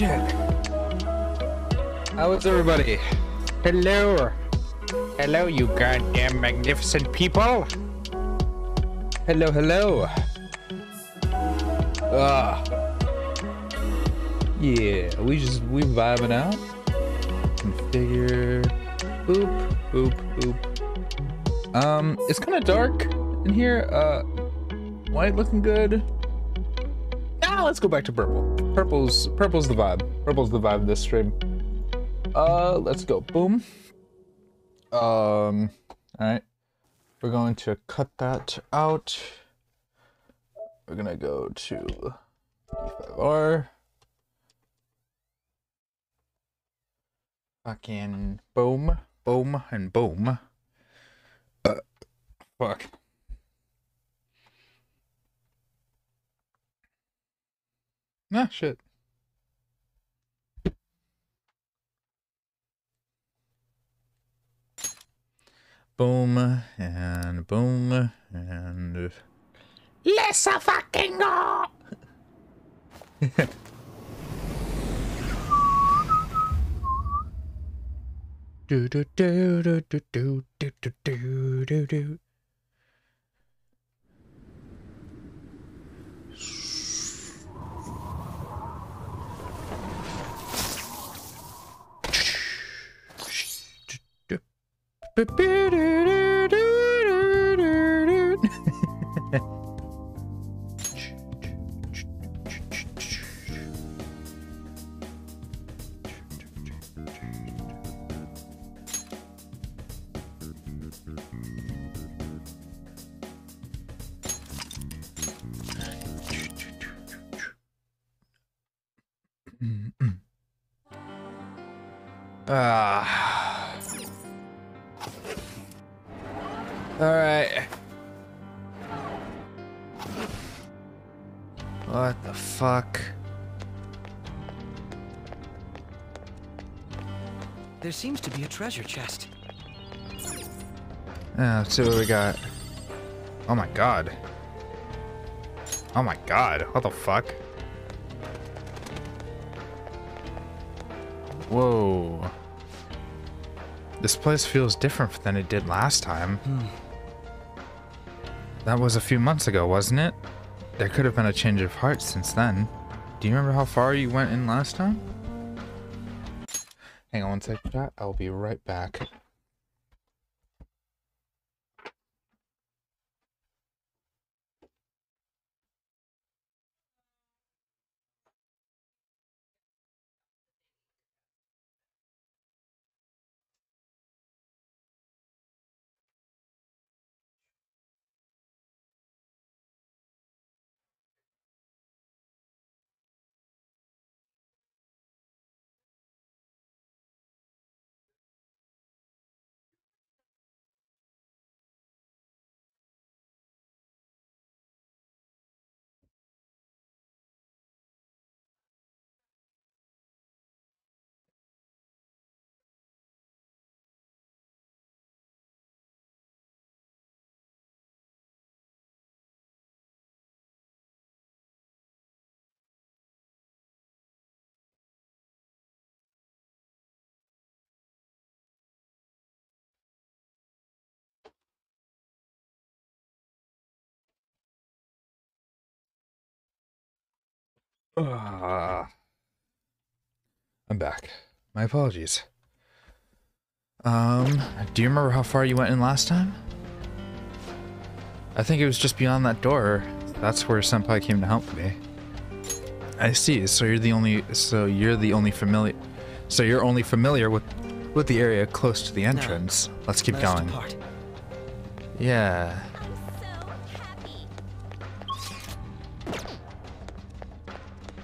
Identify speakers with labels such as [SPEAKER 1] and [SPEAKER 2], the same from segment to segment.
[SPEAKER 1] Shit. How is everybody? Hello. Hello, you goddamn magnificent people. Hello, hello. Ah. Yeah, we just, we vibing out. Configure. Boop, boop, boop. Um, it's kind of dark in here. Uh, white looking good. Let's go back to purple. Purple's purple's the vibe. Purple's the vibe this stream. Uh, let's go. Boom. Um, all right. We're going to cut that out. We're gonna go to P5R. Fucking boom, boom, and boom. Uh, fuck. Ah, shit. Boom, and boom, and... Let's fucking go! do do do do do do do do do do Ah.
[SPEAKER 2] Seems to be a treasure chest.
[SPEAKER 1] Yeah, let's see what we got. Oh my god. Oh my god. What the fuck? Whoa. This place feels different than it did last time. Hmm. That was a few months ago, wasn't it? There could have been a change of heart since then. Do you remember how far you went in last time? One sec, chat. I'll be right back. Ah. I'm back. My apologies. Um, do you remember how far you went in last time? I think it was just beyond that door. That's where Senpai came to help me. I see. So you're the only. So you're the only familiar. So you're only familiar with with the area close to the entrance. Let's keep going.
[SPEAKER 2] depart.
[SPEAKER 1] Yeah.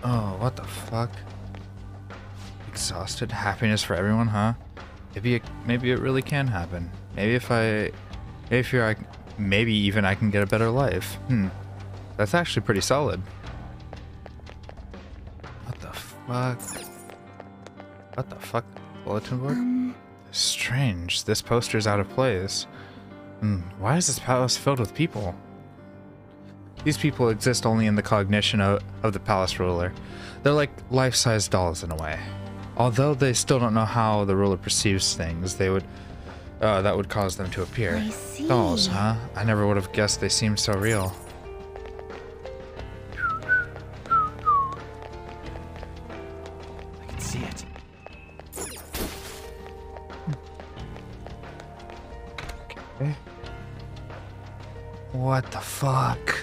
[SPEAKER 1] Oh, what the fuck? Exhausted happiness for everyone, huh? Maybe it, maybe it really can happen. Maybe if I, maybe if you're, I, maybe even I can get a better life. Hmm, that's actually pretty solid. What the fuck? What the fuck? Bulletin board? Strange. This poster's out of place. Hmm, why is this palace filled with people? These people exist only in the cognition of, of the palace ruler. They're like life-size dolls in a way. Although they still don't know how the ruler perceives things, they would uh, that would cause them to appear.
[SPEAKER 3] I see.
[SPEAKER 1] Dolls, huh? I never would have guessed they seemed so real.
[SPEAKER 2] I can see it.
[SPEAKER 1] What the fuck?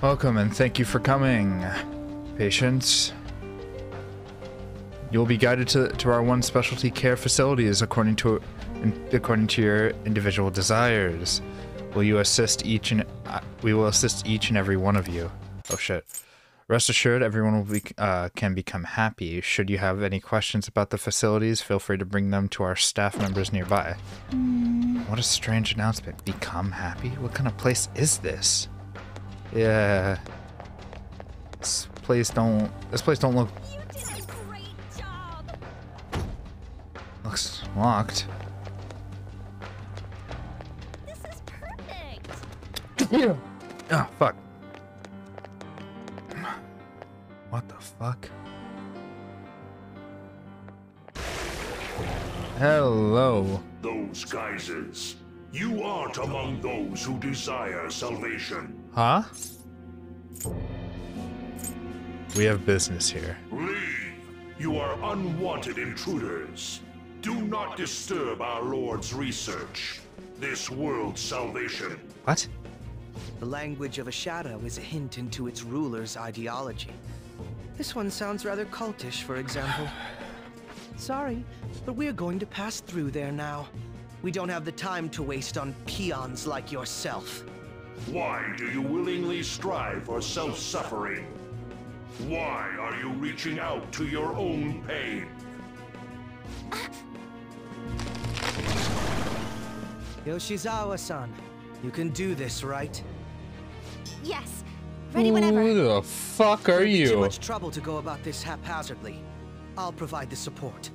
[SPEAKER 1] Welcome and thank you for coming, patients. You'll be guided to, to our one specialty care facilities according to in, according to your individual desires. Will you assist each and uh, we will assist each and every one of you. Oh shit. Rest assured, everyone will be uh, can become happy. Should you have any questions about the facilities, feel free to bring them to our staff members nearby. What a strange announcement. Become happy? What kind of place is this? Yeah. This place don't. This place don't look.
[SPEAKER 3] You did a great job.
[SPEAKER 1] Looks locked.
[SPEAKER 3] This is perfect.
[SPEAKER 1] Oh fuck. What the fuck? Hello.
[SPEAKER 4] Those geysers. You aren't among those who desire salvation.
[SPEAKER 1] Huh? We have business here.
[SPEAKER 4] Leave. You are unwanted intruders. Do not disturb our Lord's research. This world's salvation.
[SPEAKER 1] What?
[SPEAKER 2] The language of a shadow is a hint into its ruler's ideology. This one sounds rather cultish, for example. Sorry, but we're going to pass through there now. We don't have the time to waste on peons like yourself.
[SPEAKER 4] Why do you willingly strive for self-suffering? Why are you reaching out to your own pain?
[SPEAKER 2] Yoshizawa-san, you can do this, right?
[SPEAKER 3] Yes. Ready whenever.
[SPEAKER 1] Who the fuck are
[SPEAKER 2] It'd be Too much trouble to go about this haphazardly. I'll provide the support.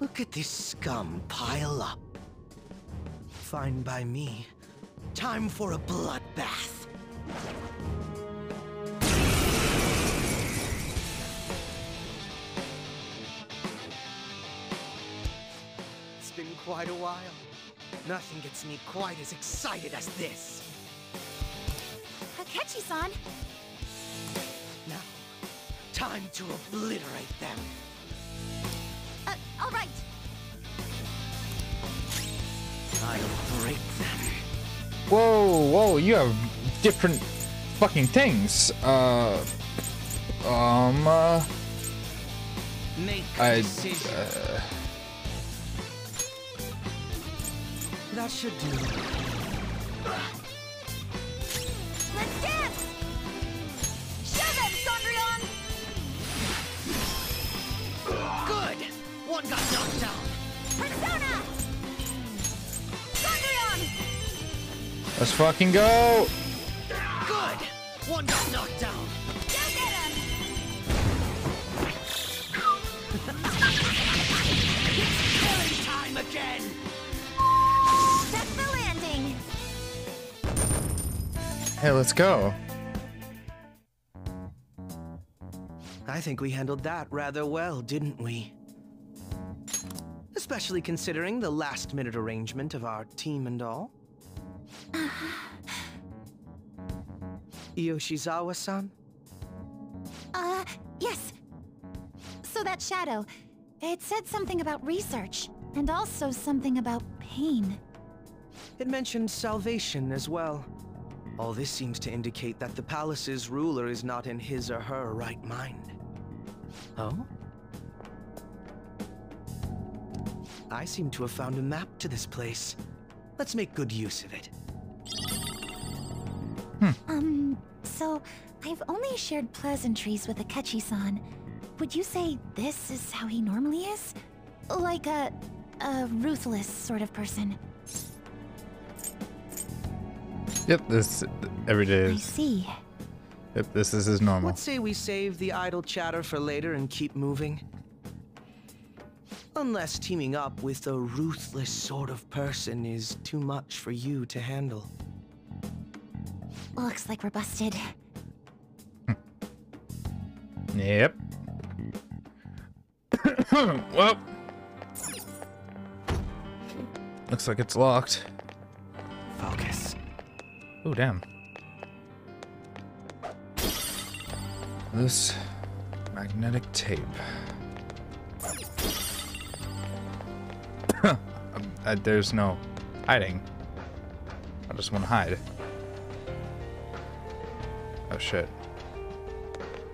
[SPEAKER 2] Look at this scum pile up. Fine by me. Time for a bloodbath. It's been quite a while. Nothing gets me quite as excited as this.
[SPEAKER 3] Akechi-san.
[SPEAKER 2] Now, time to obliterate them.
[SPEAKER 3] Uh, all right.
[SPEAKER 2] I'll break them.
[SPEAKER 1] Whoa, whoa, you have different fucking things. Uh, um, uh,
[SPEAKER 2] Make a
[SPEAKER 1] I, uh,
[SPEAKER 2] that should do.
[SPEAKER 3] Let's dance. Show them, Cendrillon.
[SPEAKER 2] Good! One got knocked down.
[SPEAKER 3] Persona. Cendrillon.
[SPEAKER 1] let's fucking go.
[SPEAKER 2] Good! One got knocked down.
[SPEAKER 3] Go get him.
[SPEAKER 2] Killing time again!
[SPEAKER 3] That's the landing.
[SPEAKER 1] Hey, let's go.
[SPEAKER 2] I think we handled that rather well, didn't we? Especially considering the last minute arrangement of our team and all. Yoshizawa-san?
[SPEAKER 3] Uh, yes. So that shadow, it said something about research, and also something about pain.
[SPEAKER 2] It mentioned salvation as well. All this seems to indicate that the palace's ruler is not in his or her right mind. Oh? I seem to have found a map to this place. Let's make good use of it.
[SPEAKER 3] Um, so I've only shared pleasantries with Akechi-san. Would you say this is how he normally is? Like a, a ruthless sort of person.
[SPEAKER 1] Yep, this every day
[SPEAKER 3] I
[SPEAKER 1] is.
[SPEAKER 3] see.
[SPEAKER 1] if this is his normal.
[SPEAKER 2] Let's say we save the idle chatter for later and keep moving. Unless teaming up with a ruthless sort of person is too much for you to handle.
[SPEAKER 3] Looks like we're busted.
[SPEAKER 1] Yep. well. Looks like it's locked.
[SPEAKER 2] Focus.
[SPEAKER 1] Oh, damn. This magnetic tape. There's no hiding. I just want to hide. Oh shit.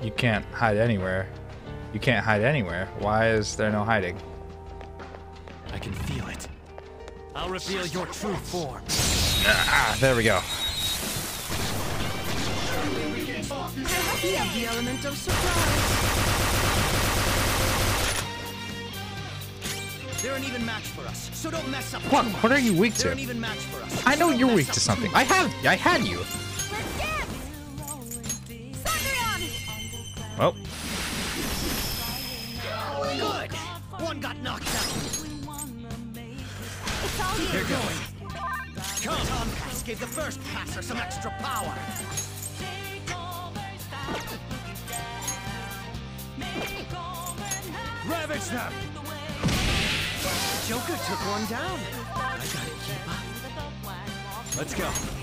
[SPEAKER 1] You can't hide anywhere. You can't hide anywhere. Why is there no hiding?
[SPEAKER 5] I can feel it. I'll reveal your true form.
[SPEAKER 1] Ah, there we go.
[SPEAKER 2] We have the element of surprise. They're an even match for us, so don't mess up.
[SPEAKER 1] What? What are you weak to?
[SPEAKER 2] They're
[SPEAKER 1] to?
[SPEAKER 2] an even match for us.
[SPEAKER 1] I know
[SPEAKER 2] so
[SPEAKER 1] you're weak to something. I have. I had you.
[SPEAKER 3] Let's dance!
[SPEAKER 1] Well,
[SPEAKER 2] Good. One got knocked out.
[SPEAKER 3] It's all you.
[SPEAKER 5] They're going.
[SPEAKER 2] Come. Baton Pass gave the first passer some extra power.
[SPEAKER 5] Ravage them!
[SPEAKER 2] Joker took one down. I gotta keep up.
[SPEAKER 5] Let's go.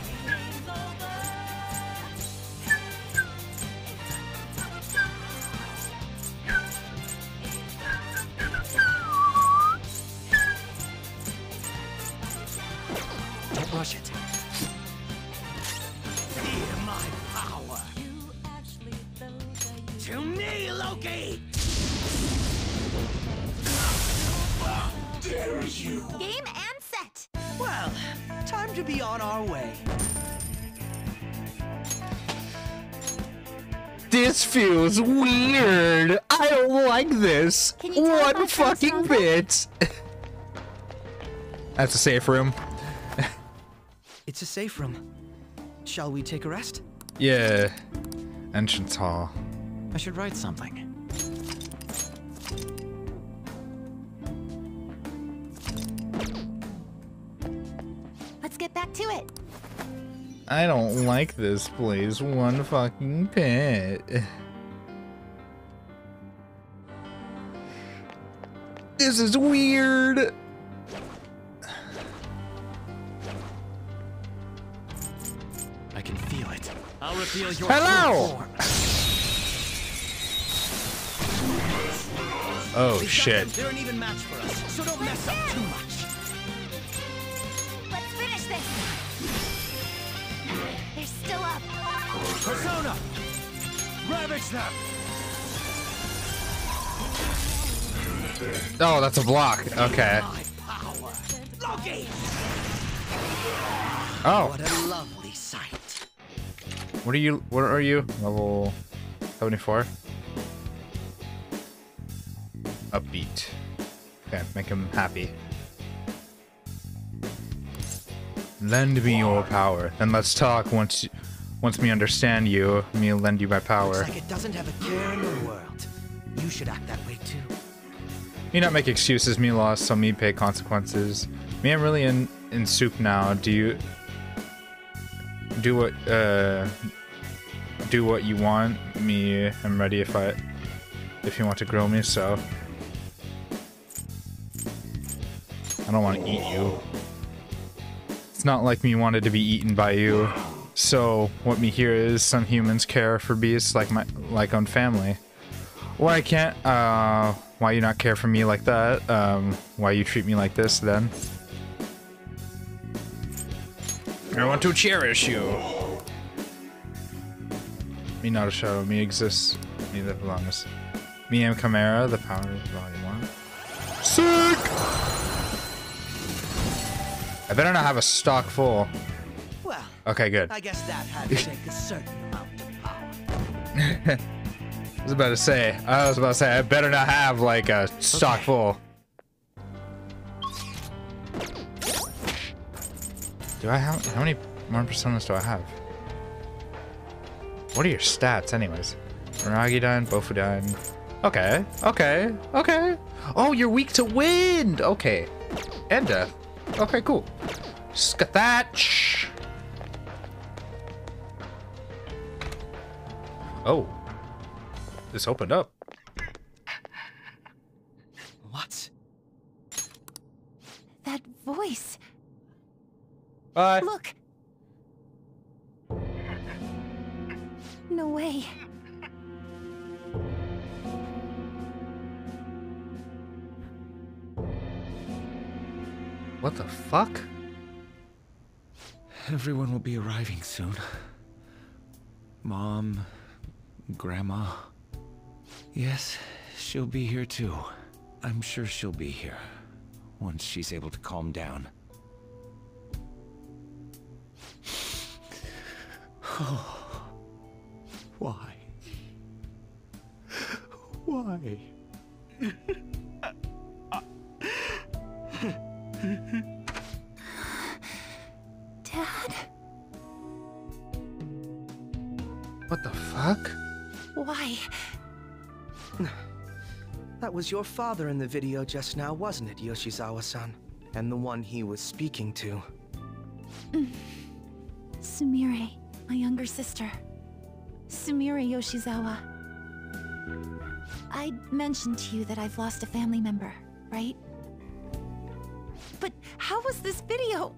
[SPEAKER 1] This.
[SPEAKER 3] Can you tell
[SPEAKER 1] One fucking
[SPEAKER 3] sound
[SPEAKER 1] bit. That's a safe room.
[SPEAKER 2] It's a safe room. Shall we take a rest?
[SPEAKER 1] Yeah. Entrance hall.
[SPEAKER 5] I should write something.
[SPEAKER 3] Let's get back to it.
[SPEAKER 1] I don't like this place one fucking bit. This is weird.
[SPEAKER 5] I can feel it. I'll reveal your
[SPEAKER 1] Hello! Oh
[SPEAKER 2] We've
[SPEAKER 1] shit.
[SPEAKER 2] them. They're an even match for us, so don't mess up too much.
[SPEAKER 3] Let's finish this. They're still up.
[SPEAKER 5] Persona! Ravage them!
[SPEAKER 1] Oh, that's a block. Okay.
[SPEAKER 2] My power. Loki!
[SPEAKER 1] Oh,
[SPEAKER 2] What a lovely sight.
[SPEAKER 1] what are you? What are you? Level 74. Upbeat. Okay, make him happy. Lend me your power. and let's talk once once me understand you, me lend you my power.
[SPEAKER 2] Looks like it doesn't have a care in the world. You should act that way too.
[SPEAKER 1] Me not make excuses, me lost, so me pay consequences. Me I'm really in in soup now. Do you do what uh do what you want? Me I'm ready if I if you want to grow me, so I don't want to eat you. It's not like me wanted to be eaten by you. So what me hear is some humans care for beasts like my like own family. Why I can't uh why you not care for me like that? Um why you treat me like this then? I want to cherish you. Me not a shadow, me exists. Me that belongs. Me am Chimera, the power of volume one. Sick! I better not have a stock full.
[SPEAKER 2] Well,
[SPEAKER 1] Okay, good.
[SPEAKER 2] I guess that had to take a certain amount of power.
[SPEAKER 1] I was about to say, I was about to say, I better not have like a stock full. Do I have, how many more personas do I have? What are your stats, anyways? Magarudyne, Bufudyne. Okay, okay, okay. Oh, you're weak to wind. Okay, and death. Okay, cool. Scathach. Oh, this opened up.
[SPEAKER 2] What?
[SPEAKER 3] That voice.
[SPEAKER 1] Bye.
[SPEAKER 3] Look. No way.
[SPEAKER 1] What the fuck?
[SPEAKER 6] Everyone will be arriving soon. Mom, Grandma. Yes, she'll be here too. I'm sure she'll be here once she's able to calm down. Oh, Why? Why?
[SPEAKER 3] Dad?
[SPEAKER 1] What the fuck?
[SPEAKER 3] Why?
[SPEAKER 2] That was your father in the video just now, wasn't it, Yoshizawa-san? And the one he was speaking to.
[SPEAKER 3] Sumire, my younger sister. Sumire Yoshizawa. I mentioned to you that I've lost a family member, right? But how was this video?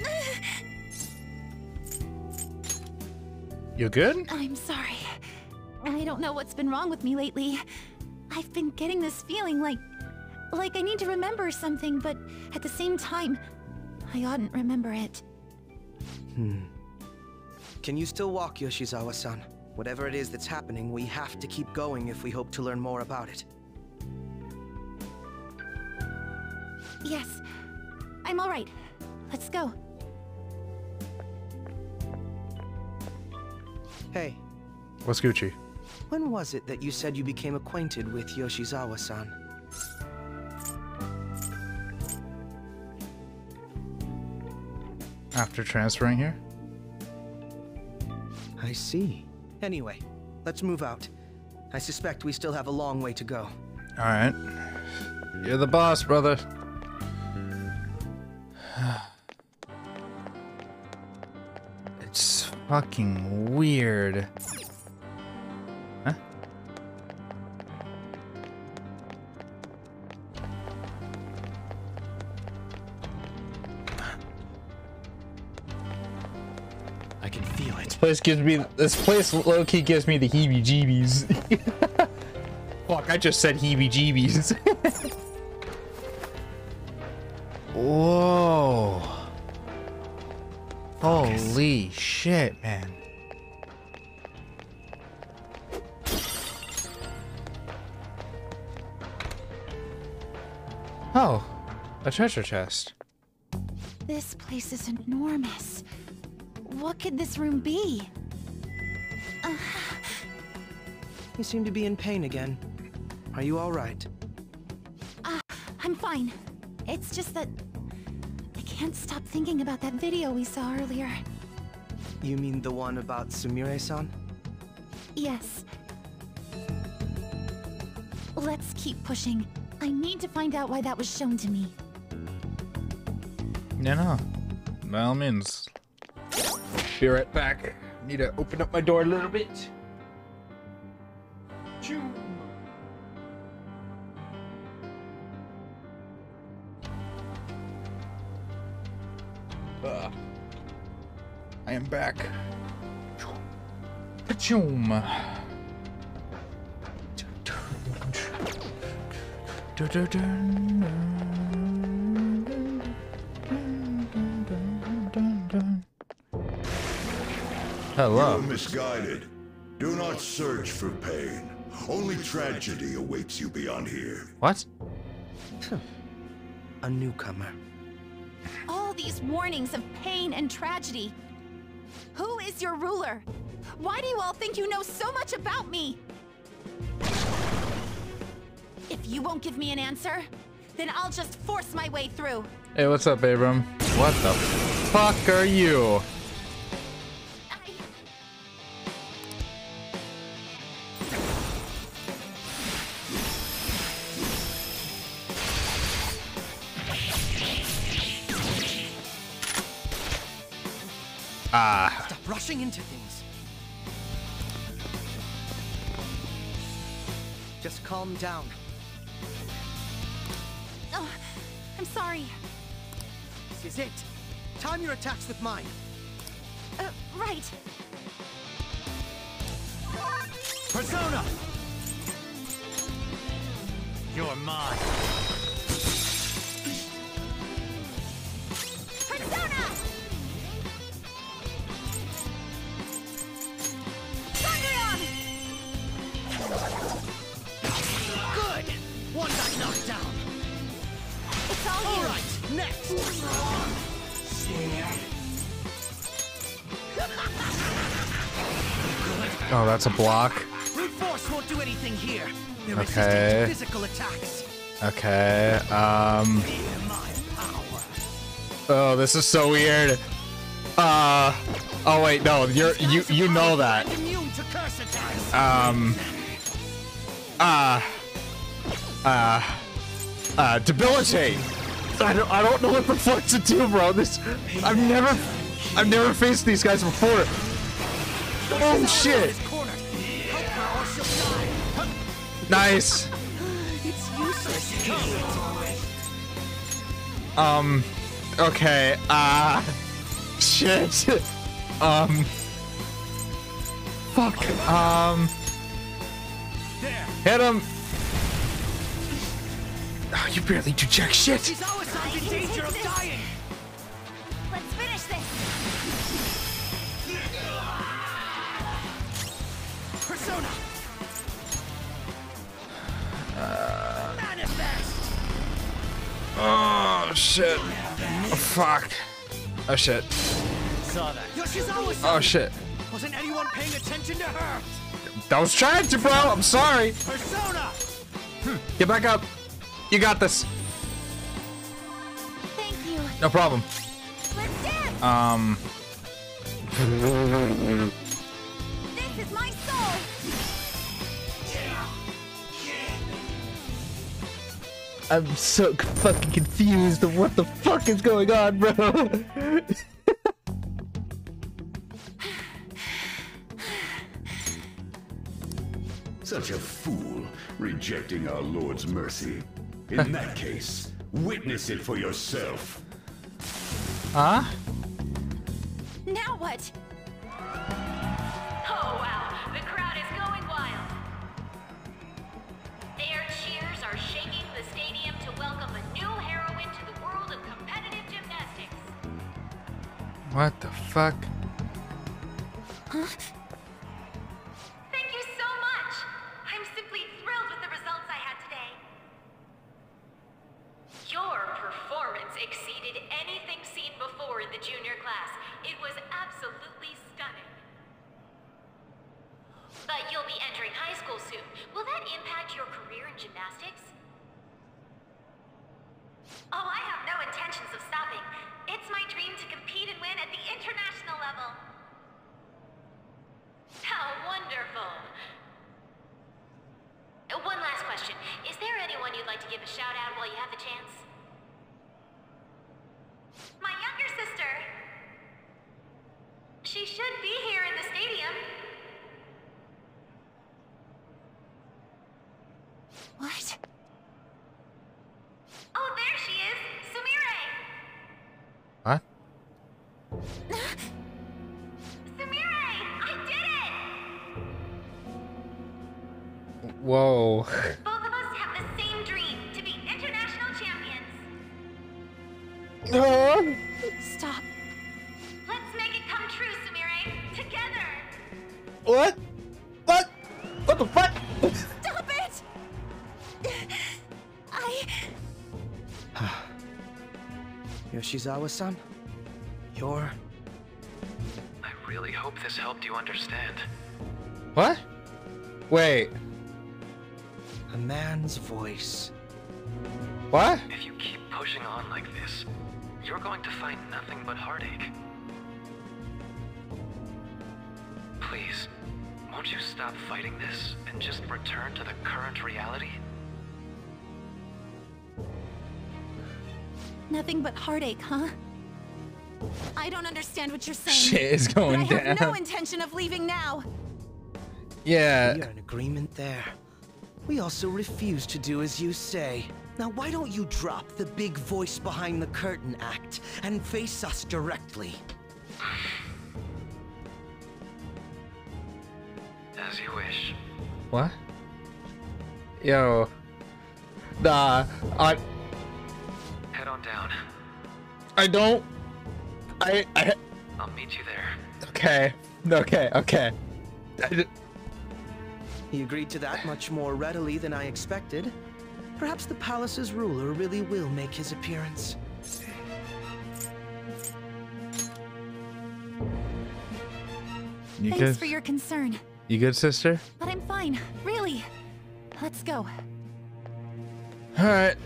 [SPEAKER 1] You're good?
[SPEAKER 3] I'm sorry. I don't know what's been wrong with me lately. I've been getting this feeling like... like I need to remember something, but at the same time, I oughtn't remember it. Hmm.
[SPEAKER 2] Can you still walk, Yoshizawa-san? Whatever it is that's happening, we have to keep going if we hope to learn more about it.
[SPEAKER 3] Yes, I'm alright. Let's go.
[SPEAKER 2] Hey,
[SPEAKER 1] What's Gucci?
[SPEAKER 2] When was it that you said you became acquainted with Yoshizawa-san?
[SPEAKER 1] After transferring here?
[SPEAKER 2] I see. Anyway, let's move out. I suspect we still have a long way to go.
[SPEAKER 1] Alright. You're the boss, brother. It's fucking weird. Place gives me this place low key gives me the heebie-jeebies. Fuck, I just said heebie-jeebies. Whoa. Holy shit, man. Oh, a treasure chest.
[SPEAKER 3] This place is enormous. What could this room be?
[SPEAKER 2] You seem to be in pain again. Are you alright?
[SPEAKER 3] Ah, I'm fine. It's just that I can't stop thinking about that video we saw earlier.
[SPEAKER 2] You mean the one about Sumire-san?
[SPEAKER 3] Yes. Let's keep pushing. I need to find out why that was shown to me.
[SPEAKER 1] No, no. By all means. Be right back. Need to open up my door a little bit. Choo. Ugh. I am back. Pachoom. Hello.
[SPEAKER 4] You're misguided. Do not search for pain. Only tragedy awaits you beyond here.
[SPEAKER 1] What?
[SPEAKER 2] A newcomer.
[SPEAKER 3] All these warnings of pain and tragedy. Who is your ruler? Why do you all think you know so much about me? If you won't give me an answer, then I'll just force my way through.
[SPEAKER 1] Hey, what's up, Abram? What the fuck are you? Ah.
[SPEAKER 2] Stop rushing into things. Just calm down.
[SPEAKER 3] Oh, I'm sorry.
[SPEAKER 2] This is it. Time your attacks with mine.
[SPEAKER 3] Uh, right.
[SPEAKER 5] Persona! You're mine.
[SPEAKER 3] Persona!
[SPEAKER 2] Good! One got knocked down.
[SPEAKER 3] It's all
[SPEAKER 2] All
[SPEAKER 3] you.
[SPEAKER 2] right, next.
[SPEAKER 1] Oh, that's a block.
[SPEAKER 2] Brute force won't do anything here. They're
[SPEAKER 1] Okay.
[SPEAKER 2] resistant to physical attacks.
[SPEAKER 1] Okay. Um.
[SPEAKER 2] Fear my power.
[SPEAKER 1] Oh, this is so weird. Uh. Oh wait, no. You're you you know that.
[SPEAKER 2] I'm immune to curse attacks.
[SPEAKER 1] Um. Uh. Uh. Uh. Debilitate. I don't. I don't know what the fuck to do, bro. This. I've never. I've never faced these guys before. Oh shit. Nice. Um. Okay. Ah. shit. um. Fuck. Um.
[SPEAKER 5] There!
[SPEAKER 1] Hit him. Oh, you barely do jack shit.
[SPEAKER 2] She's always in danger of dying.
[SPEAKER 3] Let's finish this.
[SPEAKER 2] Persona. Manifest.
[SPEAKER 1] Oh shit. Oh fuck. Oh shit.
[SPEAKER 5] Saw that.
[SPEAKER 1] Oh shit.
[SPEAKER 2] Wasn't anyone paying attention to her?
[SPEAKER 1] I was trying to, bro. I'm sorry.
[SPEAKER 2] Persona.
[SPEAKER 1] Get back up. You got this.
[SPEAKER 3] Thank you.
[SPEAKER 1] No problem.
[SPEAKER 3] Let's dance.
[SPEAKER 1] Um.
[SPEAKER 3] this is my soul.
[SPEAKER 1] I'm so fucking confused of what the fuck is going on, bro.
[SPEAKER 4] rejecting our Lord's mercy. In that case, witness it for yourself.
[SPEAKER 1] Huh?
[SPEAKER 3] Now what?
[SPEAKER 7] Oh wow, the crowd is going wild. Their cheers are shaking the stadium to welcome a new heroine to the world of competitive gymnastics.
[SPEAKER 1] What the fuck?
[SPEAKER 2] Yoshizawa-san, you're
[SPEAKER 8] I really hope this helped you understand.
[SPEAKER 1] What? Wait.
[SPEAKER 2] a man's voice.
[SPEAKER 1] What?
[SPEAKER 8] If you keep pushing on like this, you're going to find nothing but heartache. Please, won't you stop fighting this and just return to the current reality?
[SPEAKER 3] Nothing but heartache, huh? I don't understand what you're saying.
[SPEAKER 1] Shit is
[SPEAKER 3] but
[SPEAKER 1] going
[SPEAKER 3] I have no intention of leaving now.
[SPEAKER 1] yeah.
[SPEAKER 2] We are in agreement there. We also refuse to do as you say. Now, why don't you drop the big voice behind the curtain act and face us directly?
[SPEAKER 8] As you wish.
[SPEAKER 1] What? Yo. Nah. I
[SPEAKER 8] Head on down.
[SPEAKER 1] I don't. I I.
[SPEAKER 8] I'll meet you there.
[SPEAKER 1] Okay. Okay. Okay. I d-
[SPEAKER 2] He agreed to that much more readily than I expected. Perhaps the palace's ruler really will make his appearance.
[SPEAKER 1] You
[SPEAKER 3] Thanks
[SPEAKER 1] good?
[SPEAKER 3] for your concern,
[SPEAKER 1] You good, sister?
[SPEAKER 3] but I'm fine. Really. Let's go.
[SPEAKER 1] All right.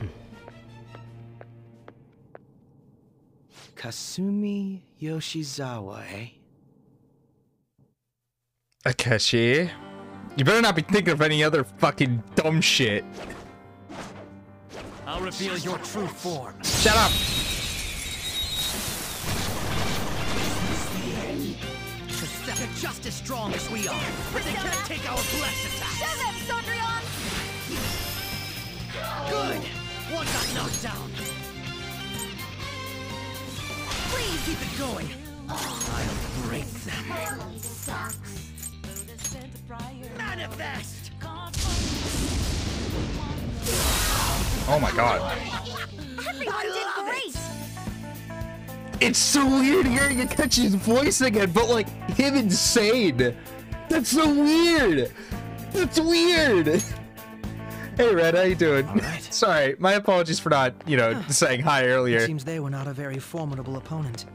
[SPEAKER 2] Kasumi Yoshizawa, eh?
[SPEAKER 1] Akechi. You better not be thinking of any other fucking dumb shit.
[SPEAKER 5] I'll reveal your true form.
[SPEAKER 1] Shut up.
[SPEAKER 2] They're just as strong as we are, but they can't take our blast attack.
[SPEAKER 3] Shut up, Cendrillon!
[SPEAKER 2] Good! One got knocked down. Please keep it going. I'll break them. Manifest!
[SPEAKER 1] Oh my god.
[SPEAKER 3] Everyone did great!
[SPEAKER 1] It's so weird hearing Akechi's voice again, but like him insane. That's so weird. That's weird. Hey Red, how you doing?
[SPEAKER 2] right.
[SPEAKER 1] Sorry, my apologies for not, you know, ah. saying hi earlier.
[SPEAKER 2] Seems they were not a very formidable opponent.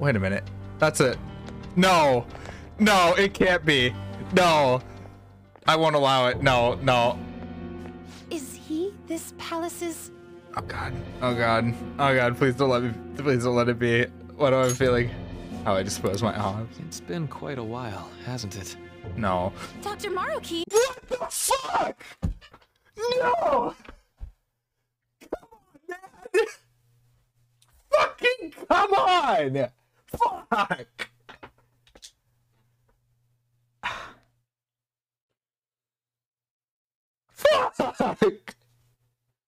[SPEAKER 1] Wait a minute. That's it. No. No, it can't be. No. I won't allow it. No, no.
[SPEAKER 3] Is he this palace's...
[SPEAKER 1] Oh god. Oh god. Oh god, please don't let me please don't let it be. What am I feeling? How I dispose my arms.
[SPEAKER 6] It's been quite a while, hasn't it?
[SPEAKER 1] No.
[SPEAKER 3] Dr. Maruki?
[SPEAKER 1] What the fuck? No! Come on, man! Fucking come on! Fuck! Fuck!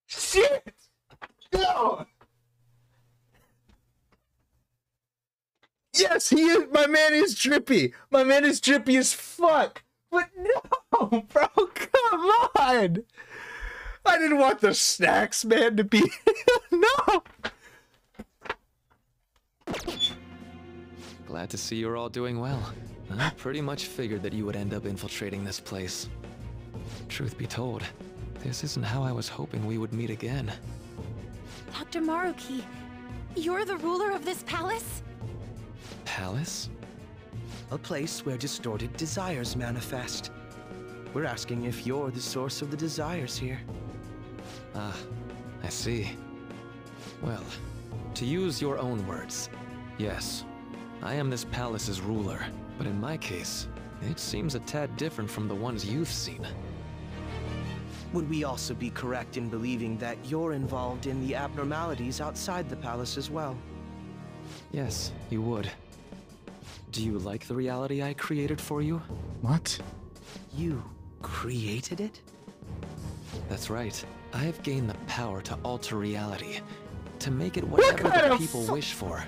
[SPEAKER 1] Shit! No! Yes, he is. My man is drippy. My man is drippy as fuck. But no, bro, come on. I didn't want the snacks man to be. no.
[SPEAKER 6] Glad to see you're all doing well. I pretty much figured that you would end up infiltrating this place. Truth be told, this isn't how I was hoping we would meet again.
[SPEAKER 3] Dr. Maruki, you're the ruler of this palace?
[SPEAKER 6] Palace?
[SPEAKER 2] A place where distorted desires manifest. We're asking if you're the source of the desires here.
[SPEAKER 6] Ah, I see. Well, to use your own words, yes, I am this palace's ruler, but in my case, it seems a tad different from the ones you've seen.
[SPEAKER 2] Would we also be correct in believing that you're involved in the abnormalities outside the palace as well?
[SPEAKER 6] Yes, you would. Do you like the reality I created for you?
[SPEAKER 1] What?
[SPEAKER 2] You created it?
[SPEAKER 6] That's right. I have gained the power to alter reality, to make it whatever
[SPEAKER 1] kind
[SPEAKER 6] the people wish for.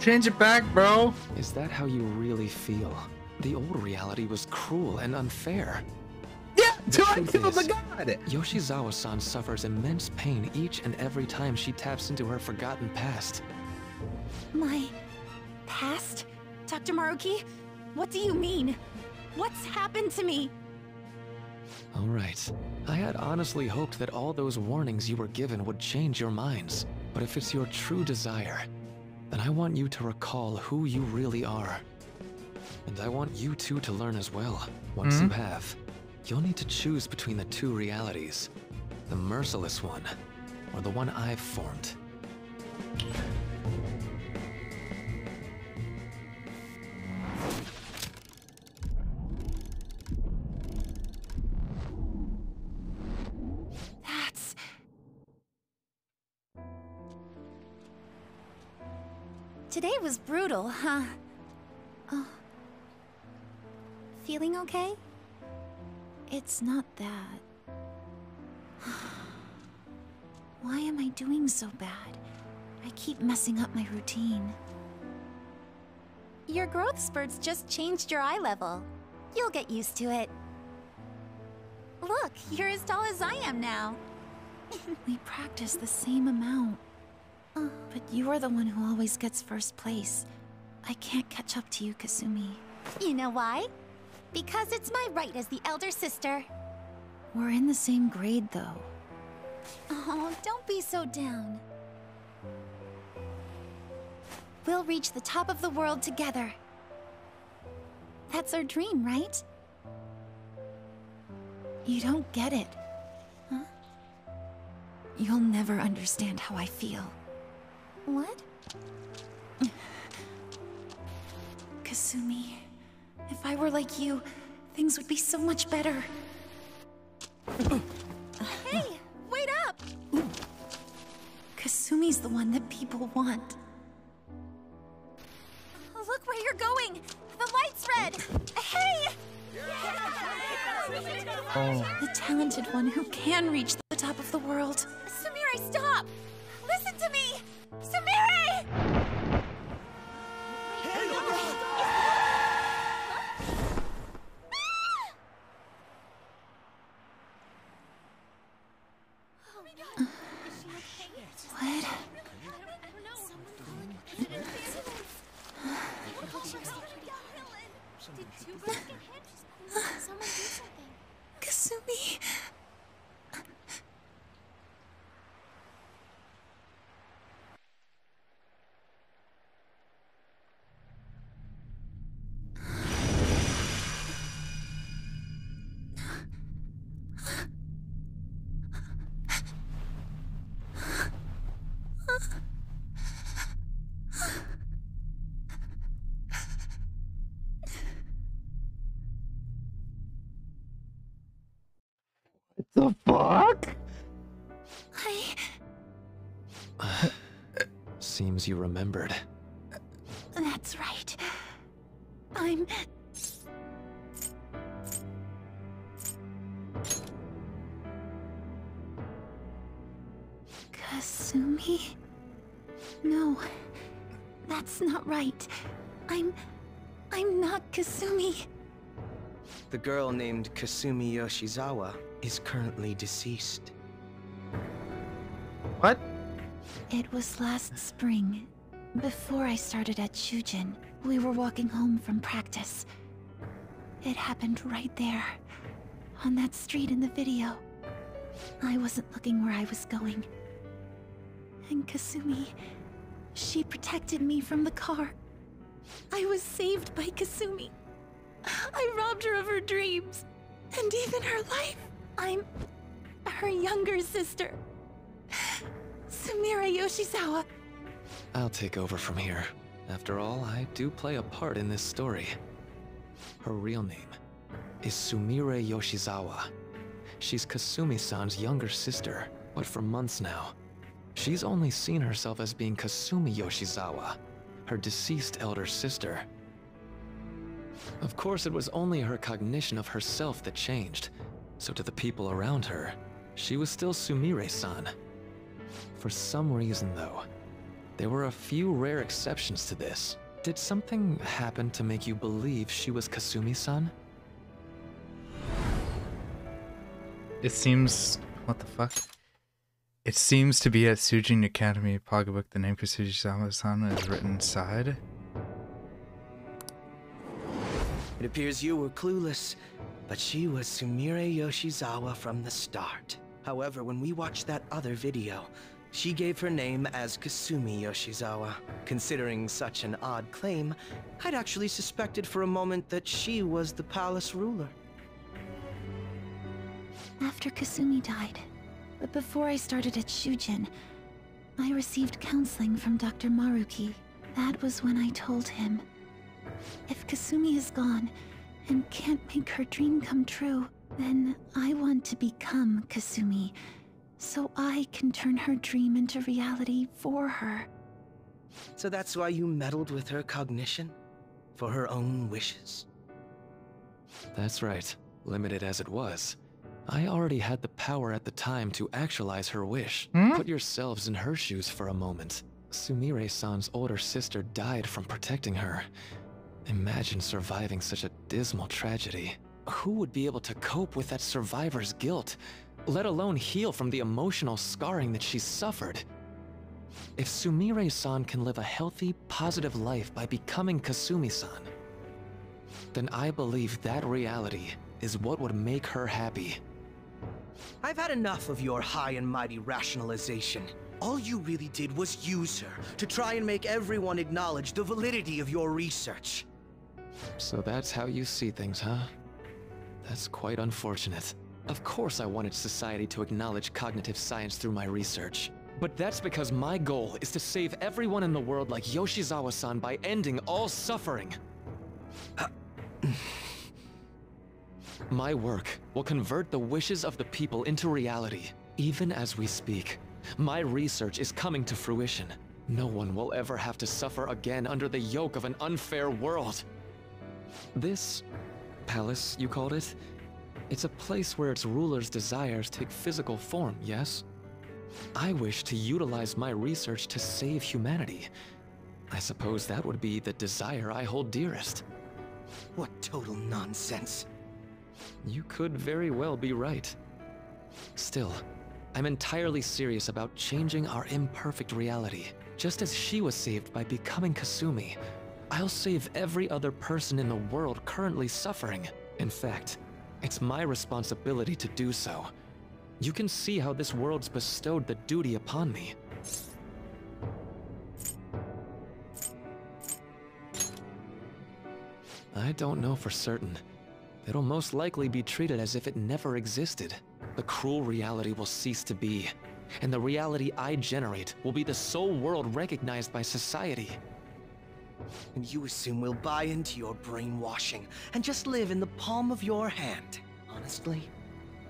[SPEAKER 1] Change it back, bro.
[SPEAKER 6] Is that how you really feel? The old reality was cruel and unfair.
[SPEAKER 1] Yeah, do I
[SPEAKER 6] truth
[SPEAKER 1] kill
[SPEAKER 6] is-
[SPEAKER 1] the god?
[SPEAKER 6] Yoshizawa-san suffers immense pain each and every time she taps into her forgotten past.
[SPEAKER 3] My... past? Dr. Maruki? What do you mean? What's happened to me?
[SPEAKER 6] All right. I had honestly hoped that all those warnings you were given would change your minds. But if it's your true desire, then I want you to recall who you really are. And I want you two to learn as well. Once you have, You'll need to choose between the two realities. The merciless one, or the one I've formed. That's...
[SPEAKER 3] Today was brutal, huh? Oh. Feeling okay? It's not that. Why am I doing so bad? I keep messing up my routine. Your growth spurts just changed your eye level. You'll get used to it. Look, you're as tall as I am now. we practice the same amount. Uh, but you are the one who always gets first place. I can't catch up to you, Kasumi. You know why? Because it's my right as the elder sister. We're in the same grade, though. Oh, don't be so down. We'll reach the top of the world together. That's our dream, right? You don't get it. Huh? You'll never understand how I feel. What? Kasumi, if I were like you, things would be so much better. hey, wait up! Kasumi's the one that people want. Look where you're going! The light's red! Hey!
[SPEAKER 1] Oh.
[SPEAKER 3] The talented one who can reach the top of the world. Sumire, stop! Listen to me! Sumire!
[SPEAKER 6] Seems you remembered.
[SPEAKER 3] That's right. I'm. Kasumi? No, that's not right. I'm. I'm not Kasumi.
[SPEAKER 2] The girl named Kasumi Yoshizawa is currently deceased.
[SPEAKER 1] What?
[SPEAKER 3] It was last spring. Before I started at Shujin, we were walking home from practice. It happened right there, on that street in the video. I wasn't looking where I was going. And Kasumi, she protected me from the car. I was saved by Kasumi. I robbed her of her dreams, and even her life. I'm her younger sister. Sumire Yoshizawa.
[SPEAKER 6] I'll take over from here. After all, I do play a part in this story. Her real name is Sumire Yoshizawa. She's Kasumi-san's younger sister, but for months now, she's only seen herself as being Kasumi Yoshizawa, her deceased elder sister. Of course, it was only her cognition of herself that changed, so to the people around her, she was still Sumire-san. For some reason, though, there were a few rare exceptions to this. Did something happen to make you believe she was Kasumi-san?
[SPEAKER 1] It seems. What the fuck? It seems to be at Shujin Academy pocketbook. The name Kasuji-sama-san is written inside.
[SPEAKER 2] It appears you were clueless, but she was Sumire Yoshizawa from the start. However, when we watched that other video, she gave her name as Kasumi Yoshizawa. Considering such an odd claim, I'd actually suspected for a moment that she was the palace ruler.
[SPEAKER 3] After Kasumi died, but before I started at Shujin, I received counseling from Dr. Maruki. That was when I told him. If Kasumi is gone and can't make her dream come true, then I want to become Kasumi, so I can turn her dream into reality for her.
[SPEAKER 2] So that's why you meddled with her cognition? For her own wishes?
[SPEAKER 6] That's right. Limited as it was. I already had the power at the time to actualize her wish.
[SPEAKER 1] Hmm?
[SPEAKER 6] Put yourselves in her shoes for a moment. Sumire-san's older sister died from protecting her. Imagine surviving such a dismal tragedy. Who would be able to cope with that survivor's guilt, let alone heal from the emotional scarring that she's suffered? If Sumire-san can live a healthy, positive life by becoming Kasumi-san, then I believe that reality is what would make her happy.
[SPEAKER 2] I've had enough of your high and mighty rationalization. All you really did was use her to try and make everyone acknowledge the validity of your research.
[SPEAKER 6] So that's how you see things, huh? That's quite unfortunate. Of course I wanted society to acknowledge cognitive science through my research. But that's because my goal is to save everyone in the world like Yoshizawa-san by ending all suffering. my work will convert the wishes of the people into reality, even as we speak. My research is coming to fruition. No one will ever have to suffer again under the yoke of an unfair world. This palace, you called it? It's a place where its ruler's desires take physical form, yes? I wish to utilize my research to save humanity. I suppose that would be the desire I hold dearest.
[SPEAKER 2] What total nonsense.
[SPEAKER 6] You could very well be right. Still, I'm entirely serious about changing our imperfect reality. Just as she was saved by becoming Kasumi, I'll save every other person in the world currently suffering. In fact, it's my responsibility to do so. You can see how this world's bestowed the duty upon me. I don't know for certain. It'll most likely be treated as if it never existed. The cruel reality will cease to be, and the reality I generate will be the sole world recognized by society.
[SPEAKER 2] And you assume we'll buy into your brainwashing and just live in the palm of your hand. Honestly,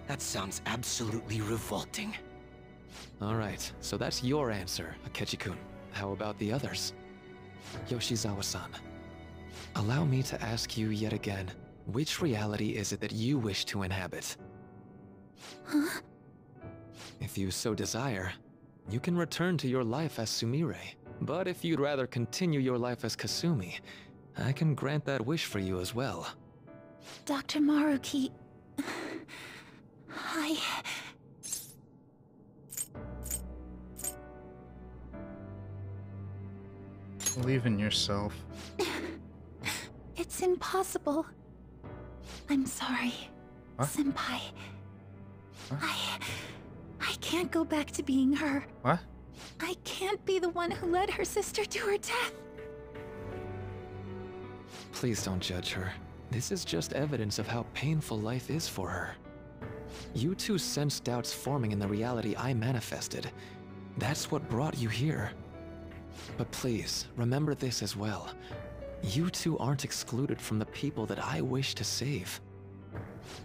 [SPEAKER 2] that sounds absolutely revolting.
[SPEAKER 6] Alright, so that's your answer, Akechi-kun. How about the others? Yoshizawa-san, allow me to ask you yet again, which reality is it that you wish to inhabit?
[SPEAKER 3] Huh?
[SPEAKER 6] If you so desire, you can return to your life as Sumire. But if you'd rather continue your life as Kasumi, I can grant that wish for you as well.
[SPEAKER 3] Dr. Maruki... I...
[SPEAKER 1] Believe in yourself.
[SPEAKER 3] It's impossible. I'm sorry,
[SPEAKER 1] Huh?
[SPEAKER 3] Senpai.
[SPEAKER 1] Huh?
[SPEAKER 3] I... I can't go back to being her.
[SPEAKER 1] What?
[SPEAKER 3] I can't be the one who led her sister to her death.
[SPEAKER 6] Please don't judge her. This is just evidence of how painful life is for her. You two sensed doubts forming in the reality I manifested. That's what brought you here. But please, remember this as well. You two aren't excluded from the people that I wish to save.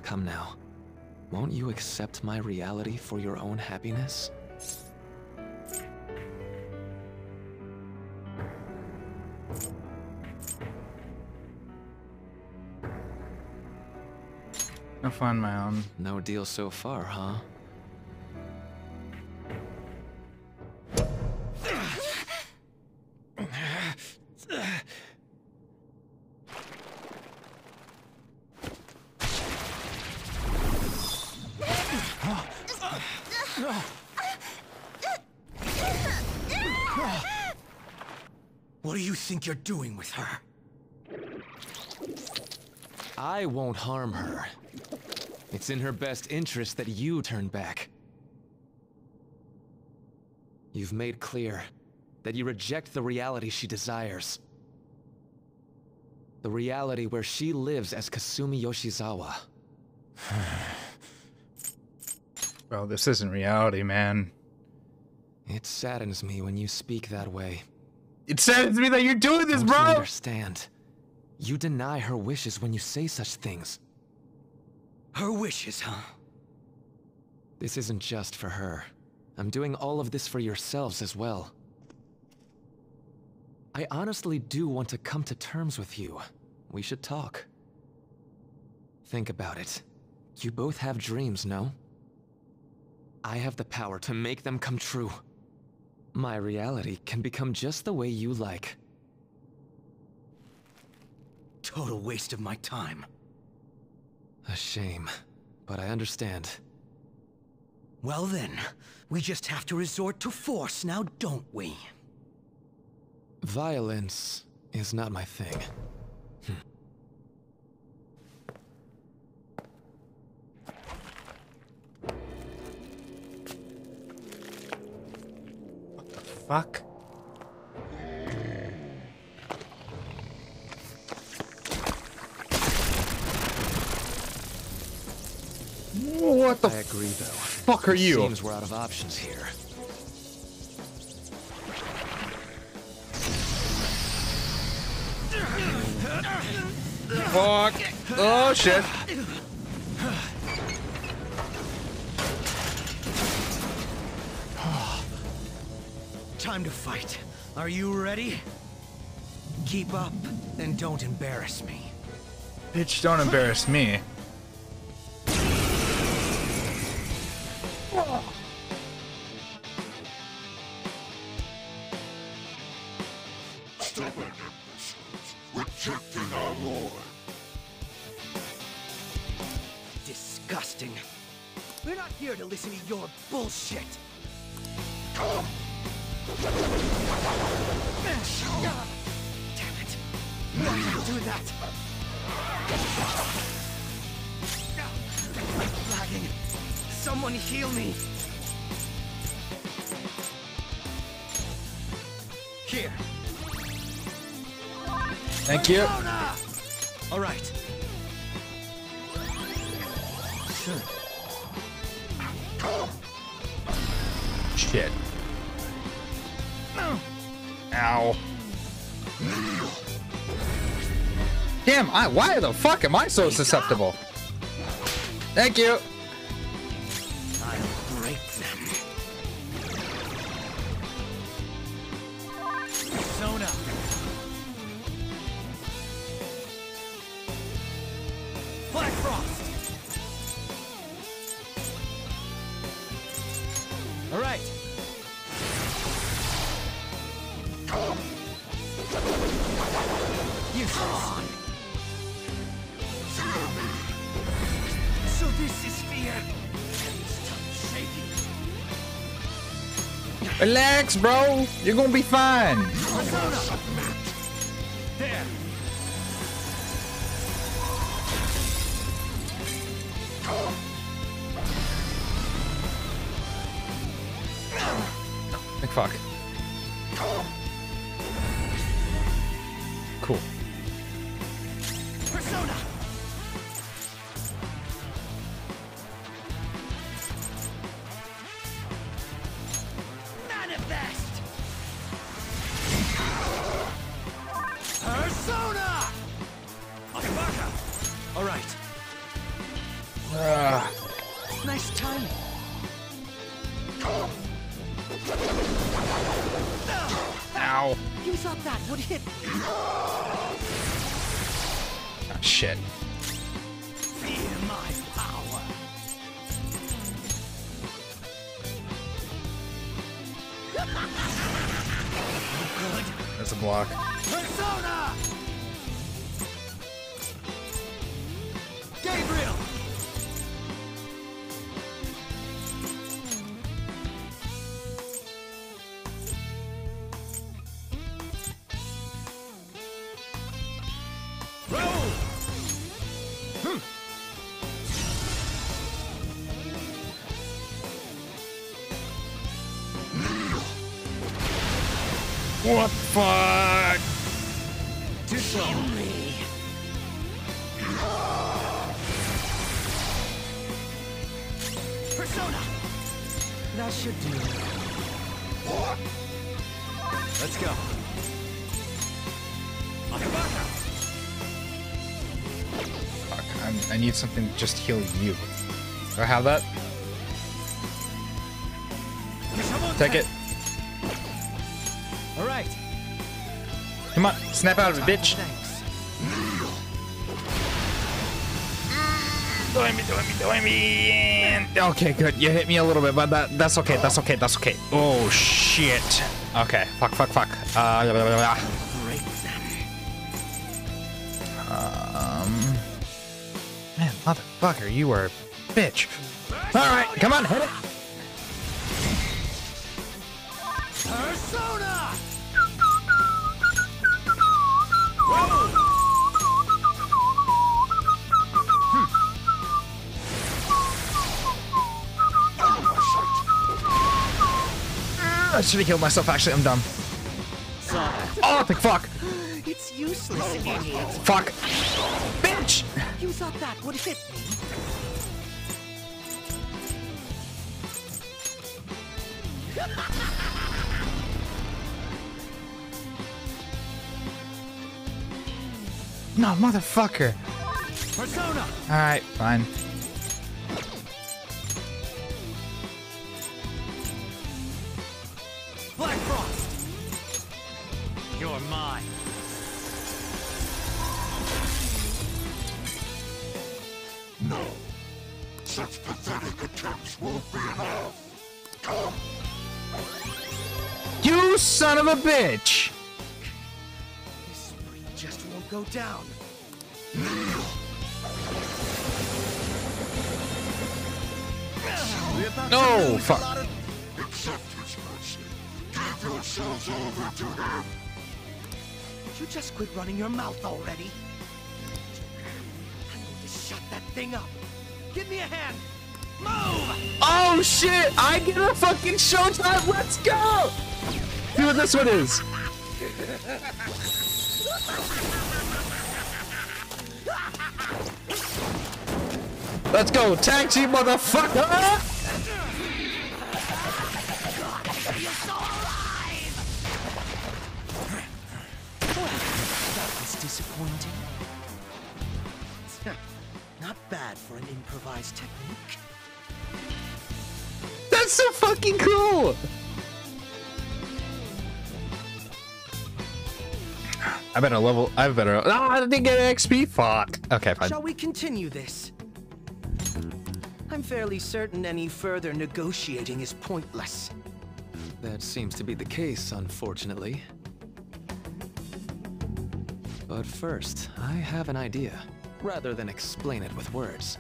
[SPEAKER 6] Come now. Won't you accept my reality for your own happiness?
[SPEAKER 1] I'll find my own.
[SPEAKER 6] No deal so far, huh?
[SPEAKER 2] What do you think you're doing with her?
[SPEAKER 6] I won't harm her. It's in her best interest that you turn back. You've made clear that you reject the reality she desires. The reality where she lives as Kasumi Yoshizawa.
[SPEAKER 1] well, this isn't reality, man.
[SPEAKER 6] It saddens me when you speak that way.
[SPEAKER 1] It saddens me that you're doing this,
[SPEAKER 6] Don't you understand? You deny her wishes when you say such things.
[SPEAKER 2] Her wishes, huh?
[SPEAKER 6] This isn't just for her. I'm doing all of this for yourselves as well. I honestly do want to come to terms with you. We should talk. Think about it. You both have dreams, no? I have the power to make them come true. My reality can become just the way you like.
[SPEAKER 2] Total waste of my time.
[SPEAKER 6] A shame, but I understand.
[SPEAKER 2] Well then, we just have to resort to force now, don't we?
[SPEAKER 6] Violence is not my thing.
[SPEAKER 1] What the fuck. What the
[SPEAKER 6] I agree, though.
[SPEAKER 1] fuck are you?
[SPEAKER 6] Seems we're out of options here.
[SPEAKER 1] Fuck. Oh shit.
[SPEAKER 2] Time to fight. Are you ready? Keep up, and don't embarrass me.
[SPEAKER 1] Bitch, don't embarrass me.
[SPEAKER 2] You. All right. Sure.
[SPEAKER 1] Shit. Ow. Damn, I why the fuck am I so susceptible? Thank you. Bro. You're gonna be fine. Something to just heal you. Do I have that? Take it.
[SPEAKER 2] All right.
[SPEAKER 1] Come on, snap out of it, bitch.
[SPEAKER 2] Thanks.
[SPEAKER 1] Doing me, doing me, doing me. Okay, good. You hit me a little bit, but that that's okay. That's okay. That's okay. Oh shit. Okay. Fuck. Fuck. Fuck. Uh. blah, blah, blah, Motherfucker, you were a bitch. All right, come on, hit it.
[SPEAKER 2] Persona!
[SPEAKER 1] I should have killed myself. Actually, I'm dumb. Oh, the fuck.
[SPEAKER 2] It's useless, idiot.
[SPEAKER 1] Fuck. Bitch.
[SPEAKER 2] You thought that would hit me?
[SPEAKER 1] Motherfucker.
[SPEAKER 5] Persona!
[SPEAKER 1] All right, fine.
[SPEAKER 5] Black Frost! You're mine.
[SPEAKER 4] No. Such pathetic attempts won't be enough. Come.
[SPEAKER 1] You son of a bitch.
[SPEAKER 2] This spree just won't go down. We're about to
[SPEAKER 1] No, fuck.
[SPEAKER 4] Accept his mercy. Give yourselves over to him.
[SPEAKER 2] Would you just quit running your mouth already? I need to shut that thing up. Give me a hand. Move!
[SPEAKER 1] Oh shit! I get a fucking showtime. Let's go. See what this one is. Let's go, tag team, motherfucker!
[SPEAKER 2] That was disappointing. Not bad for an improvised technique.
[SPEAKER 1] That's so fucking cool! I better level. I better. Ah, I didn't get XP. Fuck. Okay, fine.
[SPEAKER 2] Shall we continue this? I'm fairly certain any further negotiating is pointless.
[SPEAKER 6] That seems to be the case, unfortunately. But first, I have an idea. Rather than explain it with words,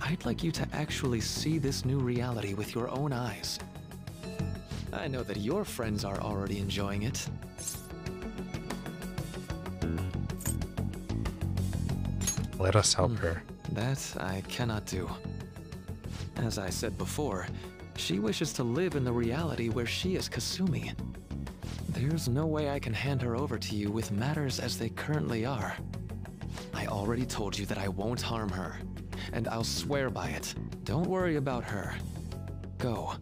[SPEAKER 6] I'd like you to actually see this new reality with your own eyes. I know that your friends are already enjoying it.
[SPEAKER 1] Let us help hmm. her.
[SPEAKER 6] That I cannot do. As I said before, she wishes to live in the reality where she is Kasumi. There's no way I can hand her over to you with matters as they currently are. I already told you that I won't harm her, and I'll swear by it. Don't worry about her. Go.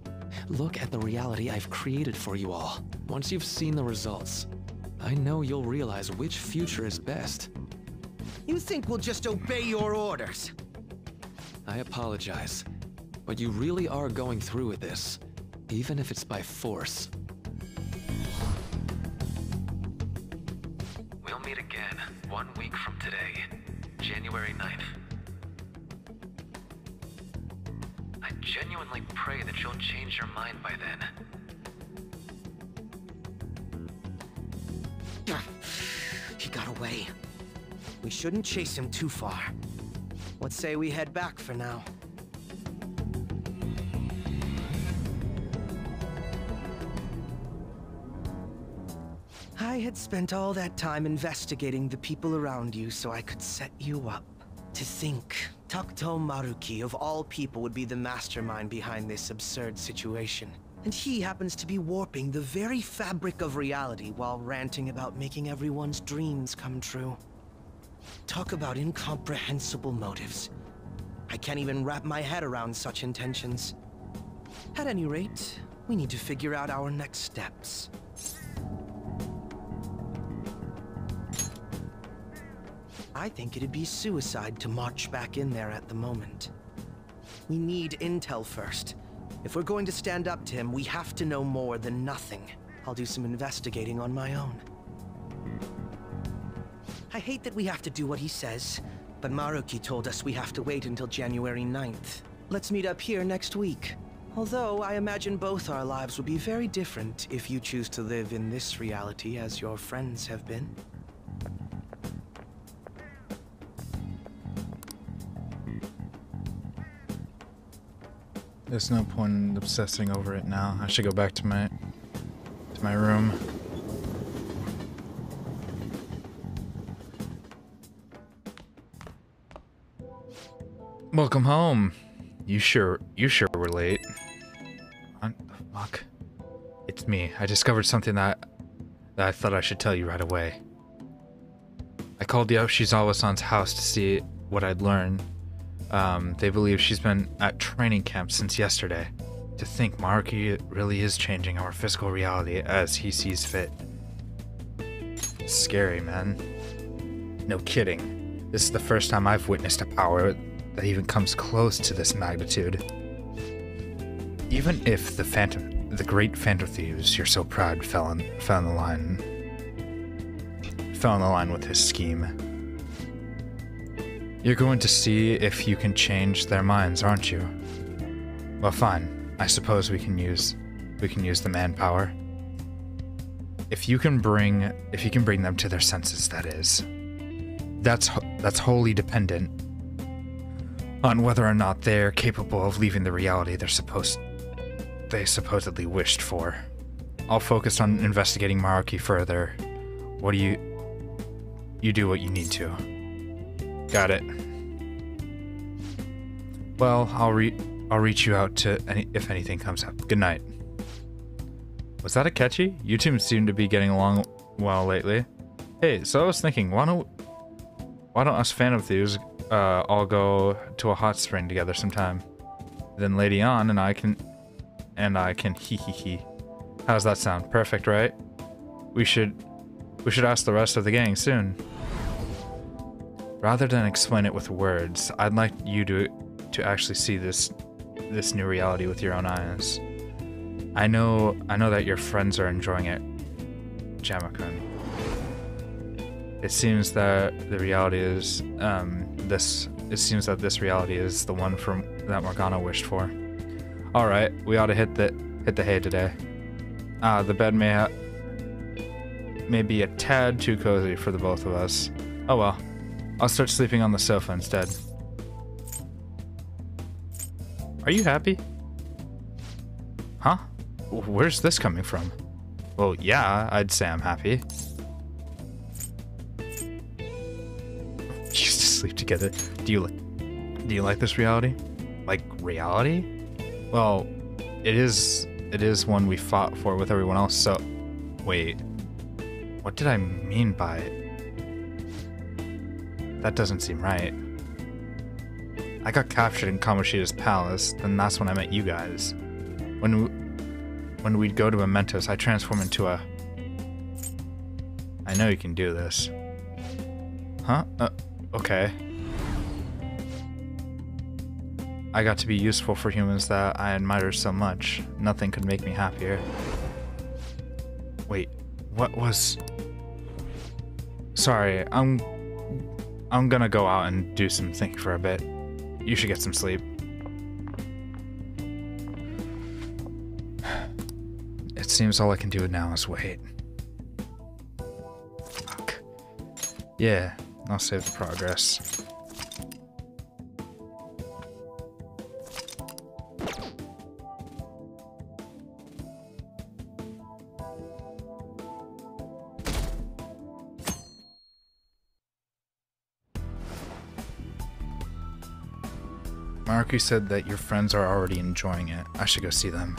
[SPEAKER 6] Look at the reality I've created for you all. Once you've seen the results, I know you'll realize which future is best.
[SPEAKER 2] You think we'll just obey your orders?
[SPEAKER 6] I apologize, but you really are going through with this, even if it's by force.
[SPEAKER 8] We'll meet again one week from today, January 9th. I genuinely pray that you'll change your mind by then.
[SPEAKER 2] He got away. We shouldn't chase him too far. Let's say we head back for now. I had spent all that time investigating the people around you so I could set you up. To think, Takuto Maruki of all people would be the mastermind behind this absurd situation. And he happens to be warping the very fabric of reality while ranting about making everyone's dreams come true. Talk about incomprehensible motives. I can't even wrap my head around such intentions. At any rate, we need to figure out our next steps. I think it'd be suicide to march back in there at the moment. We need intel first. If we're going to stand up to him, we have to know more than nothing. I'll do some investigating on my own. I hate that we have to do what he says, but Maruki told us we have to wait until January 9th. Let's meet up here next week. Although I imagine both our lives would be very different if you choose to live in this reality as your friends have been.
[SPEAKER 1] There's no point in obsessing over it now. I should go back to my to my room. Welcome home. You sure you sure were late. What the fuck? It's me. I discovered something that that I thought I should tell you right away. I called the Yoshizawa-san's house to see what I'd learned. Um, they believe she's been at training camp since yesterday. To think Maruki really is changing our physical reality as he sees fit. Scary, man. No kidding. This is the first time I've witnessed a power that even comes close to this magnitude. Even if the phantom, the great phantom thieves you're so proud fell in, fell in the line, fell in the line with his scheme. You're going to see if you can change their minds, aren't you? Well, fine. I suppose we can use, we can use the manpower. If you can bring, if you can bring them to their senses, that is. That's that's wholly dependent on whether or not they're capable of leaving the reality they're supposed they supposedly wished for. I'll focus on investigating Maruki further. What do you you do what you need to. Got it. Well, I'll re I'll reach you out to any if anything comes up. Good night. Was that Akechi? You two seem to be getting along well lately. Hey, so I was thinking, why don't why don't us Phantom Thieves uh, all go to a hot spring together sometime? Then Lady Ann and I can and I can hee hee hee. How's that sound? Perfect, right? We should we should ask the rest of the gang soon. Rather than explain it with words, I'd like you to to actually see this this new reality with your own eyes. I know I know that your friends are enjoying it, Jamakun. It seems that the reality is um, this. It seems that this reality is the one from that Morgana wished for. All right, we ought to hit the hit the hay today. Ah, the bed may ha- may be a tad too cozy for the both of us. Oh well, I'll start sleeping on the sofa instead. Are you happy? Huh? Where's this coming from? Well, yeah, I'd say I'm happy. Together. Do you like? Do you like this reality? Like reality? Well, it is. It is one we fought for with everyone else. So, wait. What did I mean by it? That doesn't seem right. I got captured in Kamoshida's palace, then that's when I met you guys. When we, when we'd go to Mementos, I transform into a... I know you can do this. Huh? Uh, okay. I got to be useful for humans that I admire so much. Nothing could make me happier. Wait, what was... Sorry, I'm... I'm gonna go out and do some thinking for a bit. You should get some sleep. It seems all I can do now is wait. Fuck. Yeah, I'll save the progress. Maruki said that your friends are already enjoying it. I should go see them.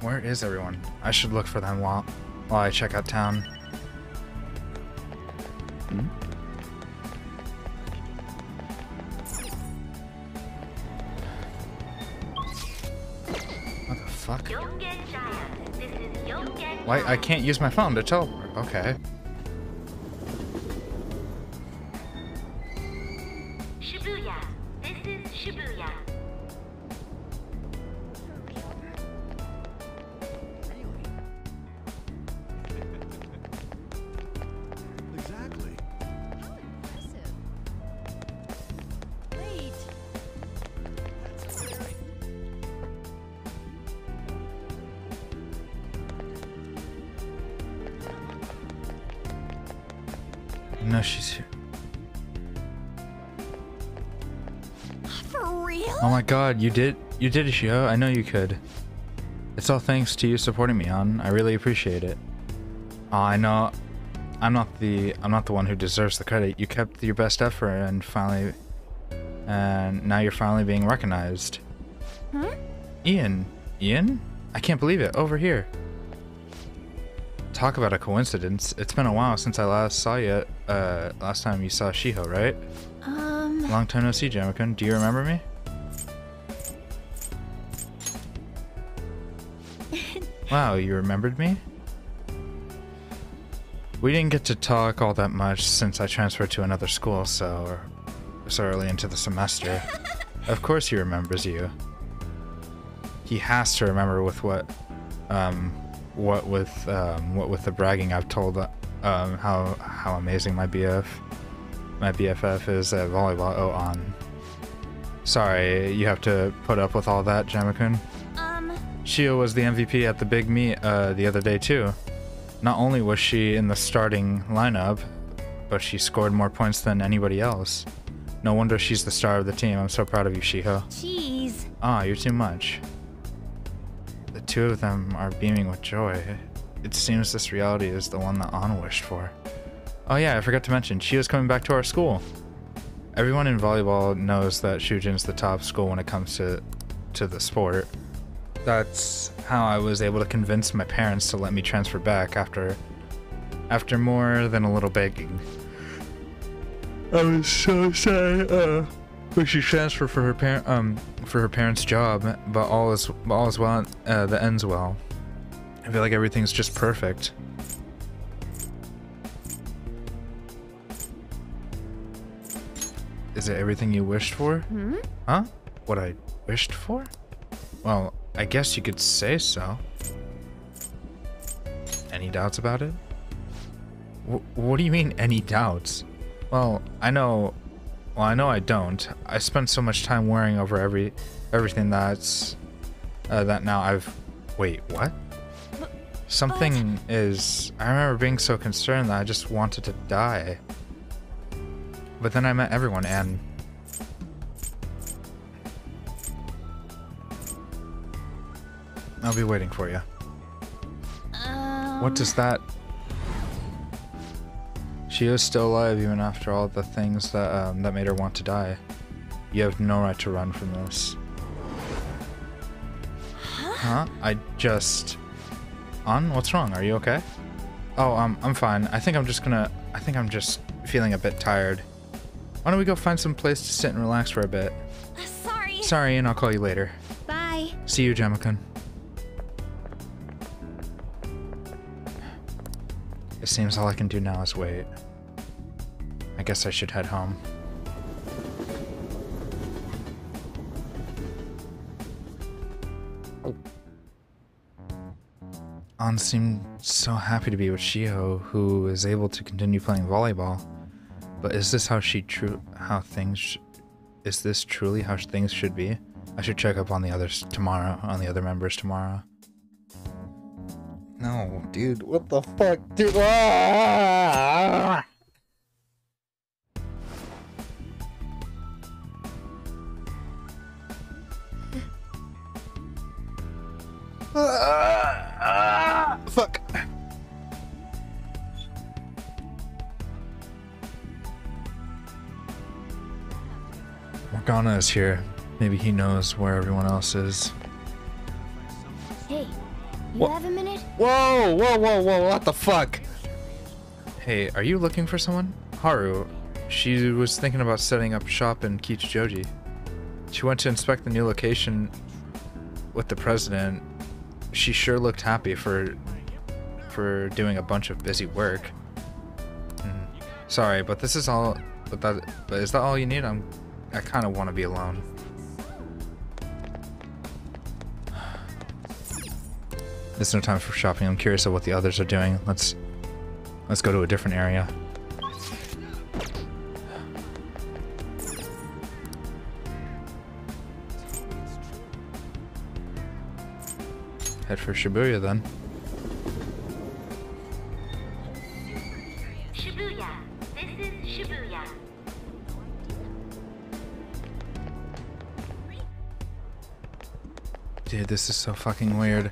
[SPEAKER 1] Where is everyone? I should look for them while, while I check out town. What the fuck? Why? I can't use my phone to teleport. Okay. You did you did it, Shiho. I know you could. It's all thanks to you supporting me on. I really appreciate it. Oh, I know I'm not the I'm not the one who deserves the credit. You kept your best effort and finally and now you're finally being recognized.
[SPEAKER 3] Hmm?
[SPEAKER 1] Ian, Ian? I can't believe it. Over here. Talk about a coincidence. It's been a while since I last saw you. Uh, last time you saw Shiho, right?
[SPEAKER 3] Um,
[SPEAKER 1] Long time no see, Jamikun. Do you remember me? Wow, you remembered me? We didn't get to talk all that much since I transferred to another school so, so early into the semester. of course he remembers you. He has to remember with what, um, what with, um, what with the bragging I've told, um, how, how amazing my BF, my BFF is at volleyball. Oh, on. Sorry, you have to put up with all that, Jamakun. Shiho was the MVP at the big meet uh, the other day too. Not only was she in the starting lineup, but she scored more points than anybody else. No wonder she's the star of the team. I'm so proud of you, Shiho.
[SPEAKER 3] jeez.
[SPEAKER 1] Ah, you're too much. The two of them are beaming with joy. It seems this reality is the one that Anna wished for. Oh yeah, I forgot to mention, Shiho's coming back to our school. Everyone in volleyball knows that Shujin's the top school when it comes to to the sport. That's how I was able to convince my parents to let me transfer back after after more than a little begging. I was so sad uh, when she transferred for her parent um for her parents' job, but all is all is well uh, that ends well. I feel like everything's just perfect. Is it everything you wished for?
[SPEAKER 3] Hmm?
[SPEAKER 1] Huh? What I wished for? Well, I guess you could say so. Any doubts about it? Wh- what do you mean, any doubts? Well, I know. Well, I know I don't. I spent so much time worrying over every everything that's uh, that now I've. Wait, what? Something is. I remember being so concerned that I just wanted to die. But then I met everyone and. I'll be waiting for you.
[SPEAKER 3] Um,
[SPEAKER 1] What does that? She is still alive even after all the things that um, that made her want to die. You have no right to run from this. Huh? I just. On? What's wrong? Are you okay? Oh, um, I'm fine. I think I'm just gonna. I think I'm just feeling a bit tired. Why don't we go find some place to sit and relax for a bit?
[SPEAKER 3] Uh, sorry.
[SPEAKER 1] Sorry, and I'll call you later.
[SPEAKER 3] Bye.
[SPEAKER 1] See you, Gemma-kun. It seems all I can do now is wait. I guess I should head home. Ann seemed so happy to be with Shiho, who is able to continue playing volleyball. But is this how she true how things is this truly how things should be? I should check up on the others tomorrow, on the other members tomorrow. No, dude, what the fuck, dude? Ah! Ah, fuck. Morgana is here. Maybe he knows where everyone else is.
[SPEAKER 3] Hey, you
[SPEAKER 1] What?
[SPEAKER 3] have a minute?
[SPEAKER 1] Whoa, whoa, whoa, whoa, what the fuck? Hey, are you looking for someone? Haru. She was thinking about setting up shop in Kichijoji. She went to inspect the new location with the president. She sure looked happy for for doing a bunch of busy work. Mm, Sorry, but this is all but that but is that all you need? I'm I kind of want to be alone. There's no time for shopping. I'm curious of what the others are doing. Let's let's go to a different area. Head for Shibuya then.
[SPEAKER 7] Shibuya. This is Shibuya.
[SPEAKER 1] Dude, this is so fucking weird.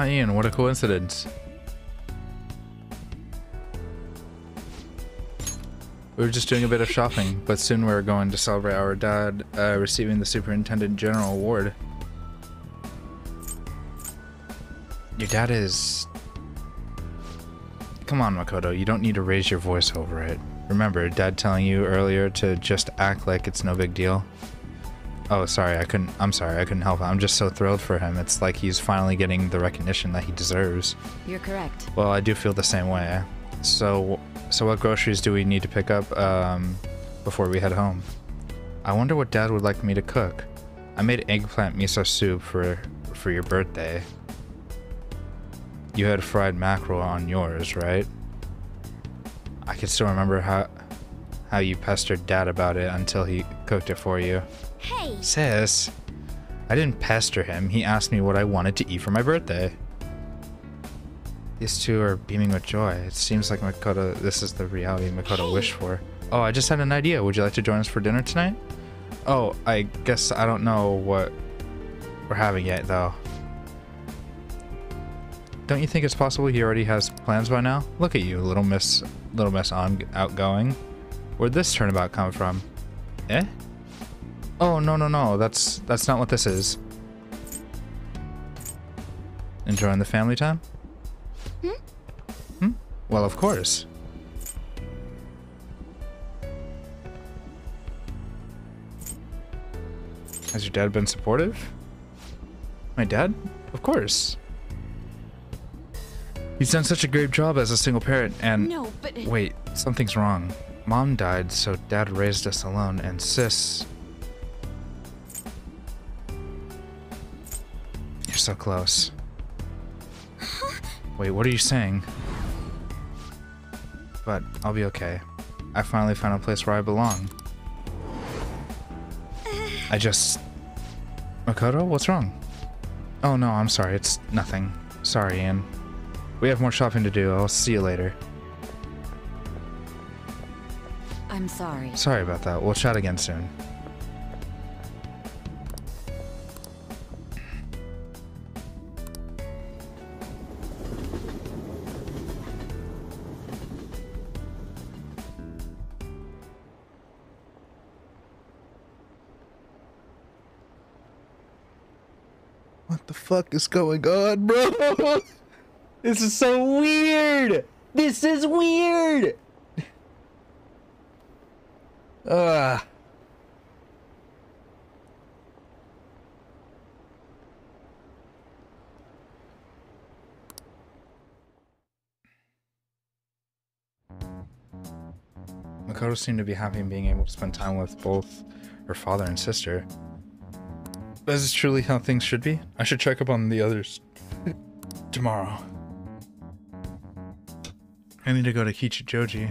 [SPEAKER 1] Ah, Ian, what a coincidence. We were just doing a bit of shopping, but soon we are going to celebrate our dad uh, receiving the Superintendent General Award. Your dad is... Come on, Makoto, you don't need to raise your voice over it. Remember, dad telling you earlier to just act like it's no big deal? Oh, sorry, I couldn't. I'm sorry, I couldn't help. I'm just so thrilled for him. It's like he's finally getting the recognition that he deserves.
[SPEAKER 9] You're correct.
[SPEAKER 1] Well, I do feel the same way. So, so what groceries do we need to pick up um, before we head home? I wonder what Dad would like me to cook. I made eggplant miso soup for for your birthday. You had fried mackerel on yours, right? I can still remember how how you pestered Dad about it until he cooked it for you.
[SPEAKER 3] Hey!
[SPEAKER 1] Sis, I didn't pester him. He asked me what I wanted to eat for my birthday. These two are beaming with joy. It seems like Makoto, this is the reality Makoto wished for. Oh, I just had an idea. Would you like to join us for dinner tonight? Oh, I guess I don't know what we're having yet, though. Don't you think it's possible he already has plans by now? Look at you, little miss, little miss on outgoing. Where'd this turnabout come from? Eh? Oh, no, no, no. That's that's not what this is. Enjoying the family time?
[SPEAKER 3] Hmm?
[SPEAKER 1] Hmm? Well, of course. Has your dad been supportive? My dad? Of course. He's done such a great job as a single parent and...
[SPEAKER 9] No, but...
[SPEAKER 1] Wait, something's wrong. Mom died, so dad raised us alone, and sis... so close. Wait, what are you saying? But I'll be okay. I finally found a place where I belong. I just... Makoto, what's wrong? Oh no, I'm sorry, it's nothing. Sorry, Ian. We have more shopping to do. I'll see you later.
[SPEAKER 9] I'm sorry.
[SPEAKER 1] Sorry about that. We'll chat again soon. Fuck is going on, bro? This is so weird. This is weird. Ugh. Ah. Makoto seemed to be happy in being able to spend time with both her father and sister. But is truly how things should be? I should check up on the others tomorrow. I need to go to Kichijoji.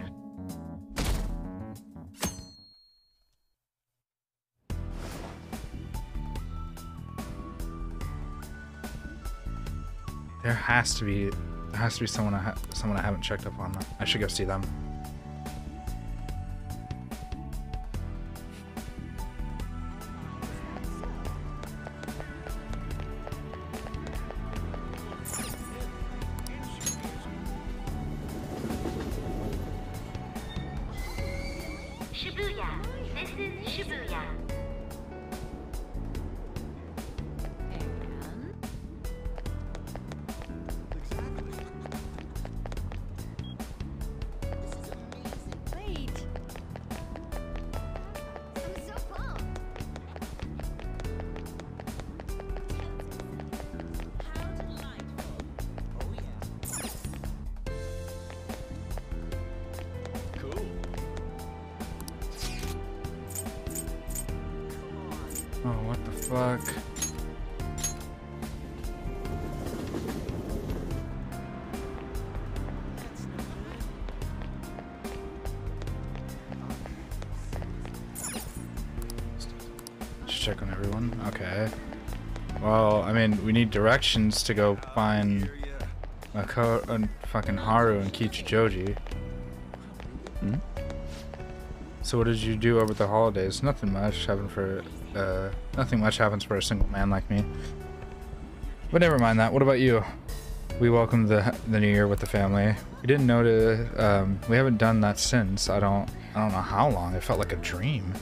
[SPEAKER 1] There has to be, there has to be someone I someone I haven't checked up on. I should go see them. Fuck? Just check on everyone. Okay. Well, I mean, we need directions to go find Mako and fucking Haru and Kichijoji. Hmm? So what did you do over the holidays? Nothing much happened for, uh, nothing much happens for a single man like me. But never mind that. What about you? We welcomed the the new year with the family. We didn't know to. Um, we haven't done that since. I don't. I don't know how long. It felt like a dream.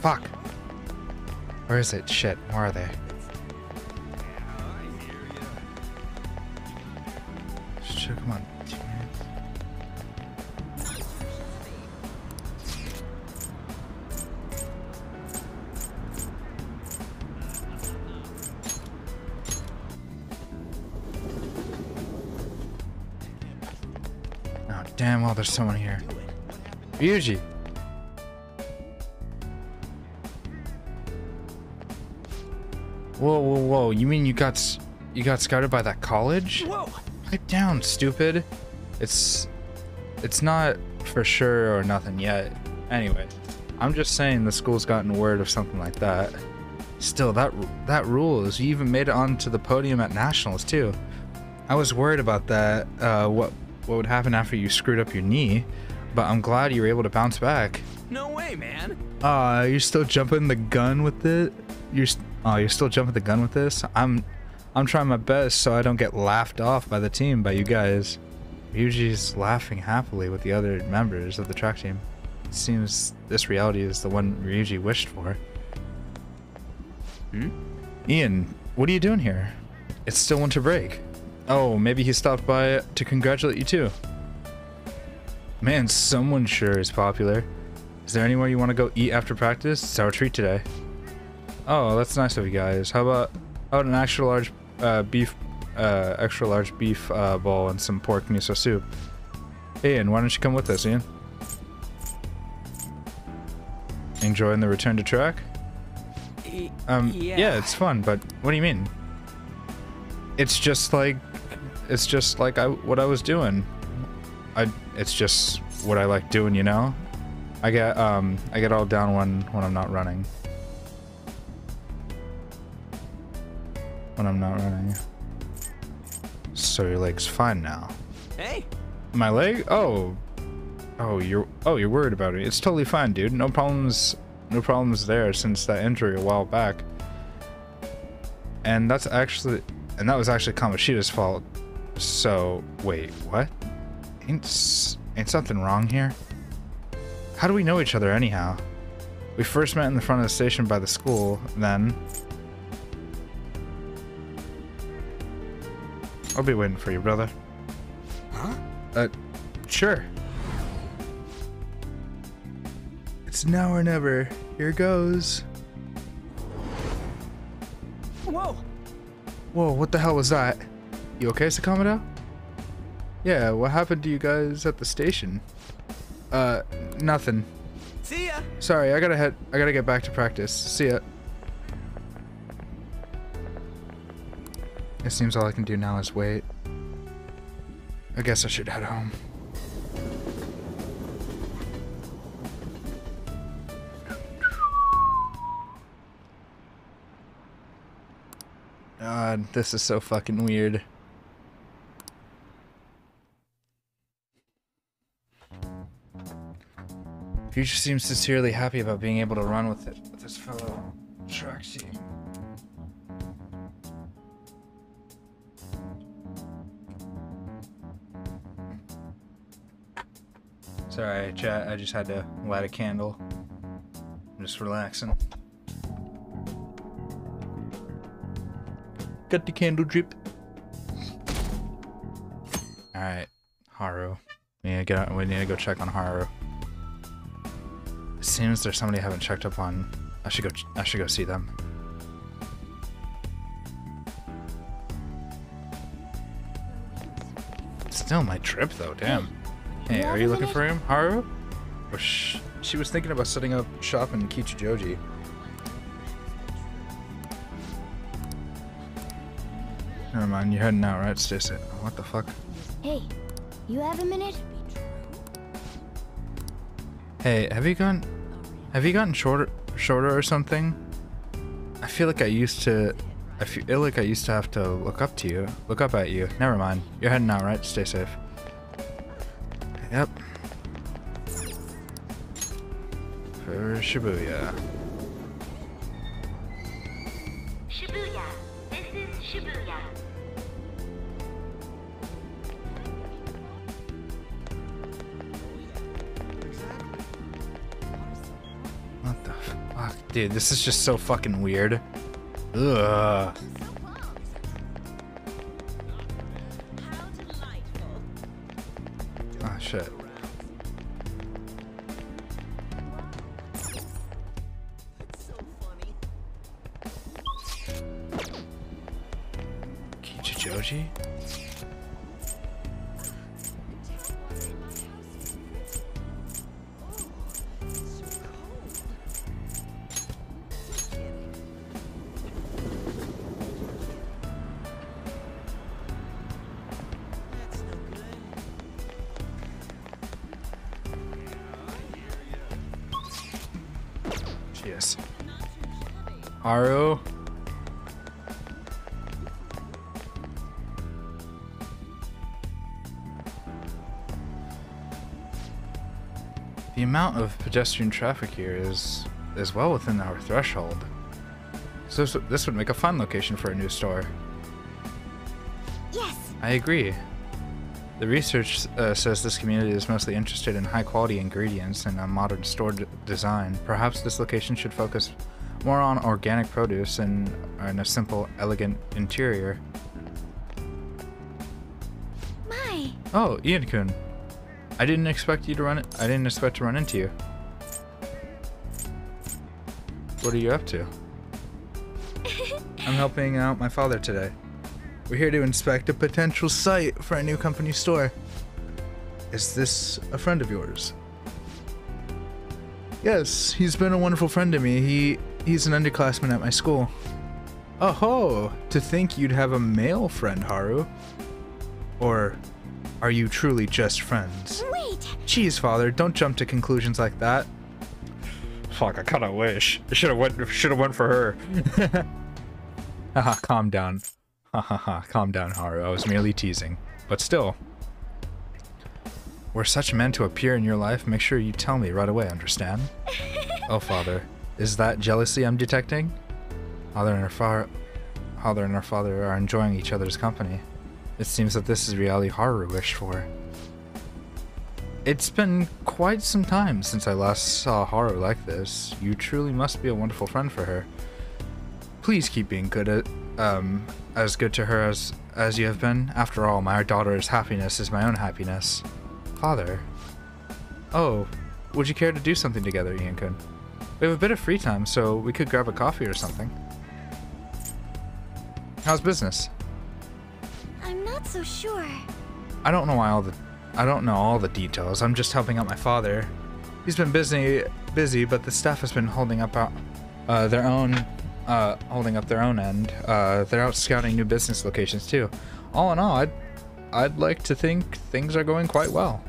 [SPEAKER 1] Fuck. Where is it? Shit. Where are they? Shit, come on. Oh, damn well, there's someone here. Ryuji. Whoa, whoa, whoa! You mean you got you got scouted by that college?
[SPEAKER 2] Whoa!
[SPEAKER 1] Pipe down, stupid. It's it's not for sure or nothing yet. Anyway, I'm just saying the school's gotten word of something like that. Still, that that rules. You even made it onto the podium at nationals too. I was worried about that. Uh, what what would happen after you screwed up your knee? But I'm glad you were able to bounce back.
[SPEAKER 2] No way, man.
[SPEAKER 1] Uh, you're still jumping the gun with it? You're oh, you're still jumping the gun with this? I'm I'm trying my best so I don't get laughed off by the team by you guys. Ryuji's laughing happily with the other members of the track team. It seems this reality is the one Ryuji wished for. Hmm? Ian, what are you doing here? It's still winter break. Oh, maybe he stopped by to congratulate you too. Man, someone sure is popular. Is there anywhere you want to go eat after practice? It's our treat today. Oh, that's nice of you guys. How about how about an extra large uh, beef, uh, extra large beef uh, bowl and some pork miso soup? Ian, why don't you come with us, Ian? Enjoying the return to track? Um, yeah.
[SPEAKER 2] yeah.
[SPEAKER 1] it's fun, but what do you mean? It's just like, it's just like I what I was doing. I it's just what I like doing, you know. I get um I get all down when when I'm not running. When I'm not running. So your leg's fine now.
[SPEAKER 2] Hey,
[SPEAKER 1] My leg? Oh. Oh, you're oh, you're worried about it. It's totally fine, dude. No problems no problems there since that injury a while back. And that's actually and that was actually Kamoshida's fault. So, wait, what? Ain't ain't something wrong here? How do we know each other anyhow? We first met in the front of the station by the school, then I'll be waiting for you, brother.
[SPEAKER 2] Huh?
[SPEAKER 1] Uh, sure. It's now or never. Here goes.
[SPEAKER 2] whoa!
[SPEAKER 1] Whoa, what the hell was that? You okay, Sakamoto? Yeah, what happened to you guys at the station? Uh, nothing.
[SPEAKER 2] See ya.
[SPEAKER 1] Sorry, I gotta head. I gotta get back to practice. See ya. It seems all I can do now is wait. I guess I should head home. God, this is so fucking weird. Future seems sincerely happy about being able to run with it with his fellow track. Sorry, chat. I just had to light a candle. I'm just relaxing. Got the candle drip. Alright, Haru. We need, to we need to go check on Haru. Seems there's somebody I haven't checked up on. I should go. I should go see them. Still my trip though. Damn. Hey, are you looking for him, Haru? Or sh she was thinking about setting up shop in Kichijoji. Never mind, you're heading out, right, Stacy? What the fuck?
[SPEAKER 3] Hey, you have a minute?
[SPEAKER 1] Hey, have you gotten have you gotten shorter shorter or something? I feel like I used to I feel like I used to have to look up to you. Look up at you. Never mind. You're heading out, right? Stay safe. Yep. For Shibuya.
[SPEAKER 7] Shibuya. This is Shibuya.
[SPEAKER 1] What the fuck? Dude, this is just so fucking weird. Ugh. Amount of pedestrian traffic here is is well within our threshold. So this, would make a fun location for a new store.
[SPEAKER 3] Yes.
[SPEAKER 1] I agree. The research uh, says this community is mostly interested in high quality ingredients and a modern store d- design. Perhaps this location should focus more on organic produce and, and a simple, elegant interior.
[SPEAKER 3] My.
[SPEAKER 1] Oh, Ian Kun. I didn't expect you to run. I didn't expect to run into you. What are you up to? I'm helping out my father today. We're here to inspect a potential site for a new company store. Is this a friend of yours? Yes, he's been a wonderful friend to me. He he's an underclassman at my school. Oh ho! To think you'd have a male friend, Haru. Or are you truly just friends?
[SPEAKER 3] Wait.
[SPEAKER 1] Jeez, father, don't jump to conclusions like that. Fuck, I kinda wish. I should've went should've went for her. Haha, calm down. Ha ha ha, calm down, Haru. I was merely teasing. But still. Were such men to appear in your life, make sure you tell me right away, understand? oh, father. Is that jealousy I'm detecting? Father and her father, father and her father are enjoying each other's company. It seems that this is reality Haru wished for. It's been quite some time since I last saw Haru like this. You truly must be a wonderful friend for her. Please keep being good at, um, as good to her as as you have been. After all, my daughter's happiness is my own happiness. Father. Oh, would you care to do something together, Ian-kun? We have a bit of free time, so we could grab a coffee or something. How's business?
[SPEAKER 3] I'm not so sure.
[SPEAKER 1] I don't know why all the I don't know all the details. I'm just helping out my father. He's been busy busy, but the staff has been holding up uh, their own uh, holding up their own end. Uh, they're out scouting new business locations too. All in all, I'd I'd like to think things are going quite well.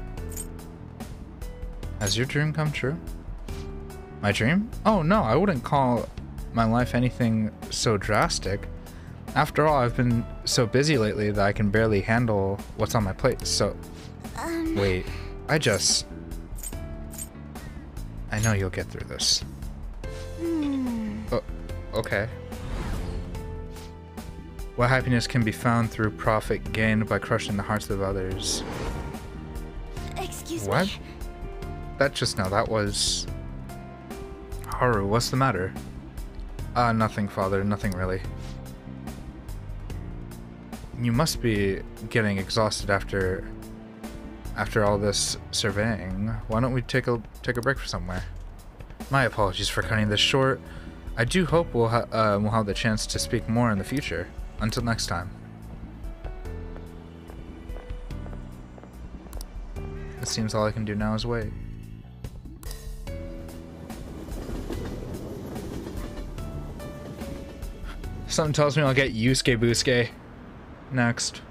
[SPEAKER 1] Has your dream come true? My dream? Oh no, I wouldn't call my life anything so drastic. After all, I've been so busy lately that I can barely handle what's on my plate. So,
[SPEAKER 3] Um.
[SPEAKER 1] wait, I just. I know you'll get through this.
[SPEAKER 3] Hmm.
[SPEAKER 1] Oh, okay. What happiness can be found through profit gained by crushing the hearts of others?
[SPEAKER 3] Excuse
[SPEAKER 1] What?
[SPEAKER 3] me.
[SPEAKER 1] That just now, that was. Haru, what's the matter? Ah, nothing, father, nothing really. You must be getting exhausted after after all this surveying, why don't we take a take a break for somewhere? My apologies for cutting this short. I do hope we'll, ha uh, we'll have the chance to speak more in the future. Until next time. It seems all I can do now is wait. Something tells me I'll get Yusuke Busuke next.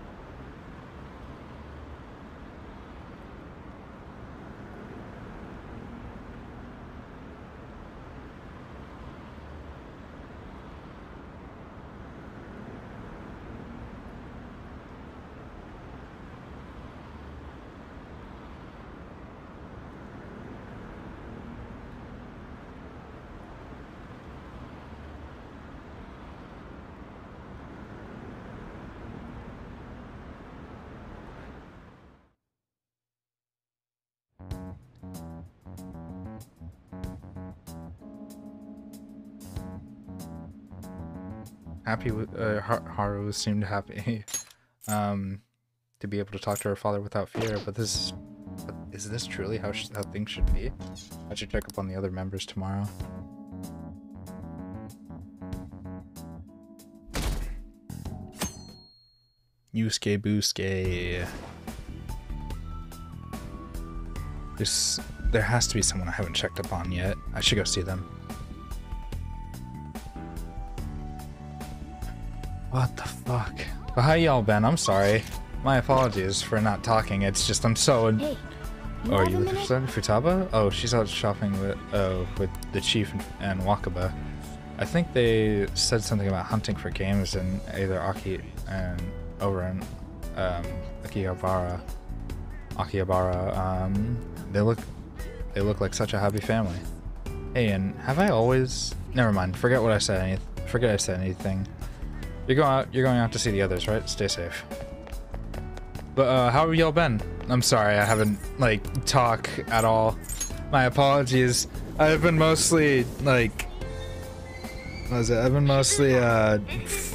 [SPEAKER 1] With uh, Haru seemed happy um, to be able to talk to her father without fear. But this is this truly how how things should be? I should check up on the other members tomorrow. Yusuke Busuke. There's there has to be someone I haven't checked up on yet. I should go see them. What the fuck? How y'all been? I'm sorry. My apologies for not talking. It's just I'm so.
[SPEAKER 3] Hey,
[SPEAKER 1] you oh, are you with Futaba? Oh, she's out shopping with uh, with the chief and, and Wakaba. I think they said something about hunting for games in either Aki and over in um, Akihabara. Akihabara. Um, they look they look like such a happy family. Hey, and have I always? Never mind. Forget what I said. Any, forget I said anything. You're going out. You're going out to see the others, right? Stay safe. But uh, how have y'all been? I'm sorry, I haven't like talk at all. My apologies. I've been mostly like, what is it? I've been mostly uh,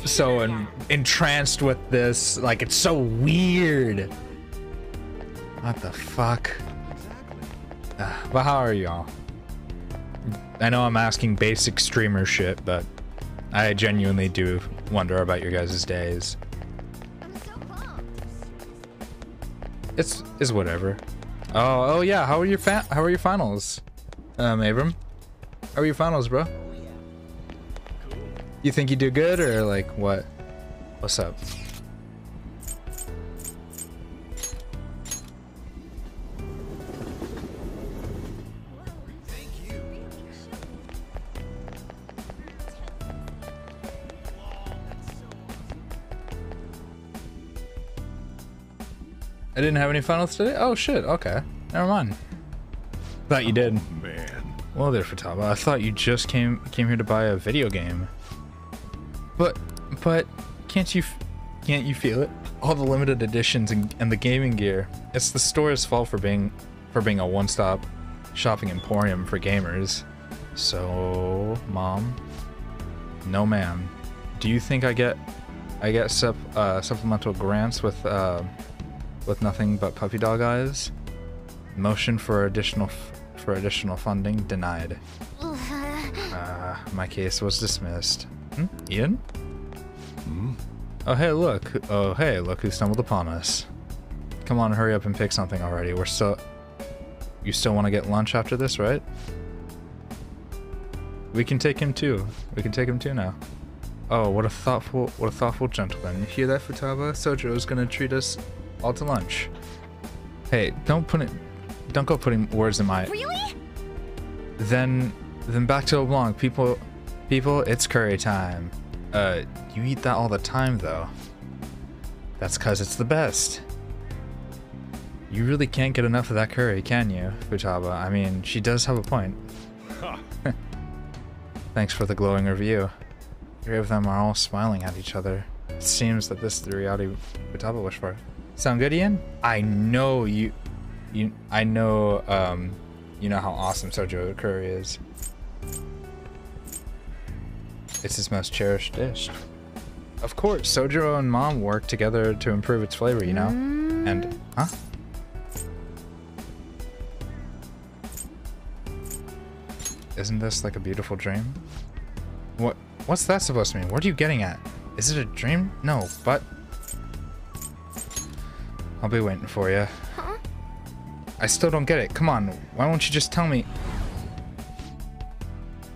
[SPEAKER 1] so en entranced with this. Like it's so weird. What the fuck? Uh, but how are y'all? I know I'm asking basic streamer shit, but I genuinely do wonder about your guys' days. It's is whatever. Oh, oh yeah. How are your fa how are your finals, um, Abram? How are your finals, bro? You think you do good or like what? What's up? I didn't have any finals today? Oh shit, okay. Never mind. Thought you did.
[SPEAKER 4] Oh, man.
[SPEAKER 1] Well there, Futaba. I thought you just came came here to buy a video game. But but can't you can't you feel it? All the limited editions and, and the gaming gear. It's the store's fault for being for being a one-stop shopping emporium for gamers. So, mom, no ma'am. Do you think I get I get sup, uh, supplemental grants with uh, with nothing but puppy dog eyes. Motion for additional for additional funding denied. Uh, my case was dismissed. Hmm? Ian?
[SPEAKER 4] Hmm?
[SPEAKER 1] Oh hey look! Oh hey look who stumbled upon us. Come on, hurry up and pick something already. We're still. You still want to get lunch after this, right? We can take him too. We can take him too now. Oh, what a thoughtful, what a thoughtful gentleman. You hear that, Futaba? Sojo's gonna treat us all to lunch. Hey, don't put it. Don't go putting words in my.
[SPEAKER 3] Really?
[SPEAKER 1] Then, then back to LeBlanc. People, people, it's curry time. Uh, you eat that all the time though. That's cause it's the best. You really can't get enough of that curry, can you, Futaba? I mean, she does have a point. Thanks for the glowing review. Three of them are all smiling at each other. It seems that this is the reality Futaba wished for. Sound good, Ian? I know you, you. I know, um, you know how awesome Sojo curry is. It's his most cherished dish. Of course, Sojo and Mom work together to improve its flavor, you know? Mm. And, huh? Isn't this like a beautiful dream? What? What's that supposed to mean? What are you getting at? Is it a dream? No, but I'll be waiting for you.
[SPEAKER 3] Huh?
[SPEAKER 1] I still don't get it. Come on, why won't you just tell me?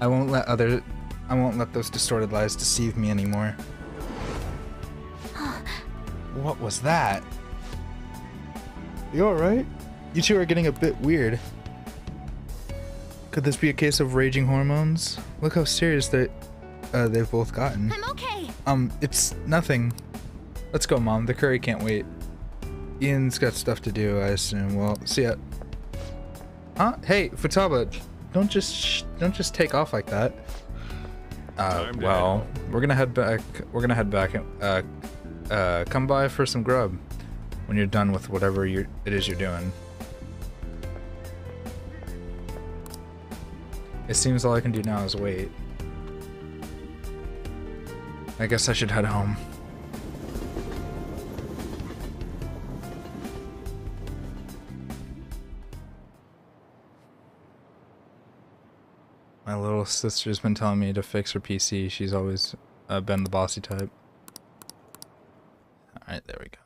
[SPEAKER 1] I won't let other I won't let those distorted lies deceive me anymore. what was that? You alright? You two are getting a bit weird. Could this be a case of raging hormones? Look how serious they, uh, they've both gotten.
[SPEAKER 3] I'm okay.
[SPEAKER 1] Um, it's nothing. Let's go, Mom. The curry can't wait. Ian's got stuff to do, I assume. Well, see ya. Huh? Hey, Futaba, don't just sh don't just take off like that. Uh, well, we're gonna head back. We're gonna head back. Uh, uh, come by for some grub when you're done with whatever you it is you're doing. It seems all I can do now is wait. I guess I should head home. My little sister's been telling me to fix her PC. She's always uh, been the bossy type. Alright, there we go.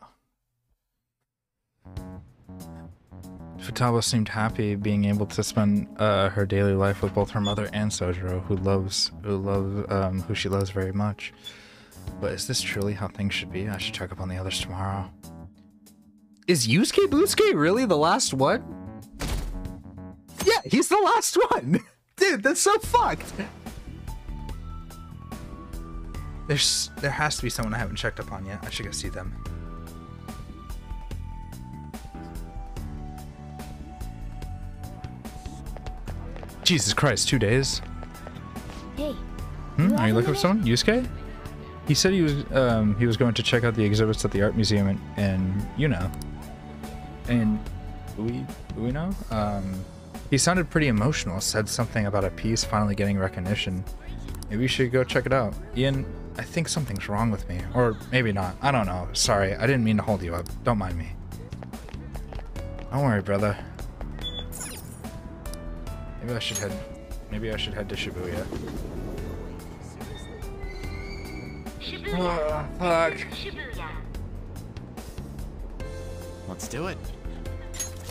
[SPEAKER 1] Futaba seemed happy being able to spend uh, her daily life with both her mother and Sojiro, who loves who loves um, who she loves very much. But is this truly how things should be? I should check up on the others tomorrow. Is Yusuke Butsuke really the last one? Yeah, he's the last one! Dude, that's so fucked! There's there has to be someone I haven't checked up on yet. I should go see them. Jesus Christ, two days?
[SPEAKER 3] Hey.
[SPEAKER 1] Hmm? Are you looking for someone? Yusuke? He said he was um, he was going to check out the exhibits at the art museum in, in you know. And we we know. Um, he sounded pretty emotional. Said something about a piece finally getting recognition. Maybe we should go check it out. Ian, I think something's wrong with me, or maybe not. I don't know. Sorry, I didn't mean to hold you up. Don't mind me. Don't worry, brother. Maybe I should head. Maybe I should head to Shibuya.
[SPEAKER 7] Shibuya.
[SPEAKER 1] Ah, fuck.
[SPEAKER 7] Shibuya.
[SPEAKER 5] Let's do it.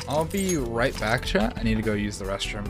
[SPEAKER 1] I'll be right back, chat. I need to go use the restroom.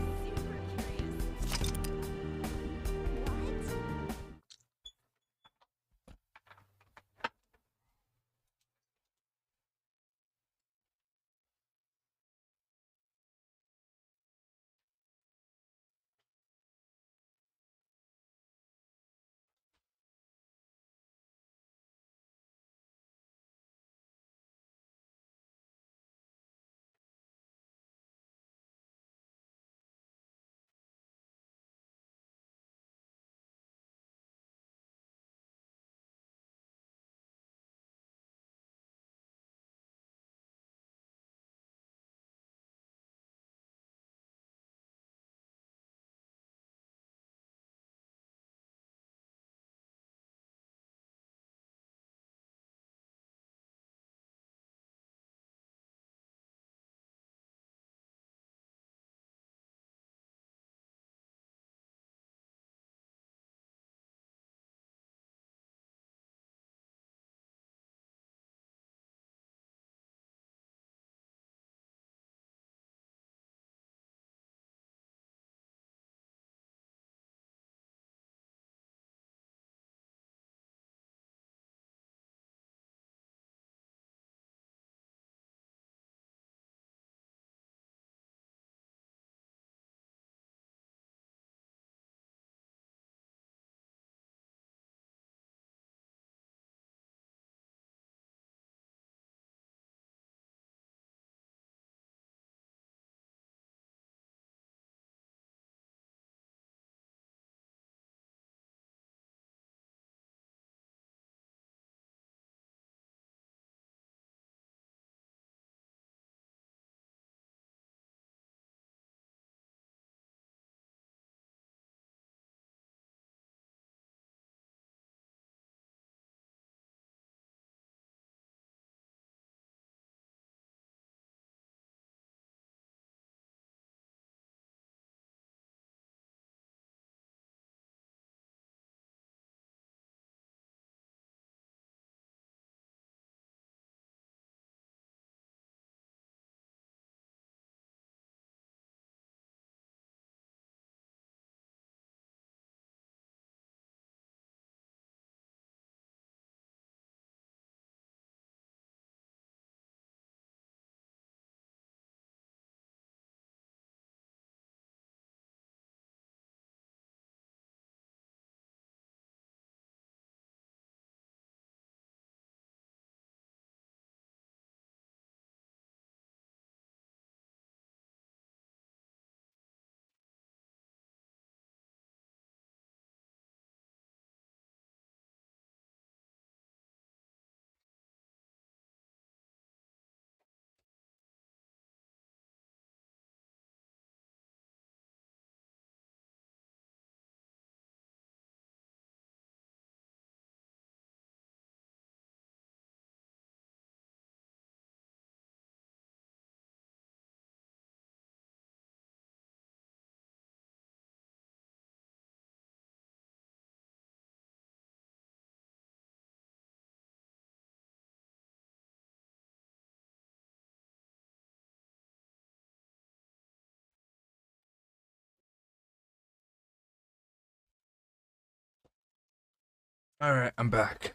[SPEAKER 1] Alright, I'm back.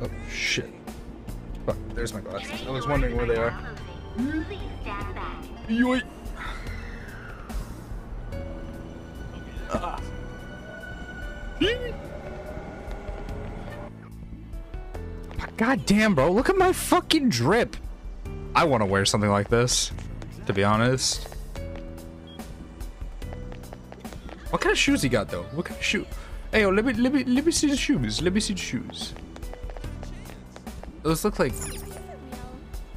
[SPEAKER 1] Oh, shit. Fuck, there's my glasses. I was wondering where they are. Yoink. Ah. God damn, bro. Look at my fucking drip. I want to wear something like this, to be honest. What kind of shoes he got though? What kind of shoe? Hey, yo, let me let me let me see the shoes. Let me see the shoes. Those look like.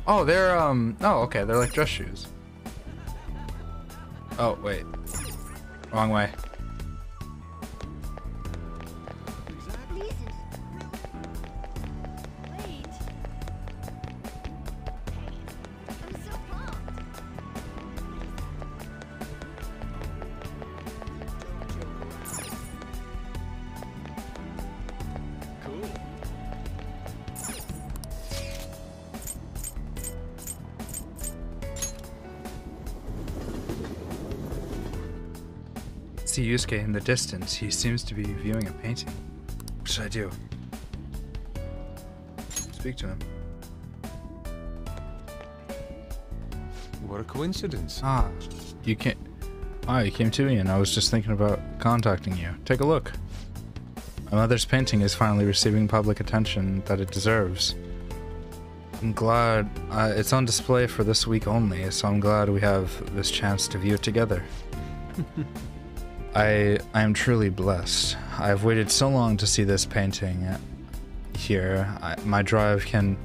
[SPEAKER 1] Oh, they're um. Oh, okay. They're like dress shoes. Oh wait, wrong way. Yusuke in the distance. He seems to be viewing a painting. What should I do? Speak to him.
[SPEAKER 10] What a coincidence.
[SPEAKER 1] Ah, you can't. Ah, you came to me, and I was just thinking about contacting you. Take a look. My mother's painting is finally receiving public attention that it deserves. I'm glad uh, it's on display for this week only, so I'm glad we have this chance to view it together. I I am truly blessed. I've waited so long to see this painting here. I, my drive can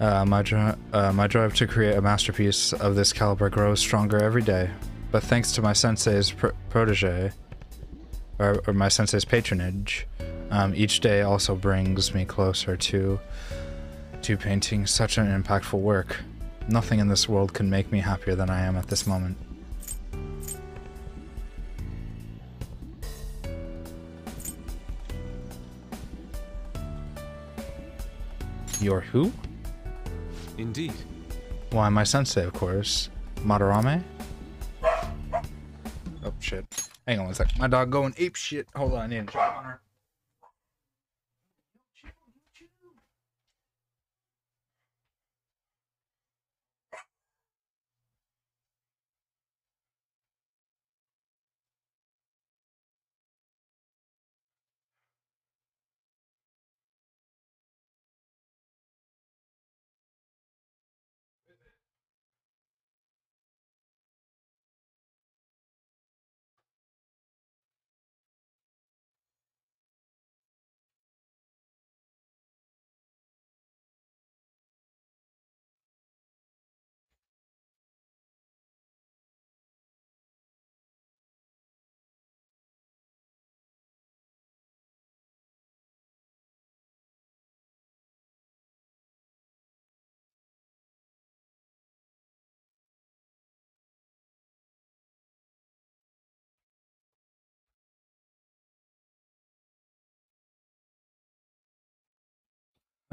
[SPEAKER 1] uh, my, dri- uh, my drive to create a masterpiece of this caliber grows stronger every day. But thanks to my sensei's pr- protege, or, or, my sensei's patronage, um, each day also brings me closer to to painting such an impactful work. Nothing in this world can make me happier than I am at this moment. Your who?
[SPEAKER 10] Indeed.
[SPEAKER 1] Why, my sensei, of course. Madarame? Oh, shit. Hang on one sec. My dog going ape shit. Hold on, I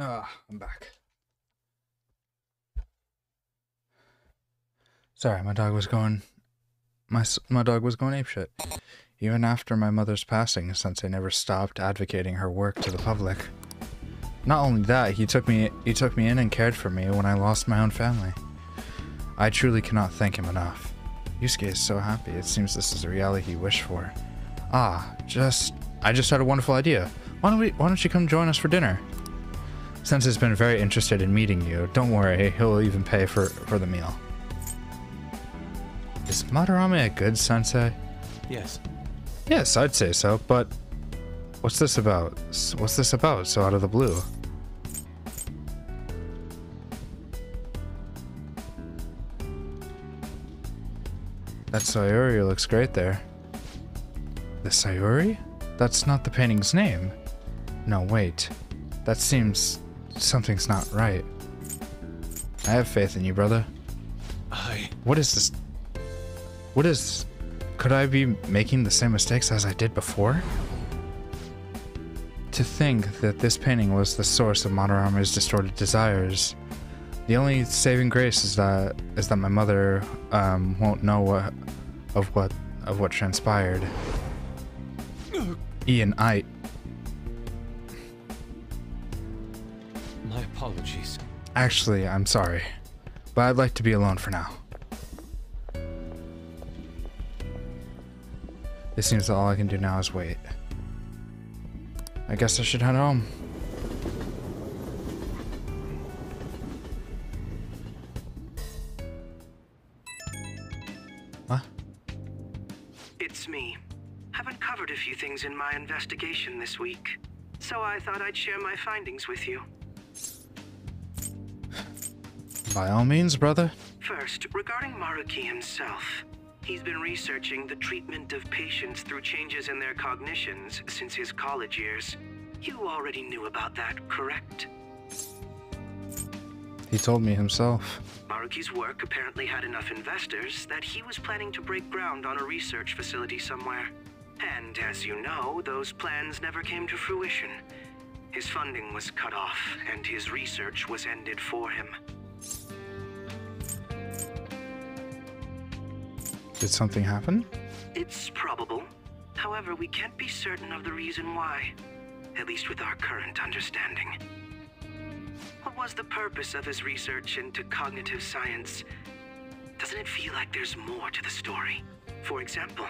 [SPEAKER 1] Ah, I'm back. Sorry, my dog was going. My my dog was going apeshit. Even after my mother's passing, Sensei never stopped advocating her work to the public. Not only that, he took me he took me in and cared for me when I lost my own family. I truly cannot thank him enough. Yusuke is so happy. It seems this is the reality he wished for. Ah, just I just had a wonderful idea. Why don't we why don't you come join us for dinner? Sensei's been very interested in meeting you. Don't worry, he'll even pay for, for the meal. Is Madarame a good sensei?
[SPEAKER 10] Yes.
[SPEAKER 1] Yes, I'd say so, but what's this about? What's this about so out of the blue? That Sayuri looks great there. The Sayuri? That's not the painting's name. No, wait. That seems something's not right. I have faith in you, brother.
[SPEAKER 10] I.
[SPEAKER 1] What is this? What is. Could I be making the same mistakes as I did before? To think that this painting was the source of Madarame's distorted desires. The only saving grace is that is that my mother um, won't know what of what of what transpired. Ian I.
[SPEAKER 10] My apologies.
[SPEAKER 1] Actually, I'm sorry, but I'd like to be alone for now. It seems that all I can do now is wait. I guess I should head home. What?
[SPEAKER 2] It's me. I've uncovered a few things in my investigation this week, so I thought I'd share my findings with you.
[SPEAKER 1] By all means, brother.
[SPEAKER 2] First, regarding Maruki himself. He's been researching the treatment of patients through changes in their cognitions since his college years. You already knew about that, correct?
[SPEAKER 1] He told me himself.
[SPEAKER 2] Maruki's work apparently had enough investors that he was planning to break ground on a research facility somewhere. And as you know, those plans never came to fruition. His funding was cut off, and his research was ended for him.
[SPEAKER 1] Did something happen?
[SPEAKER 2] It's probable. However, we can't be certain of the reason why. At least with our current understanding. What was the purpose of his research into cognitive science? Doesn't it feel like there's more to the story? For example,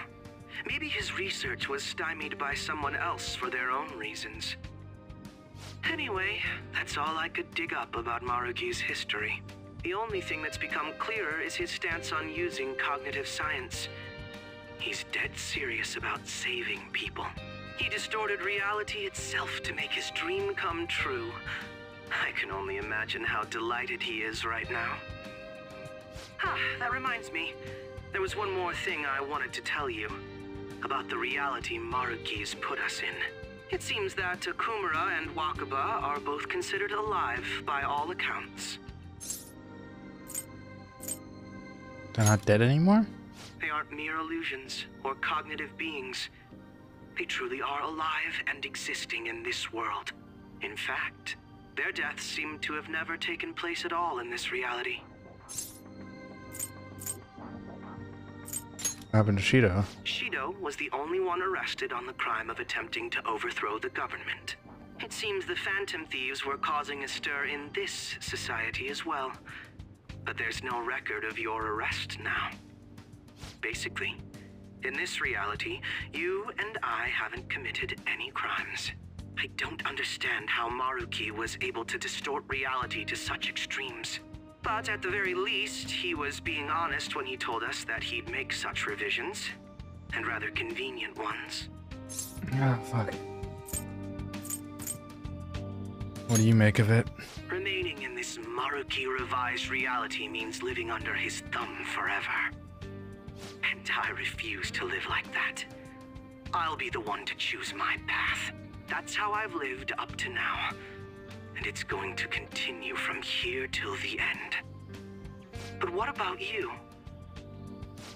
[SPEAKER 2] maybe his research was stymied by someone else for their own reasons. Anyway, that's all I could dig up about Maruki's history. The only thing that's become clearer is his stance on using cognitive science. He's dead serious about saving people. He distorted reality itself to make his dream come true. I can only imagine how delighted he is right now. Ah, that reminds me. There was one more thing I wanted to tell you. About the reality Maruki's put us in. It seems that Okumura and Wakaba are both considered alive by all accounts.
[SPEAKER 1] They're not dead anymore?
[SPEAKER 2] They aren't mere illusions or cognitive beings. They truly are alive and existing in this world. In fact, their deaths seem to have never taken place at all in this reality.
[SPEAKER 1] What happened to Shido?
[SPEAKER 2] Shido was the only one arrested on the crime of attempting to overthrow the government. It seems the Phantom Thieves were causing a stir in this society as well. But there's no record of your arrest now. Basically, in this reality, you and I haven't committed any crimes. I don't understand how Maruki was able to distort reality to such extremes. But at the very least, he was being honest when he told us that he'd make such revisions, and rather convenient ones.
[SPEAKER 1] Ah, fuck. What do you make of it?
[SPEAKER 2] Remaining in this Maruki revised reality means living under his thumb forever. And I refuse to live like that. I'll be the one to choose my path. That's how I've lived up to now. And it's going to continue from here till the end. But what about you?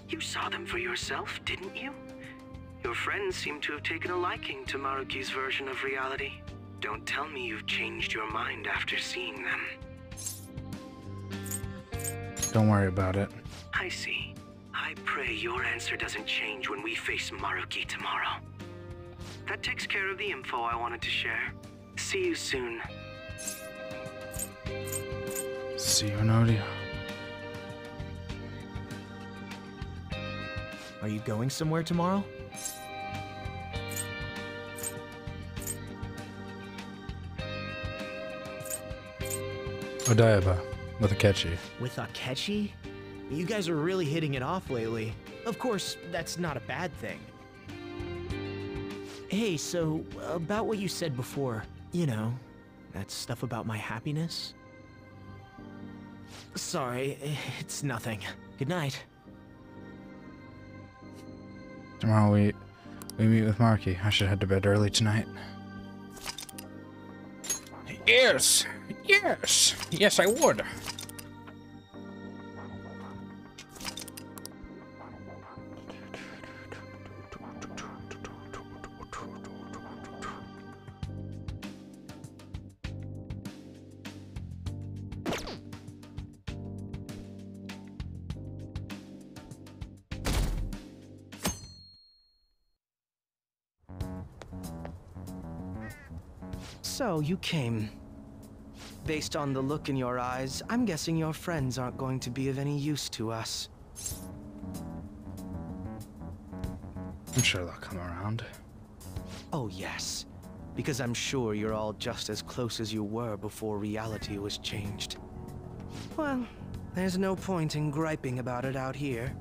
[SPEAKER 2] You saw them for yourself, didn't you? Your friends seem to have taken a liking to Maruki's version of reality. Don't tell me you've changed your mind after seeing them.
[SPEAKER 1] Don't worry about it.
[SPEAKER 2] I see. I pray your answer doesn't change when we face Maruki tomorrow. That takes care of the info I wanted to share. See you soon.
[SPEAKER 1] See you in Odaiba.
[SPEAKER 11] Are you going somewhere tomorrow?
[SPEAKER 1] Odaiba with Akechi.
[SPEAKER 11] With Akechi? You guys are really hitting it off lately. Of course, that's not a bad thing. Hey, so about what you said before, you know, that stuff about my happiness? Sorry, it's nothing. Good night.
[SPEAKER 1] Tomorrow we we meet with Maruki. I should head to bed early tonight. Yes, Yes. Yes, I would.
[SPEAKER 2] So you came. Based on the look in your eyes, I'm guessing your friends aren't going to be of any use to us.
[SPEAKER 1] I'm sure they'll come around.
[SPEAKER 2] Oh, yes. Because I'm sure you're all just as close as you were before reality was changed. Well, there's no point in griping about it out here.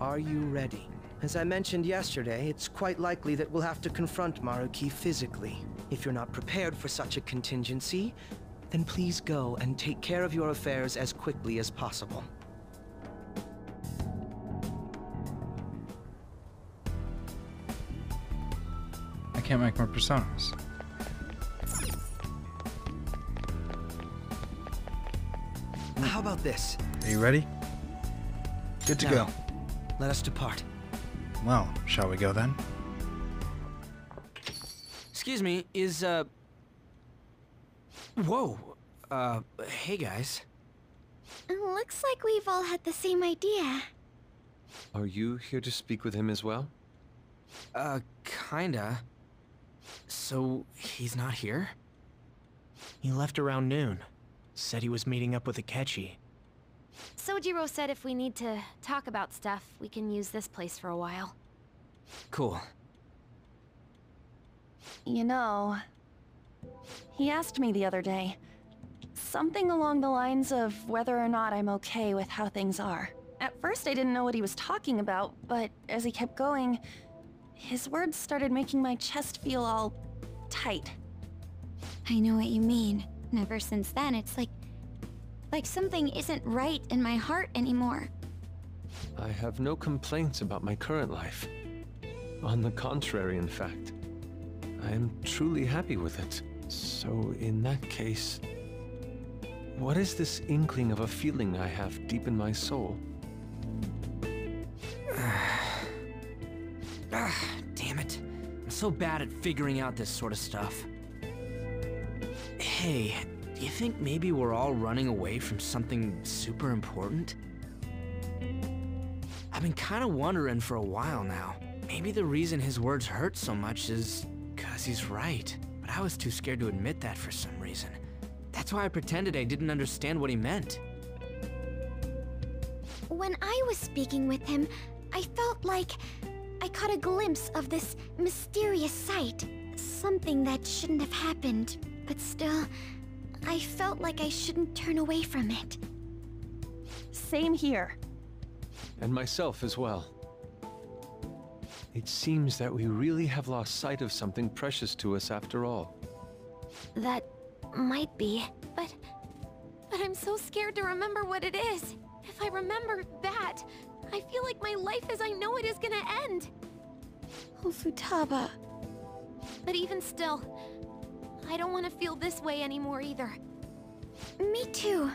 [SPEAKER 2] Are you ready? As I mentioned yesterday, it's quite likely that we'll have to confront Maruki physically. If you're not prepared for such a contingency, then please go and take care of your affairs as quickly as possible.
[SPEAKER 1] I can't make more personas.
[SPEAKER 2] How about this?
[SPEAKER 1] Are you ready? Good to
[SPEAKER 2] Now,
[SPEAKER 1] go.
[SPEAKER 2] Let us depart.
[SPEAKER 1] Well, shall we go then?
[SPEAKER 11] Excuse me, is, uh... Whoa. Uh, hey guys.
[SPEAKER 9] Looks like we've all had the same idea.
[SPEAKER 6] Are you here to speak with him as well?
[SPEAKER 11] Uh, kinda. So, he's not here? He left around noon. Said he was meeting up with Akechi.
[SPEAKER 12] Sojiro said if we need to talk about stuff, we can use this place for a while.
[SPEAKER 11] Cool.
[SPEAKER 13] You know, he asked me the other day. Something along the lines of whether or not I'm okay with how things are. At first I didn't know what he was talking about, but as he kept going, his words started making my chest feel all tight.
[SPEAKER 9] I know what you mean. And ever since then, it's like... Like something isn't right in my heart anymore.
[SPEAKER 6] I have no complaints about my current life. On the contrary, in fact. I am truly happy with it. So, in that case, what is this inkling of a feeling I have deep in my soul?
[SPEAKER 11] Ah, damn it. I'm so bad at figuring out this sort of stuff. Hey, do you think maybe we're all running away from something super important? I've been kind of wondering for a while now. Maybe the reason his words hurt so much is because he's right. But I was too scared to admit that for some reason. That's why I pretended I didn't understand what he meant.
[SPEAKER 9] When I was speaking with him, I felt like I caught a glimpse of this mysterious sight. Something that shouldn't have happened, but still, I felt like I shouldn't turn away from it.
[SPEAKER 13] Same here.
[SPEAKER 6] And myself as well. It seems that we really have lost sight of something precious to us after all.
[SPEAKER 12] That might be, but... But I'm so scared to remember what it is. If I remember that, I feel like my life as I know it is gonna end.
[SPEAKER 13] Oh, Futaba.
[SPEAKER 12] But even still, I don't want to feel this way anymore either.
[SPEAKER 9] Me too.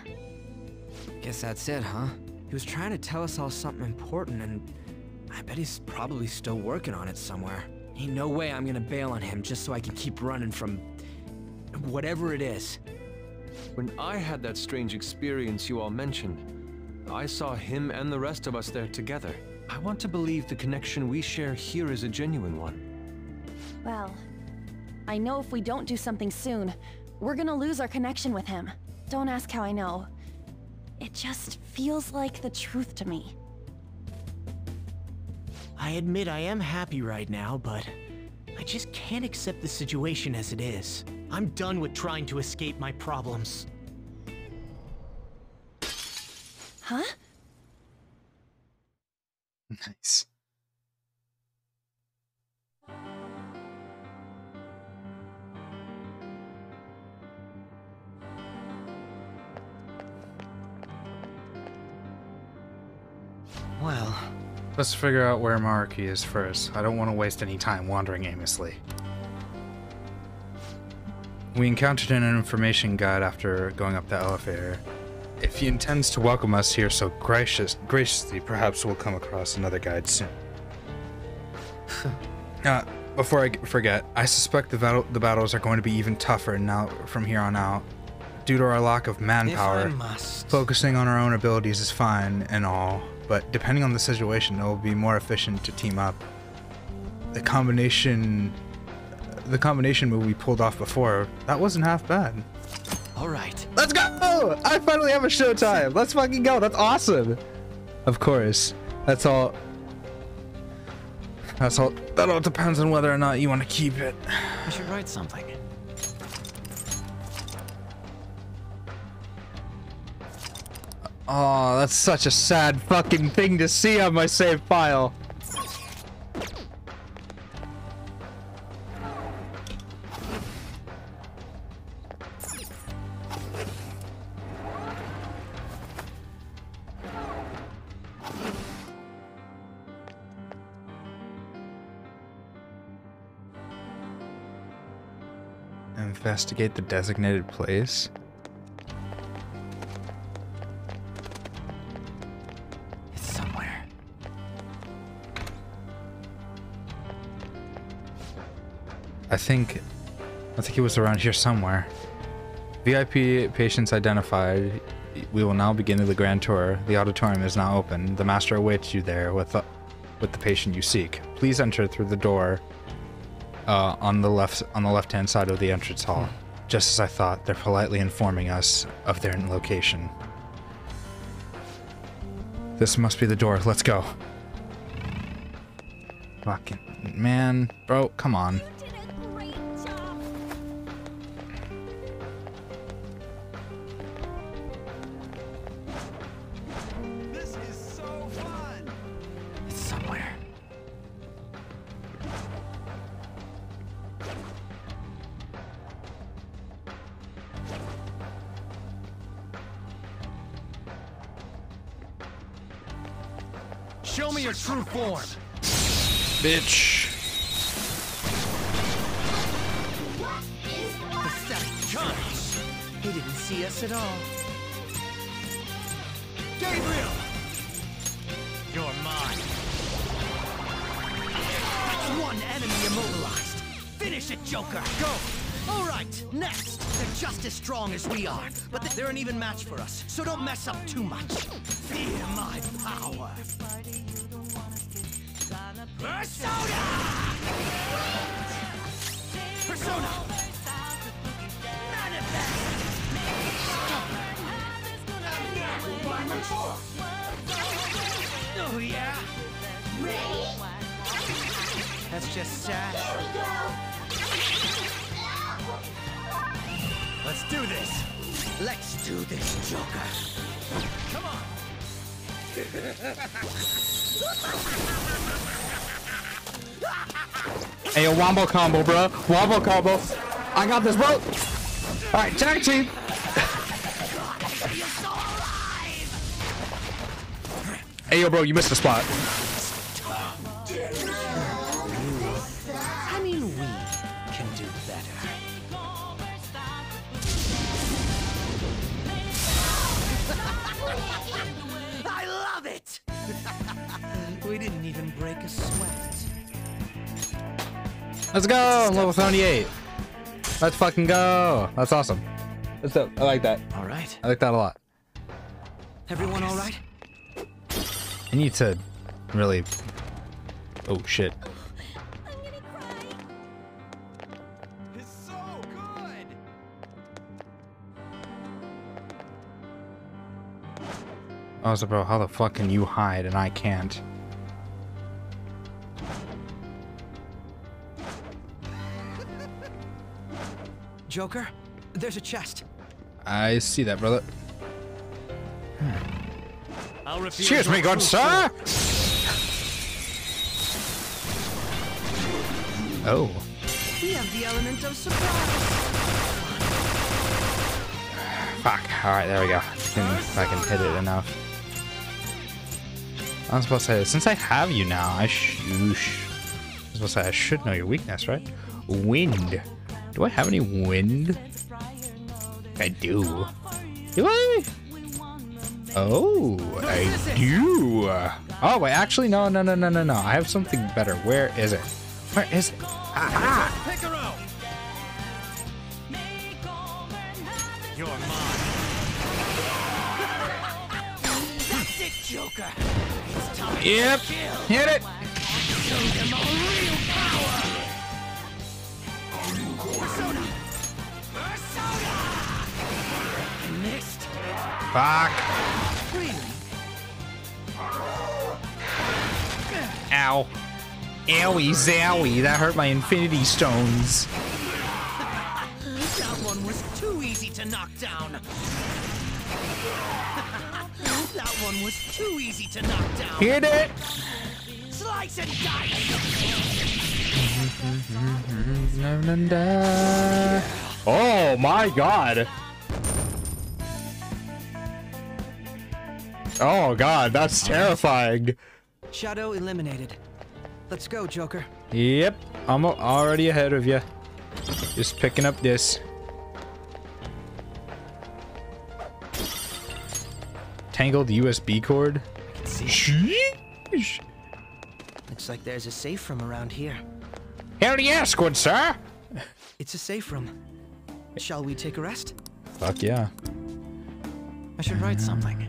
[SPEAKER 11] Guess that's it, huh? He was trying to tell us all something important, and I bet he's probably still working on it somewhere. Ain't no way I'm gonna bail on him just so I can keep running from... whatever it is.
[SPEAKER 6] When I had that strange experience you all mentioned, I saw him and the rest of us there together. I want to believe the connection we share here is a genuine one.
[SPEAKER 13] Well, I know if we don't do something soon, we're gonna lose our connection with him. Don't ask how I know. It just feels like the truth to me.
[SPEAKER 11] I admit I am happy right now, but I just can't accept the situation as it is. I'm done with trying to escape my problems.
[SPEAKER 13] Huh?
[SPEAKER 1] Nice.
[SPEAKER 2] Well,
[SPEAKER 1] Let's figure out where Maruki is first. I don't want to waste any time wandering aimlessly. We encountered an information guide after going up the elevator. If he intends to welcome us here so gracious, graciously, perhaps we'll come across another guide soon. uh, before I forget, I suspect the, battle, the battles are going to be even tougher now from here on out. Due to our lack of manpower, focusing on our own abilities is fine and all, but depending on the situation, it will be more efficient to team up. The combination the combination move we pulled off before, that wasn't half bad.
[SPEAKER 5] All right.
[SPEAKER 1] Let's go! I finally have a showtime. Let's fucking go. That's awesome. Of course. That's all. That's all. That all depends on whether or not you want to keep it.
[SPEAKER 5] I should write something.
[SPEAKER 1] Oh, that's such a sad fucking thing to see on my save file. Investigate the designated place. I think, I think he was around here somewhere. VIP patients identified. We will now begin the grand tour. The auditorium is now open. The master awaits you there with the, with the patient you seek. Please enter through the door uh, on the left on the left-hand side of the entrance hall. Just as I thought, they're politely informing us of their location. This must be the door. Let's go. Fucking man, bro, come on.
[SPEAKER 2] Up too much.
[SPEAKER 1] Hey, a wombo combo, bro. Wombo combo. I got this, bro. All right, tag team. Hey, yo, bro, you missed the spot. Let's go. Level 78. Let's fucking go. That's awesome. That's dope. I like that.
[SPEAKER 5] All right.
[SPEAKER 1] I like that a lot.
[SPEAKER 2] Everyone all right?
[SPEAKER 1] I need to really. Oh shit. I was bro, how the fuck can you hide and I can't?
[SPEAKER 2] Joker, there's a chest.
[SPEAKER 1] I see that, brother.
[SPEAKER 5] I'll reveal
[SPEAKER 1] Excuse me, good
[SPEAKER 5] true
[SPEAKER 1] sir. Oh.
[SPEAKER 2] We have the element of surprise.
[SPEAKER 1] Fuck. Alright, there we go. If I can hit it enough. I'm supposed to say, since I have you now, I sh sh I was supposed to say, I should know your weakness, right? Wind. Do I have any wind? I do. Do I? Oh, I do. Oh, wait, actually, no, no, no, no, no, no. I have something better. Where is it? Where is it? Yep. Hit it.
[SPEAKER 11] Persona! Persona! Mixed.
[SPEAKER 1] Fuck.
[SPEAKER 11] Really?
[SPEAKER 1] Ow. Owie zowie, that hurt my infinity stones.
[SPEAKER 11] That one was too easy to knock down. that one was too easy to knock down.
[SPEAKER 1] Hit it!
[SPEAKER 11] Slice and dice!
[SPEAKER 1] Oh my god. Oh god, that's terrifying.
[SPEAKER 2] Shadow eliminated. Let's go, Joker.
[SPEAKER 1] Yep, I'm already ahead of you. Just picking up this. Tangled USB cord. Sheesh.
[SPEAKER 2] Looks like there's a safe room around here.
[SPEAKER 1] Hell yes, good sir.
[SPEAKER 2] It's a safe room. Shall we take a rest?
[SPEAKER 1] Fuck yeah.
[SPEAKER 5] I should write something.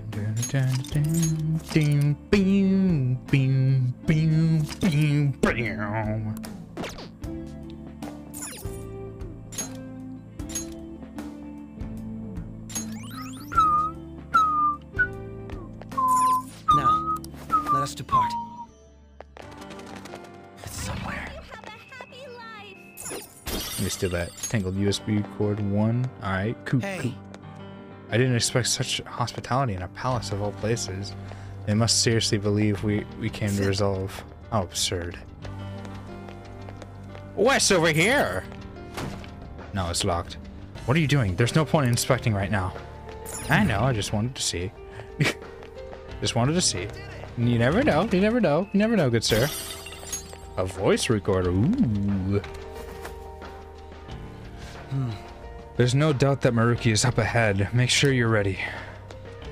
[SPEAKER 1] Steal that. Tangled USB cord one. Alright, cool,
[SPEAKER 2] Hey.
[SPEAKER 1] cool. I didn't expect such hospitality in a palace of all places. They must seriously believe we, we came to resolve. How absurd. Wes over here! No, it's locked. What are you doing? There's no point in inspecting right now. I know, I just wanted to see. just wanted to see. You never know, you never know, you never know, good sir. A voice recorder, ooh. There's no doubt that Maruki is up ahead. Make sure you're ready.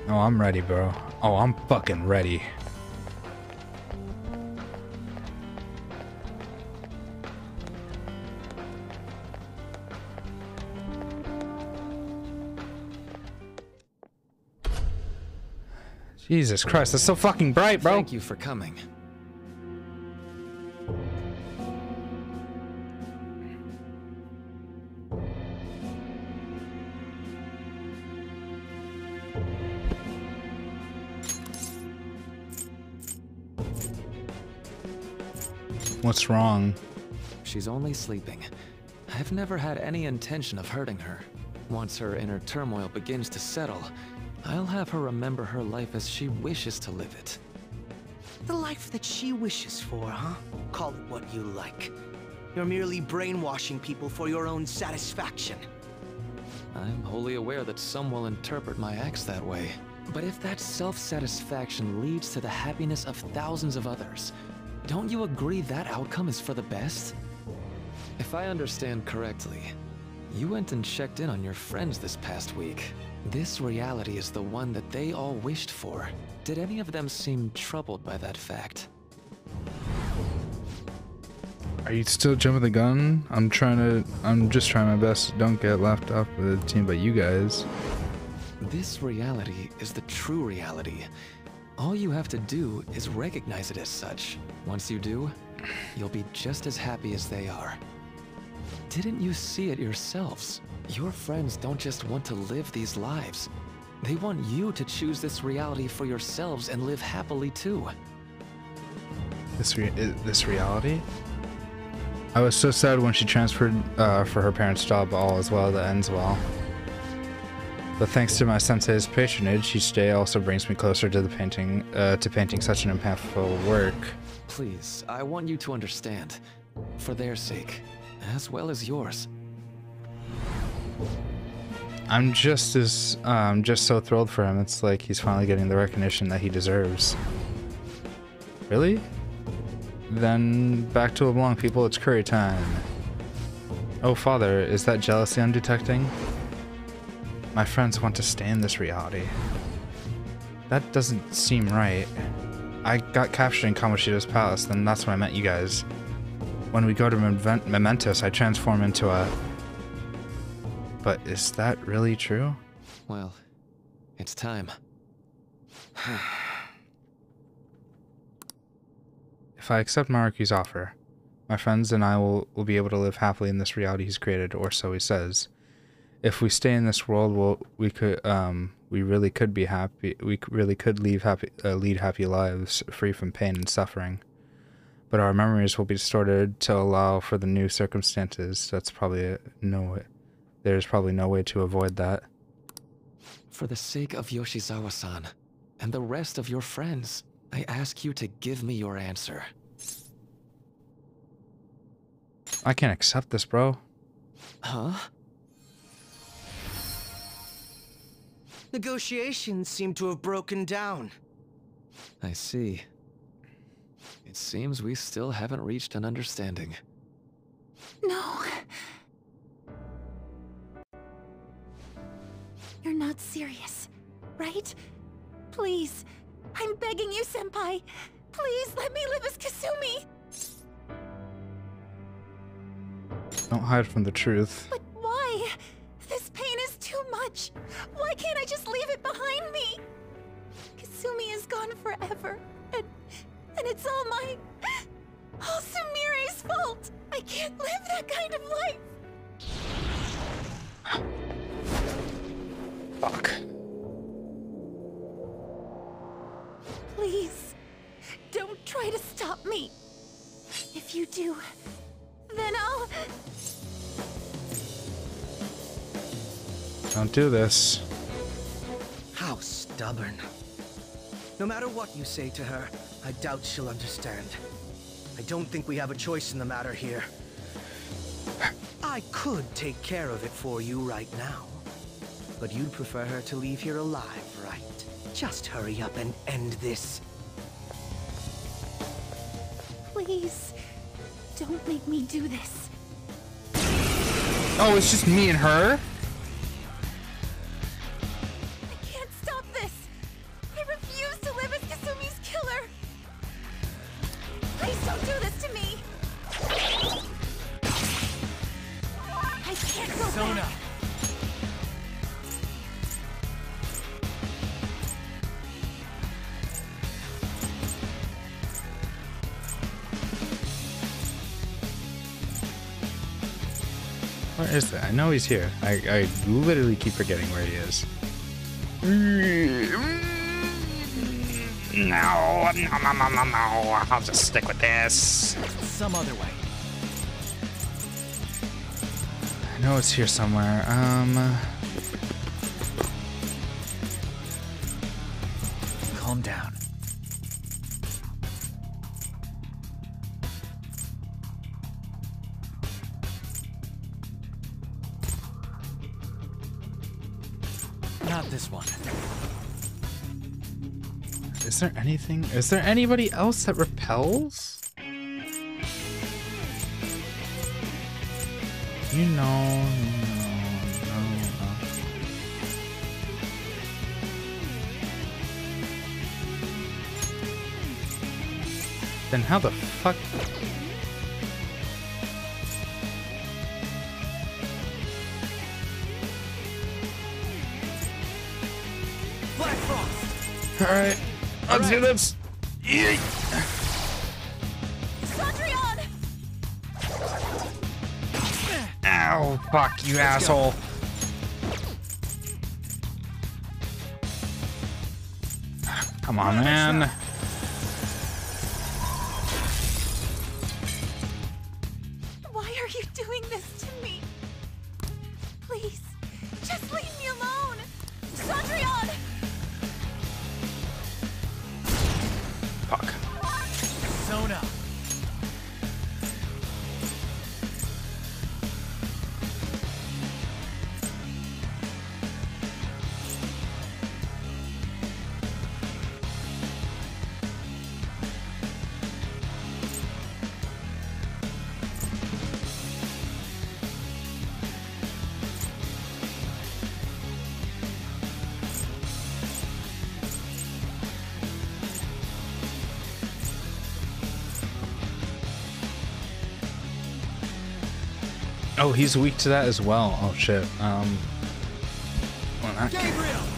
[SPEAKER 1] Oh, I'm ready, bro. Oh, I'm fucking ready. Jesus Christ, that's so fucking bright, bro.
[SPEAKER 6] Thank you for coming.
[SPEAKER 1] What's wrong?
[SPEAKER 6] She's only sleeping. I've never had any intention of hurting her. Once her inner turmoil begins to settle, I'll have her remember her life as she wishes to live it.
[SPEAKER 2] The life that she wishes for, huh? Call it what you like. You're merely brainwashing people for your own satisfaction.
[SPEAKER 6] I'm wholly aware that some will interpret my acts that way. But if that self-satisfaction leads to the happiness of thousands of others, don't you agree that outcome is for the best? If I understand correctly, you went and checked in on your friends this past week. This reality is the one that they all wished for. Did any of them seem troubled by that fact?
[SPEAKER 1] Are you still jumping the gun? I'm trying to. I'm just trying my best. Don't get left off the team by you guys.
[SPEAKER 6] This reality is the true reality. All you have to do is recognize it as such. Once you do, you'll be just as happy as they are. Didn't you see it yourselves? Your friends don't just want to live these lives. They want you to choose this reality for yourselves and live happily too.
[SPEAKER 1] This re- this reality. I was so sad when she transferred uh, for her parents' job. All as well that ends well. But thanks to my sensei's patronage, each day also brings me closer to the painting, uh, to painting such an impactful work.
[SPEAKER 6] Please, I want you to understand. For their sake, as well as yours.
[SPEAKER 1] I'm just as, I'm just so thrilled for him. It's like he's finally getting the recognition that he deserves. Really? Then back to LeBlanc, people. It's curry time. Oh, father, is that jealousy I'm detecting? My friends want to stay in this reality. That doesn't seem right. I got captured in Kamoshida's palace, then that's when I met you guys. When we go to Memen- Mementos, I transform into a... But is that really true?
[SPEAKER 6] Well, it's time.
[SPEAKER 1] If I accept Maruki's offer, My friends and I will, will be able to live happily in this reality he's created, or so he says. If we stay in this world, we'll, we could um we really could be happy. We really could leave happy uh, lead happy lives, free from pain and suffering. But our memories will be distorted to allow for the new circumstances. That's probably a, no. There's probably no way to avoid that.
[SPEAKER 6] For the sake of Yoshizawa-san and the rest of your friends, I ask you to give me your answer.
[SPEAKER 1] I can't accept this, bro.
[SPEAKER 6] Huh?
[SPEAKER 2] Negotiations seem to have broken down.
[SPEAKER 6] I see. It seems we still haven't reached an understanding.
[SPEAKER 3] No. You're not serious, right? Please, I'm begging you, Senpai. Please let me live as Kasumi.
[SPEAKER 1] Don't hide from the truth.
[SPEAKER 3] But why? This pain is too much. Why can't I just leave it behind me? Kasumi is gone forever, and and it's all my all Sumire's fault. I can't live that kind of life.
[SPEAKER 1] Fuck.
[SPEAKER 3] Please, don't try to stop me. If you do, then I'll...
[SPEAKER 1] Don't do this.
[SPEAKER 2] How stubborn. No matter what you say to her, I doubt she'll understand. I don't think we have a choice in the matter here. I could take care of it for you right now. But you'd prefer her to leave here alive, right? Just hurry up and end this.
[SPEAKER 3] Please, don't make me do this.
[SPEAKER 1] Oh, it's just me and her?
[SPEAKER 3] I
[SPEAKER 1] know he's here. I, I literally keep forgetting where he is. No, no, no, no, no, no. I'll just stick with this.
[SPEAKER 5] Some other way.
[SPEAKER 1] I know it's here somewhere. Um, anything? Is there anybody else that repels? You know, no, no, no. Then how the let's do this. Yeet. Ow! Fuck you, asshole. Come on, man. He's weak to that as well. Oh shit. Um. Well,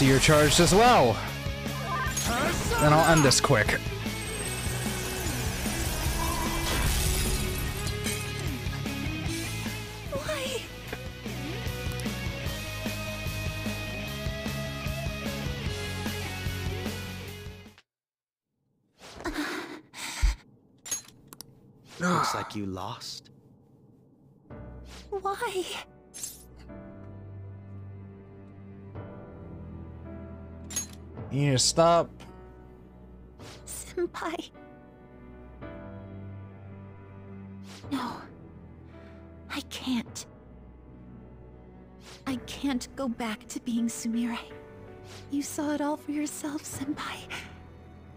[SPEAKER 1] You're charged as well. Then I'll end this quick.
[SPEAKER 2] You
[SPEAKER 1] need to stop.
[SPEAKER 3] Senpai. No. I can't. I can't go back to being Sumire. You saw it all for yourself, Senpai.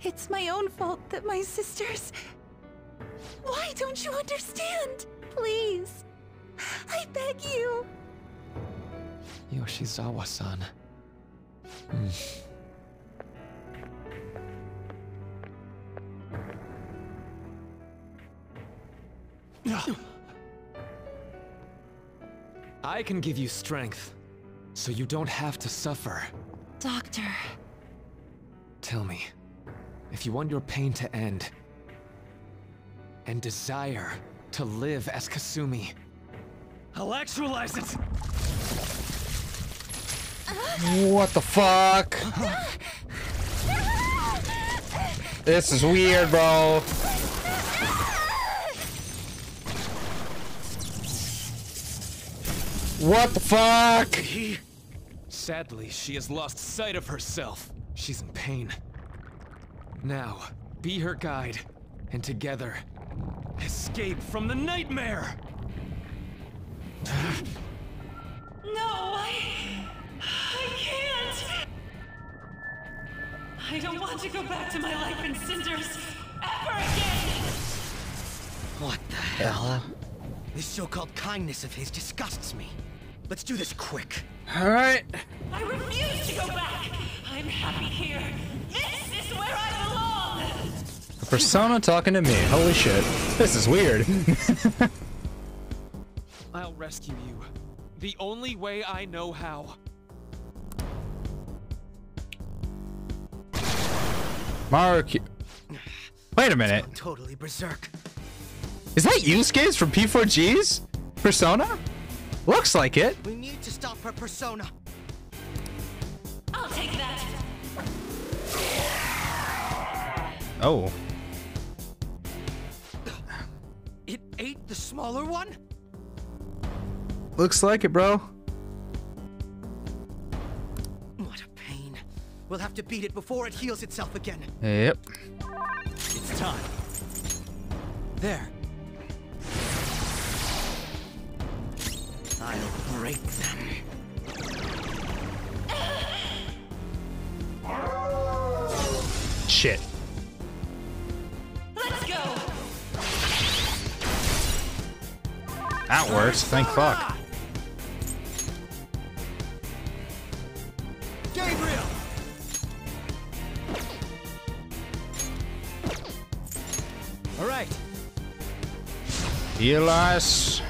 [SPEAKER 3] It's my own fault that my sisters... Why don't you understand? Please. I beg you.
[SPEAKER 6] Yoshizawa-san. Hmm. I can give you strength, so you don't have to suffer.
[SPEAKER 3] Doctor.
[SPEAKER 6] Tell me, if you want your pain to end, and desire to live as Kasumi, I'll actualize it!
[SPEAKER 1] What the fuck? This is weird, bro. What the fuck? He...
[SPEAKER 6] Sadly, she has lost sight of herself. She's in pain. Now, be her guide, and together, escape from the nightmare!
[SPEAKER 14] No, I... I can't! I don't want to go back to my life in cinders ever again!
[SPEAKER 2] What the hell? This so-called kindness of his disgusts me. Let's do this quick.
[SPEAKER 1] Alright.
[SPEAKER 14] I refuse to go back! I'm happy here! This is where I belong!
[SPEAKER 1] A persona talking to me. Holy shit. This is weird.
[SPEAKER 6] I'll rescue you. The only way I know how.
[SPEAKER 1] Mark. Wait a minute.
[SPEAKER 2] Totally berserk.
[SPEAKER 1] Is that Yusuke's from P4G's? Persona? Looks like it.
[SPEAKER 2] We need to stop her persona.
[SPEAKER 14] I'll take that!
[SPEAKER 1] Oh.
[SPEAKER 2] It ate the smaller one?
[SPEAKER 1] Looks like it, bro.
[SPEAKER 2] What a pain. We'll have to beat it before it heals itself again.
[SPEAKER 1] Yep.
[SPEAKER 2] It's time. There. I'll break them.
[SPEAKER 1] Shit.
[SPEAKER 14] Let's go!
[SPEAKER 1] That works. Thank fuck.
[SPEAKER 2] Gabriel! All right.
[SPEAKER 1] Elias.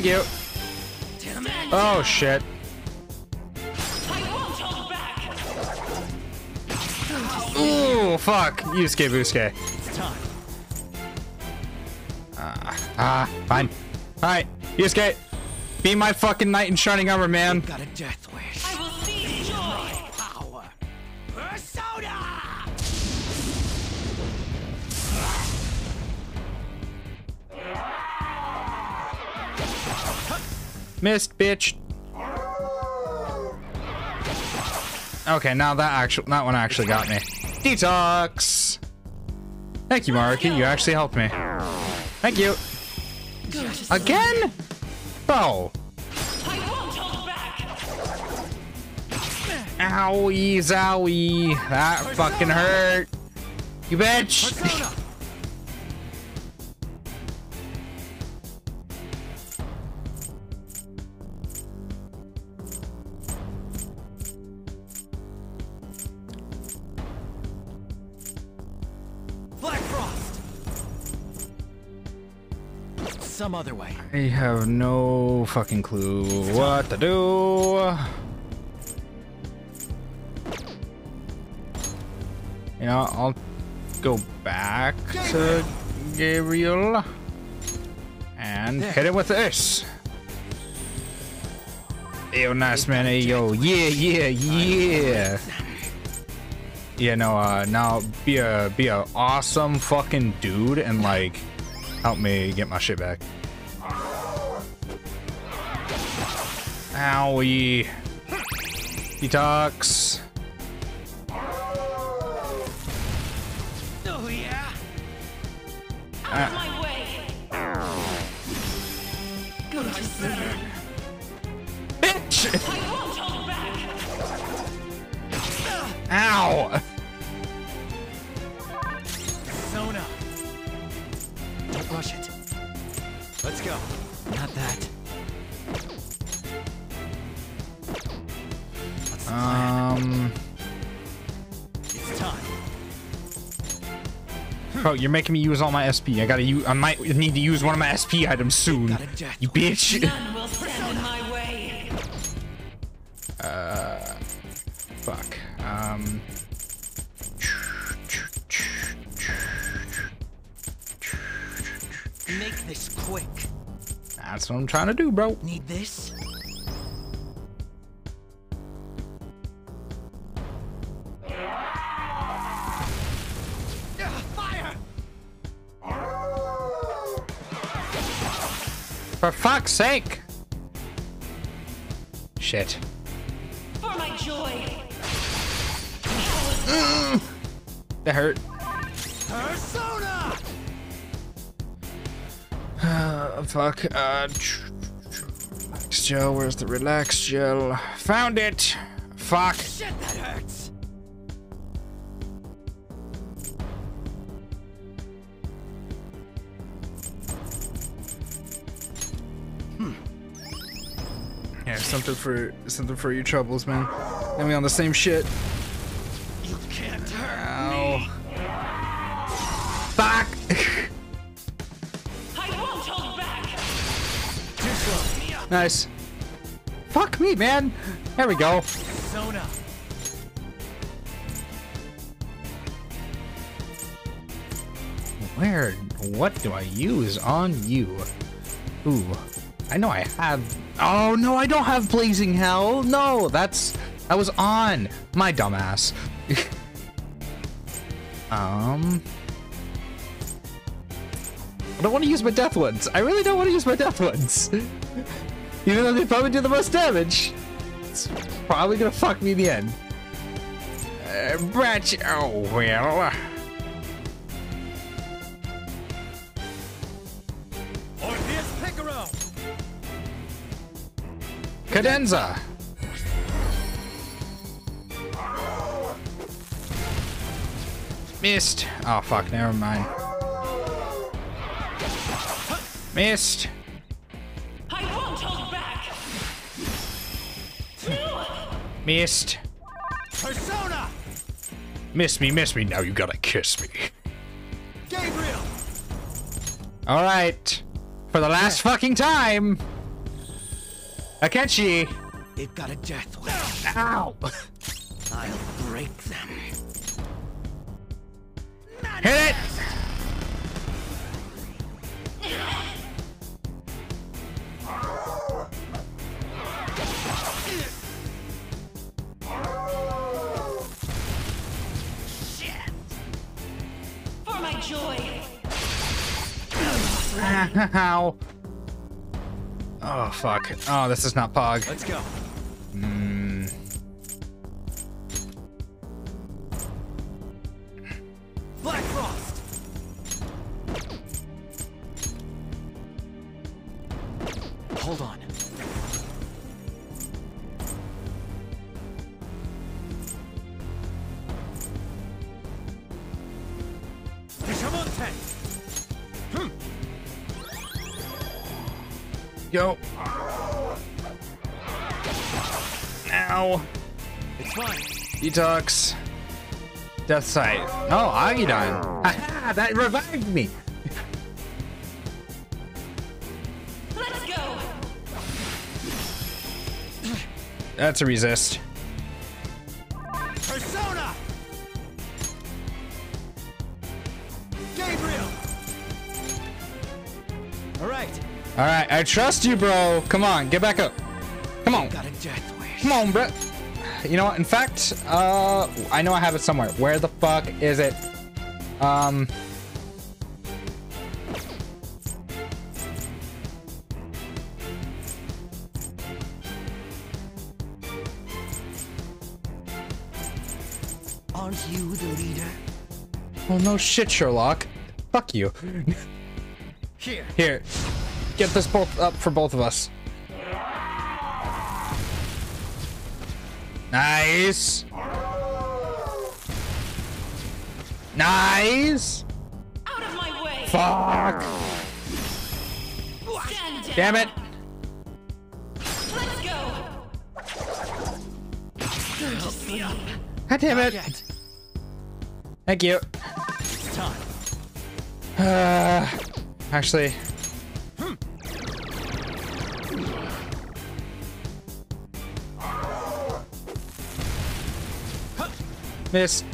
[SPEAKER 1] Thank you. Oh shit. Ooh, fuck. Yusuke Busuke. Ah, ah, fine. Alright, Yusuke. Be my fucking knight in shining armor, man.
[SPEAKER 2] Got a death
[SPEAKER 1] Missed, bitch. Okay, now that actual that one actually got me. Detox. Thank you, Maruki. You actually helped me. Thank you. Again?
[SPEAKER 14] Back!
[SPEAKER 1] Owie, zowie. That fucking hurt. You bitch. I have no fucking clue what to do. You know, I'll go back to Gabriel and hit it with this. Yo, nice man. Hey, yo, yeah, yeah, yeah. Yeah, no, uh, now be a be a awesome fucking dude and like help me get my shit back. Owie. Detox.
[SPEAKER 14] Oh yeah. Out
[SPEAKER 1] Ah.
[SPEAKER 14] of my way. Go to center.
[SPEAKER 1] Bitch!
[SPEAKER 14] I won't hold back.
[SPEAKER 1] Ow! Bro, you're making me use all my SP. I gotta use. I might need to use one of my SP items soon. You bitch.
[SPEAKER 14] None will stand in my way.
[SPEAKER 1] Uh. Fuck. Um.
[SPEAKER 2] Make this quick.
[SPEAKER 1] That's what I'm trying to do, bro.
[SPEAKER 2] Need this?
[SPEAKER 1] For fuck's sake! Shit.
[SPEAKER 14] For my joy.
[SPEAKER 1] That hurt.
[SPEAKER 14] Persona!
[SPEAKER 1] Uh, fuck. Uh. Relax gel. Where's the relax gel? Found it. Fuck.
[SPEAKER 14] Shit,
[SPEAKER 1] for something for your troubles, man. Then we on the same shit.
[SPEAKER 14] You can't hurt
[SPEAKER 1] Ow.
[SPEAKER 14] me.
[SPEAKER 1] Fuck.
[SPEAKER 14] I won't hold back.
[SPEAKER 1] Nice. Fuck me, man. There we go.
[SPEAKER 5] Sona.
[SPEAKER 1] Where? What do I use on you? Ooh, I know I have. Oh no, I don't have blazing hell. No, that's that was on my dumbass. um, I don't want to use my death ones. I really don't want to use my death ones, even though they probably do the most damage. It's probably gonna fuck me in the end. Uh, Branch. Oh well. Cadenza. Missed. Oh fuck, never mind. Missed.
[SPEAKER 14] I won't hold back.
[SPEAKER 1] Missed.
[SPEAKER 5] Persona.
[SPEAKER 1] Miss me, miss me. Now you gotta kiss me.
[SPEAKER 5] Gabriel.
[SPEAKER 1] All right. For the last fucking time. Akechi.
[SPEAKER 2] They've got a death wish.
[SPEAKER 1] Ow.
[SPEAKER 2] I'll break them.
[SPEAKER 1] Hit it.
[SPEAKER 14] For my joy.
[SPEAKER 1] Ow. Oh fuck. Oh, this is not Pog.
[SPEAKER 5] Let's go.
[SPEAKER 1] Detox. Death Sight. Oh, Agidyne. Haha, that revived me.
[SPEAKER 14] Let's go.
[SPEAKER 1] That's a resist.
[SPEAKER 5] Persona! Gabriel! Alright.
[SPEAKER 1] All right, I trust you, bro. Come on, get back up. Come on.
[SPEAKER 5] Got a death wish.
[SPEAKER 1] Come on, bro. You know what? In fact, uh, I know I have it somewhere. Where the fuck is it? Um.
[SPEAKER 2] Aren't you the leader?
[SPEAKER 1] Well, no shit, Sherlock. Fuck you.
[SPEAKER 5] Here.
[SPEAKER 1] Here, get this both up for both of us. Nice. Nice.
[SPEAKER 14] Out of my way.
[SPEAKER 1] Fuck. Damn it.
[SPEAKER 14] Let's go. Go to sleep.
[SPEAKER 1] God damn it. Thank you. Uh, actually. Missed.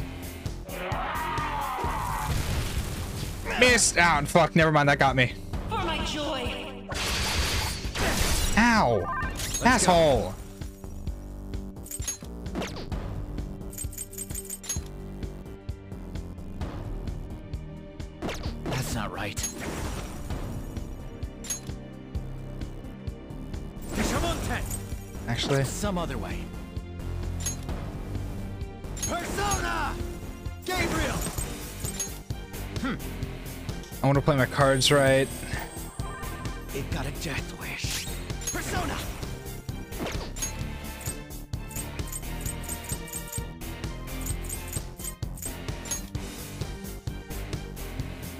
[SPEAKER 1] Missed. Ah, Ow, fuck, never mind, that got me.
[SPEAKER 14] For my joy.
[SPEAKER 1] Ow. Asshole.
[SPEAKER 5] That's not right. Shamonten!
[SPEAKER 1] Actually.
[SPEAKER 5] Some other way.
[SPEAKER 1] Want to play my cards right.
[SPEAKER 5] It got a death wish. Persona!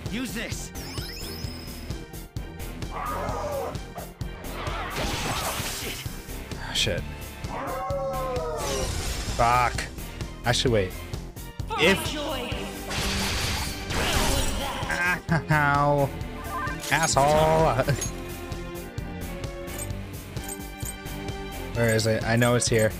[SPEAKER 5] Use this.
[SPEAKER 1] Oh, shit. Fuck. Actually, wait. If- it? I know it's here.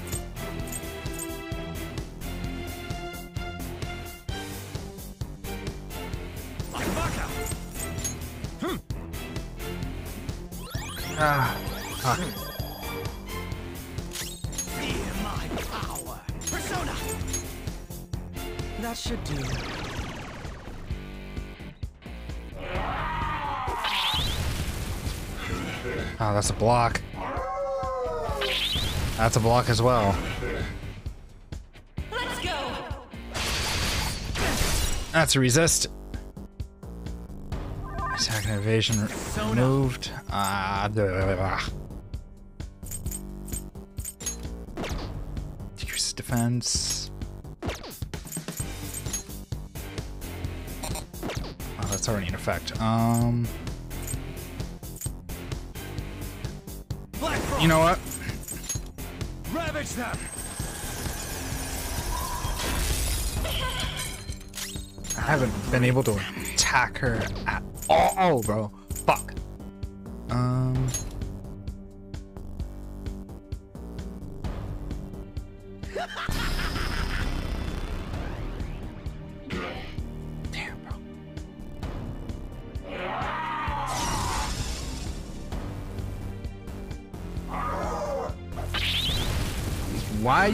[SPEAKER 1] Ah, fuck.
[SPEAKER 5] Fear my power. Persona!
[SPEAKER 2] That should do.
[SPEAKER 1] Oh, that's a block. That's a block as well.
[SPEAKER 14] Let's go.
[SPEAKER 1] That's a resist. Attack and evasion removed. Ah. Decreases defense. Oh, that's already in effect. Um, you know what?
[SPEAKER 5] Ravage them!
[SPEAKER 1] I haven't been able to attack her at all, bro.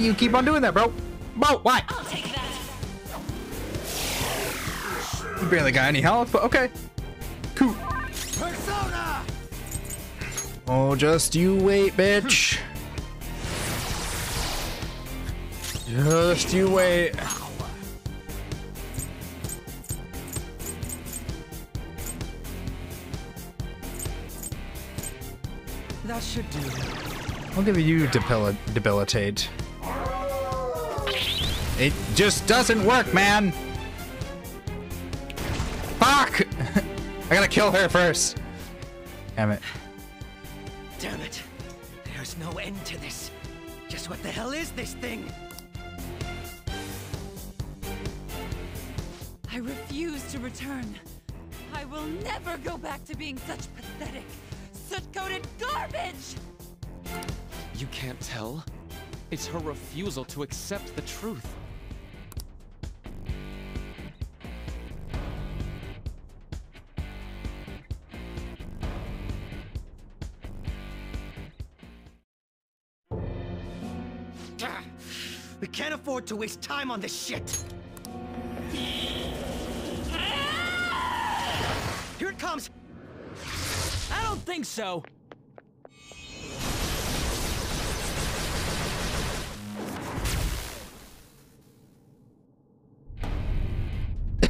[SPEAKER 1] You keep on doing that, bro? Bro, why?
[SPEAKER 14] I'll take that.
[SPEAKER 1] You barely got any health, but okay. Cool.
[SPEAKER 5] Persona!
[SPEAKER 1] Oh, just you wait, bitch. Just you wait.
[SPEAKER 2] That should do.
[SPEAKER 1] I'll give you debil debilitate. It just doesn't work, man. Fuck! I gotta kill her first. Damn it.
[SPEAKER 2] Damn it. There's no end to this. Just what the hell is this thing?
[SPEAKER 14] I refuse to return. I will never go back to being such pathetic, soot-coated garbage!
[SPEAKER 6] You can't tell? It's her refusal to accept the truth.
[SPEAKER 2] Afford to waste time on this shit. Here it comes.
[SPEAKER 11] I don't think so.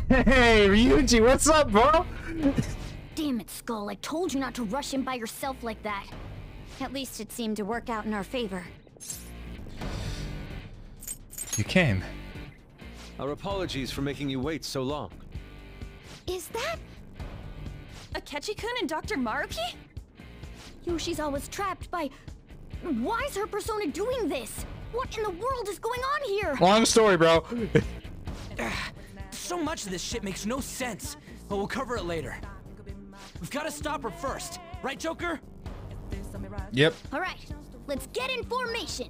[SPEAKER 1] Hey, Ryuji, what's up, bro?
[SPEAKER 15] Damn it, Skull. I told you not to rush in by yourself like that. At least it seemed to work out in our favor.
[SPEAKER 1] You came.
[SPEAKER 10] Our apologies for making you wait so long.
[SPEAKER 16] Is that... Akechi-kun and Dr. Maruki?
[SPEAKER 15] Yoshi's always trapped by... Why is her persona doing this? What in the world is going on here?
[SPEAKER 1] Long story, bro.
[SPEAKER 11] So much of this shit makes no sense, but we'll cover it later. We've got to stop her first, right, Joker?
[SPEAKER 1] Yep.
[SPEAKER 15] All right, let's get in formation.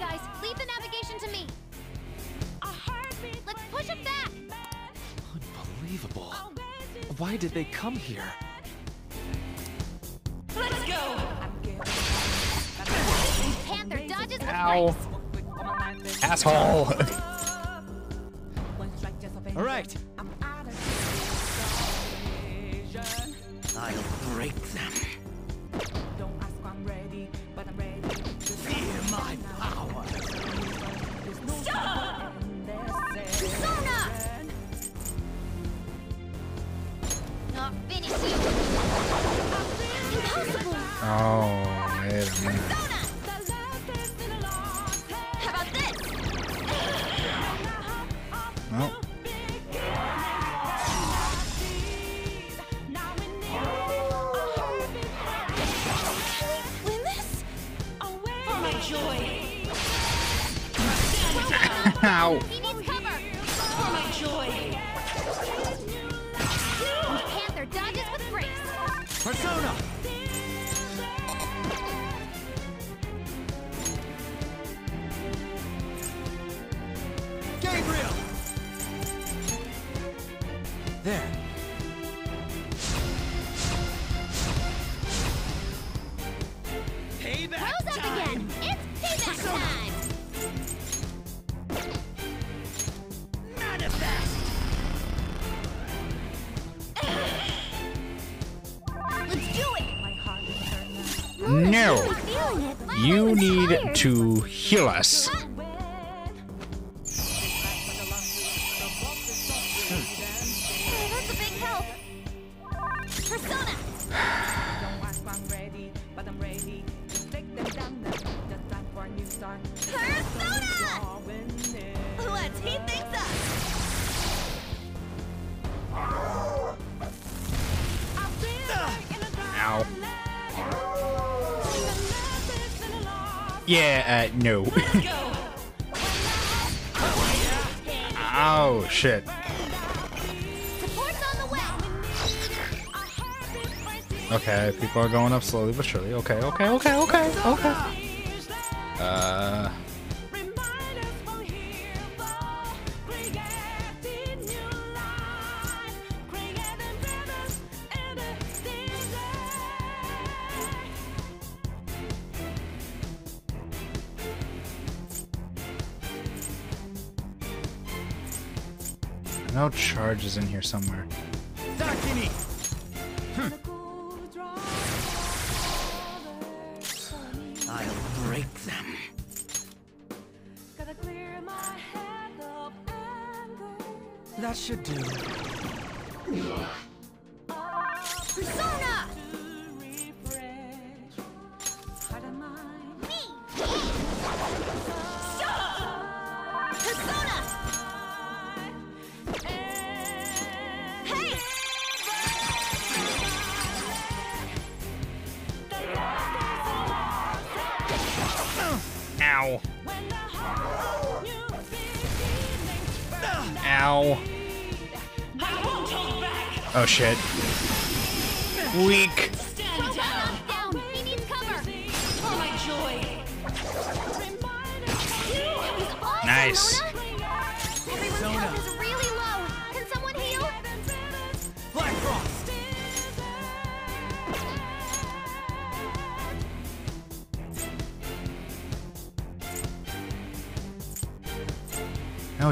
[SPEAKER 15] Guys, leave the navigation to me. Let's push it back.
[SPEAKER 6] Unbelievable. Why did they come here?
[SPEAKER 14] Let's go!
[SPEAKER 15] Panther dodges with
[SPEAKER 1] Ow. Asshole.
[SPEAKER 11] All right.
[SPEAKER 2] I'll break them. Fear my
[SPEAKER 1] Oh, wait a minute.
[SPEAKER 15] How about
[SPEAKER 11] There.
[SPEAKER 2] Payback
[SPEAKER 15] Rose up
[SPEAKER 2] time.
[SPEAKER 15] again. It's payback time.
[SPEAKER 2] Manifest.
[SPEAKER 15] Let's do it.
[SPEAKER 1] No.
[SPEAKER 15] Feeling it.
[SPEAKER 1] You need to heal us. People are going up slowly but surely. Okay, okay, okay, okay, okay. Uh. I know charge is in here somewhere.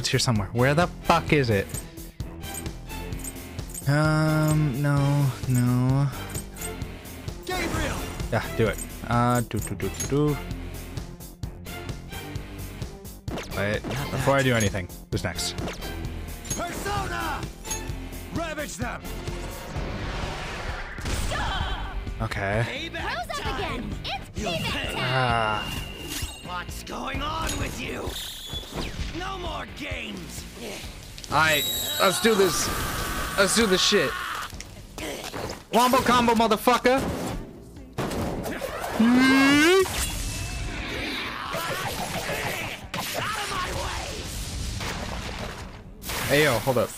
[SPEAKER 1] It's here somewhere. Where the fuck is it? Um, no, no.
[SPEAKER 5] Gabriel!
[SPEAKER 1] Yeah, do it. Uh, do, do, do, do, do. Wait, before I do anything, who's next?
[SPEAKER 5] Persona! Ravage them!
[SPEAKER 1] Okay.
[SPEAKER 13] Rose up again! It's payback time!
[SPEAKER 1] Ah,
[SPEAKER 2] What's going on with you? No more games!
[SPEAKER 1] alright, let's do this. Let's do this shit. Wombo combo, motherfucker. Hey yo, hold up.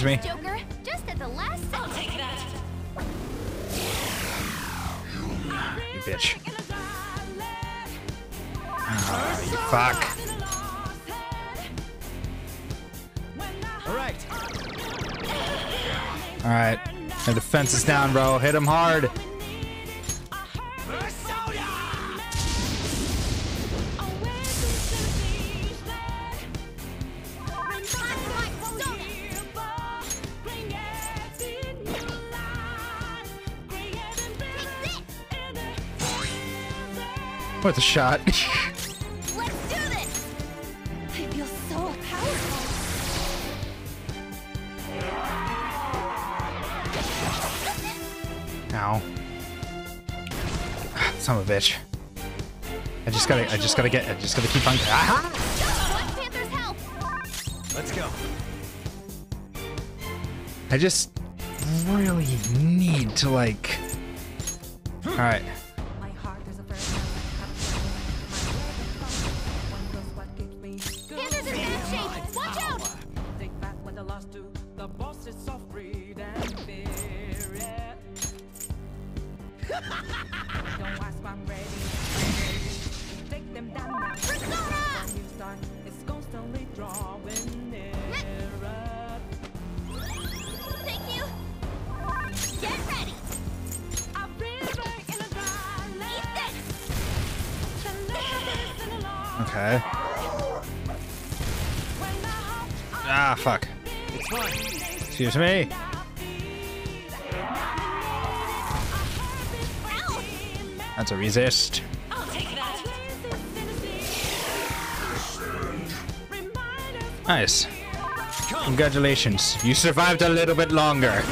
[SPEAKER 1] Excuse me.
[SPEAKER 13] Joker, just at the last second. I'll take that.
[SPEAKER 1] You bitch. Ah, you fuck.
[SPEAKER 5] All right.
[SPEAKER 1] Alright. The defense is down, bro. Hit him hard. Worth a shot.
[SPEAKER 13] Let's do this.
[SPEAKER 16] I feel so powerful.
[SPEAKER 1] Ow. Son of a bitch. I just gotta, I just gotta get, I just gotta keep on. Aha!
[SPEAKER 13] Black Panther's help.
[SPEAKER 5] Let's go.
[SPEAKER 1] I just really need to like. Excuse me. That's a resist. Nice. Congratulations. You survived a little bit longer.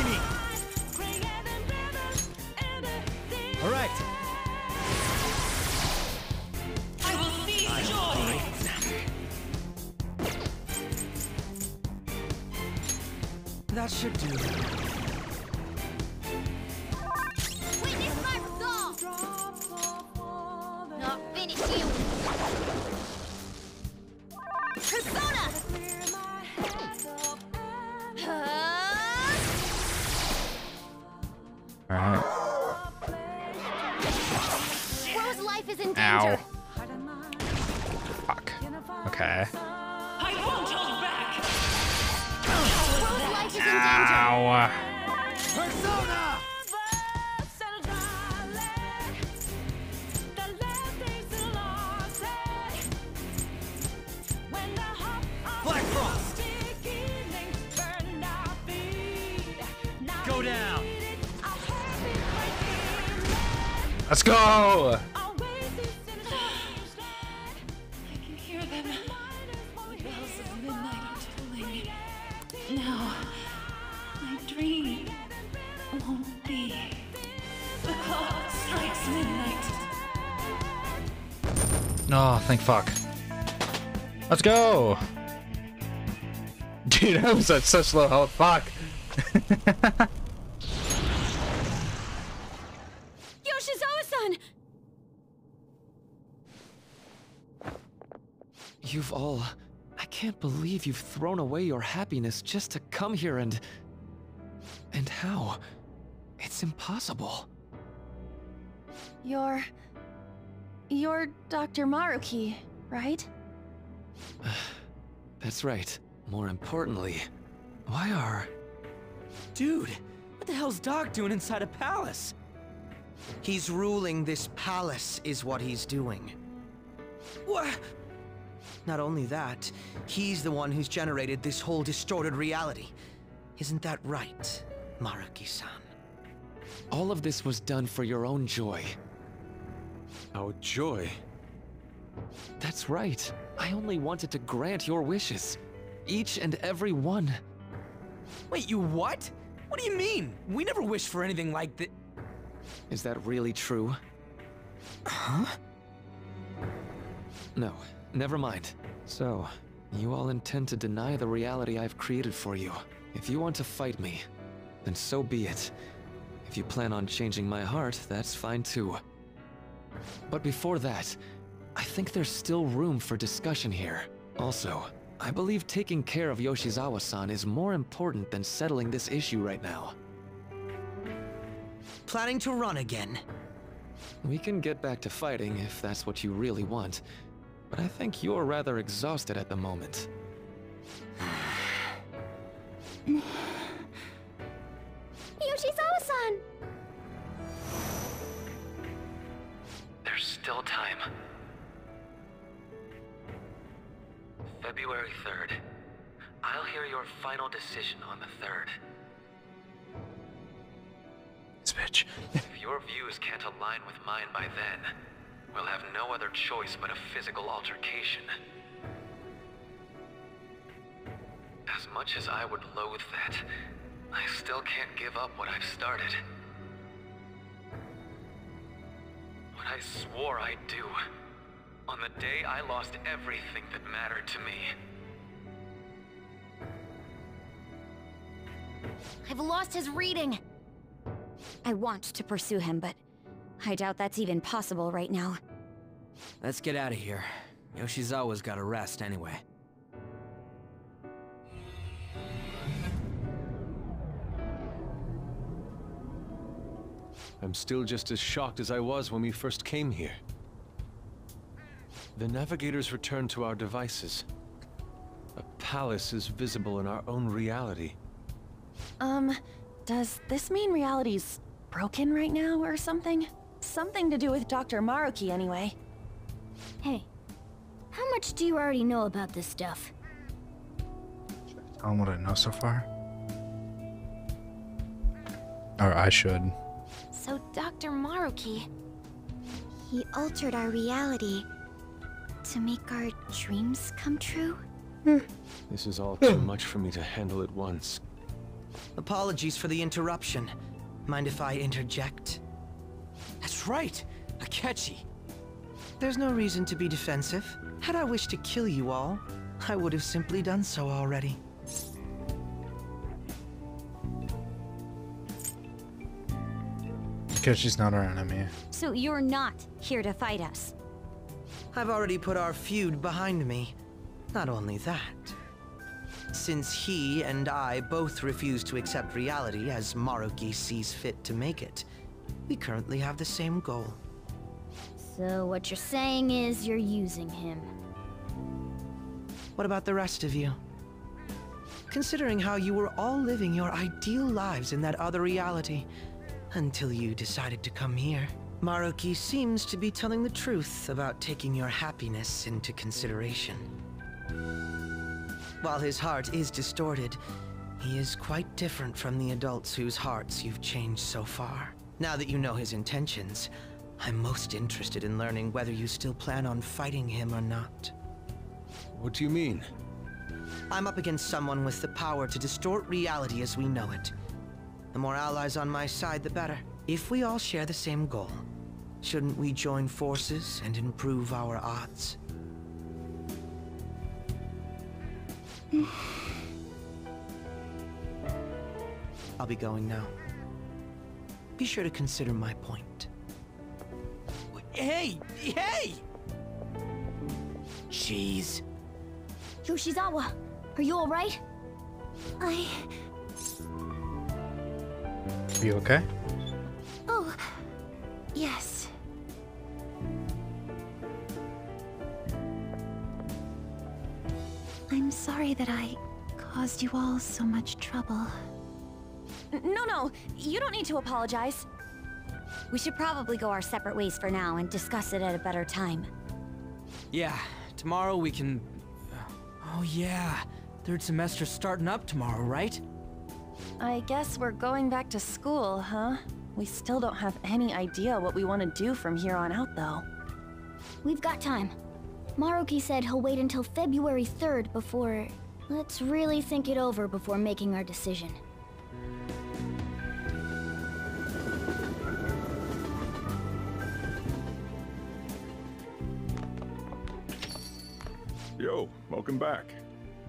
[SPEAKER 1] Dude, I was at such oh, low health. Fuck.
[SPEAKER 15] Yoshizawa-san!
[SPEAKER 6] You've all. I can't believe you've thrown away your happiness just to come here and. And how? It's impossible.
[SPEAKER 16] You're... You're Dr. Maruki, right?
[SPEAKER 6] That's right. More importantly, why are.
[SPEAKER 2] Dude, what the hell's Doc doing inside a palace? He's ruling this palace, is what he's doing. What? Not only that, he's the one who's generated this whole distorted reality. Isn't that right, Maruki-san?
[SPEAKER 6] All of this was done for your own joy.
[SPEAKER 10] Our joy?
[SPEAKER 6] That's right. I only wanted to grant your wishes. Each and every one.
[SPEAKER 11] Wait, you what? What do you mean? We never wished for anything like that.
[SPEAKER 6] Is that really true?
[SPEAKER 11] Huh?
[SPEAKER 6] No, never mind. So, you all intend to deny the reality I've created for you. If you want to fight me, then so be it. If you plan on changing my heart, that's fine too. But before that, I think there's still room for discussion here. Also, I believe taking care of Yoshizawa-san is more important than settling this issue right now.
[SPEAKER 2] Planning to run again?
[SPEAKER 6] We can get back to fighting if that's what you really want, but I think you're rather exhausted at the moment.
[SPEAKER 15] Yoshizawa-san!
[SPEAKER 8] There's still time. February 3rd. I'll hear your final decision on the 3rd.
[SPEAKER 1] This bitch.
[SPEAKER 8] if your views can't align with mine by then, we'll have no other choice but a physical altercation. As much as I would loathe that, I still can't give up what I've started. What I swore I'd do. On the day I lost everything that mattered to me.
[SPEAKER 15] I've lost his reading. I want to pursue him, but I doubt that's even possible right now.
[SPEAKER 11] Let's get out of here. Yoshizawa's gotta rest anyway.
[SPEAKER 10] I'm still just as shocked as I was when we first came here. The navigators return to our devices. A palace is visible in our own reality.
[SPEAKER 16] Um, does this mean reality's broken right now or something? Something to do with Dr. Maruki anyway.
[SPEAKER 15] Hey, how much do you already know about this stuff?
[SPEAKER 1] Tell them what I know so far. Or I should.
[SPEAKER 13] So Dr. Maruki...
[SPEAKER 3] He altered our reality to make our dreams come true? Hmm.
[SPEAKER 10] This is all too much for me to handle at once.
[SPEAKER 2] Apologies for the interruption. Mind if I interject?
[SPEAKER 11] That's right! Akechi!
[SPEAKER 2] There's no reason to be defensive. Had I wished to kill you all, I would have simply done so already.
[SPEAKER 1] Because she's not our enemy.
[SPEAKER 15] So you're not here to fight us?
[SPEAKER 2] I've already put our feud behind me. Not only that. Since he and I both refuse to accept reality as Maruki sees fit to make it, we currently have the same goal.
[SPEAKER 15] So what you're saying is you're using him.
[SPEAKER 2] What about the rest of you? Considering how you were all living your ideal lives in that other reality, until you decided to come here. Maruki seems to be telling the truth about taking your happiness into consideration. While his heart is distorted, he is quite different from the adults whose hearts you've changed so far. Now that you know his intentions, I'm most interested in learning whether you still plan on fighting him or not.
[SPEAKER 10] What do you mean?
[SPEAKER 2] I'm up against someone with the power to distort reality as we know it. The more allies on my side, the better. If we all share the same goal, shouldn't we join forces and improve our odds? I'll be going now. Be sure to consider my point.
[SPEAKER 11] Hey! Hey! Jeez.
[SPEAKER 15] Yoshizawa, are you alright?
[SPEAKER 3] I...
[SPEAKER 1] Are you okay?
[SPEAKER 3] Oh, yes. I'm sorry that I caused you all so much trouble.
[SPEAKER 16] No, no, you don't need to apologize.
[SPEAKER 9] We should probably go our separate ways for now and discuss it at a better time.
[SPEAKER 11] Yeah, tomorrow we can... Uh, oh yeah, third semester's starting up tomorrow, right?
[SPEAKER 16] I guess we're going back to school, huh? We still don't have any idea what we want to do from here on out, though.
[SPEAKER 15] We've got time. Maruki said he'll wait until February 3rd before... Let's really think it over before making our decision.
[SPEAKER 17] Yo, welcome back.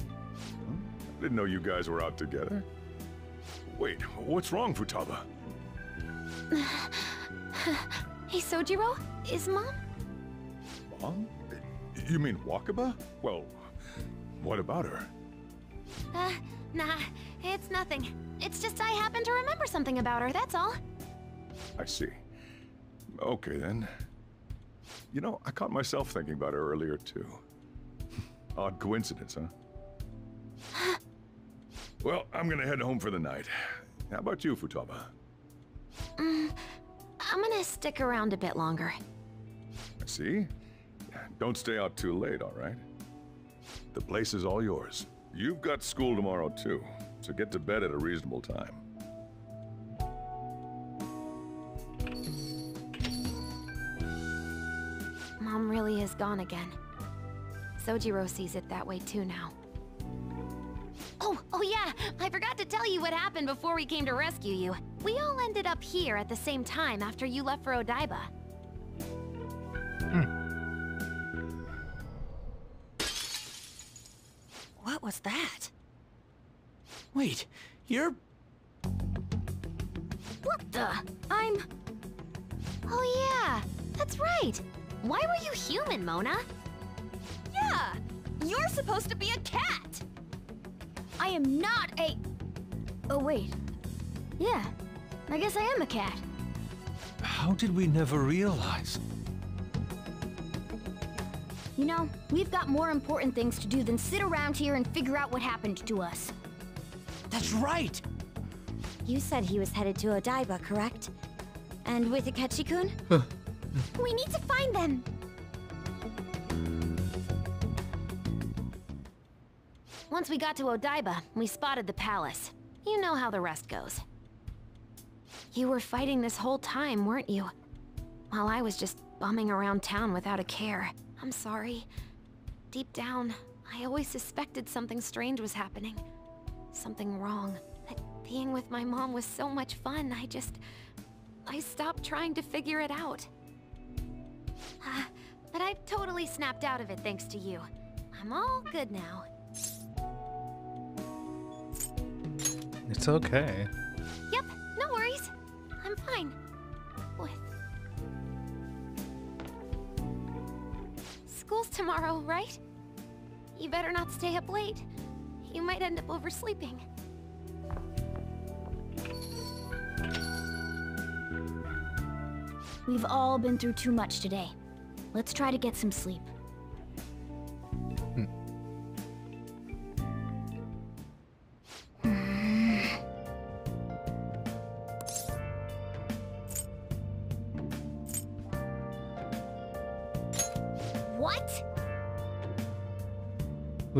[SPEAKER 17] I didn't know you guys were out together. Wait, what's wrong, Futaba?
[SPEAKER 13] hey, Sojiro? Is Mom?
[SPEAKER 17] Mom? You mean Wakaba? Well, what about her?
[SPEAKER 13] Uh, nah, it's nothing. It's just I happen to remember something about her, that's all.
[SPEAKER 17] I see. Okay, then. You know, I caught myself thinking about her earlier, too. Odd coincidence, huh? well, I'm gonna head home for the night. How about you, Futaba?
[SPEAKER 13] Mm, I'm gonna stick around a bit longer.
[SPEAKER 17] I see. Don't stay out too late, all right? The place is all yours. You've got school tomorrow, too, so get to bed at a reasonable time.
[SPEAKER 13] Mom really is gone again. Sojiro sees it that way too now. Oh, oh yeah, I forgot to tell you what happened before we came to rescue you. We all ended up here at the same time after you left for Odaiba. Hmm.
[SPEAKER 16] What was that?
[SPEAKER 11] Wait, you're...
[SPEAKER 13] What the? I'm... Oh yeah, that's right. Why were you human, Mona?
[SPEAKER 16] Yeah! You're supposed to be a cat!
[SPEAKER 15] I am not a... Oh, wait. Yeah, I guess I am a cat.
[SPEAKER 10] How did we never realize?
[SPEAKER 15] You know, we've got more important things to do than sit around here and figure out what happened to us.
[SPEAKER 11] That's right!
[SPEAKER 9] You said he was headed to Odaiba, correct? And with Akechi-kun?
[SPEAKER 13] we need to find them! Once we got to Odaiba, we spotted the palace. You know how the rest goes. You were fighting this whole time, weren't you? While I was just bumming around town without a care. I'm sorry. Deep down, I always suspected something strange was happening. Something wrong. That being with my mom was so much fun, I just... I stopped trying to figure it out. Uh, but I totally snapped out of it thanks to you. I'm all good now.
[SPEAKER 1] It's okay.
[SPEAKER 13] Yep, no worries. I'm fine. With... School's tomorrow, right? You better not stay up late. You might end up oversleeping.
[SPEAKER 15] We've all been through too much today. Let's try to get some sleep.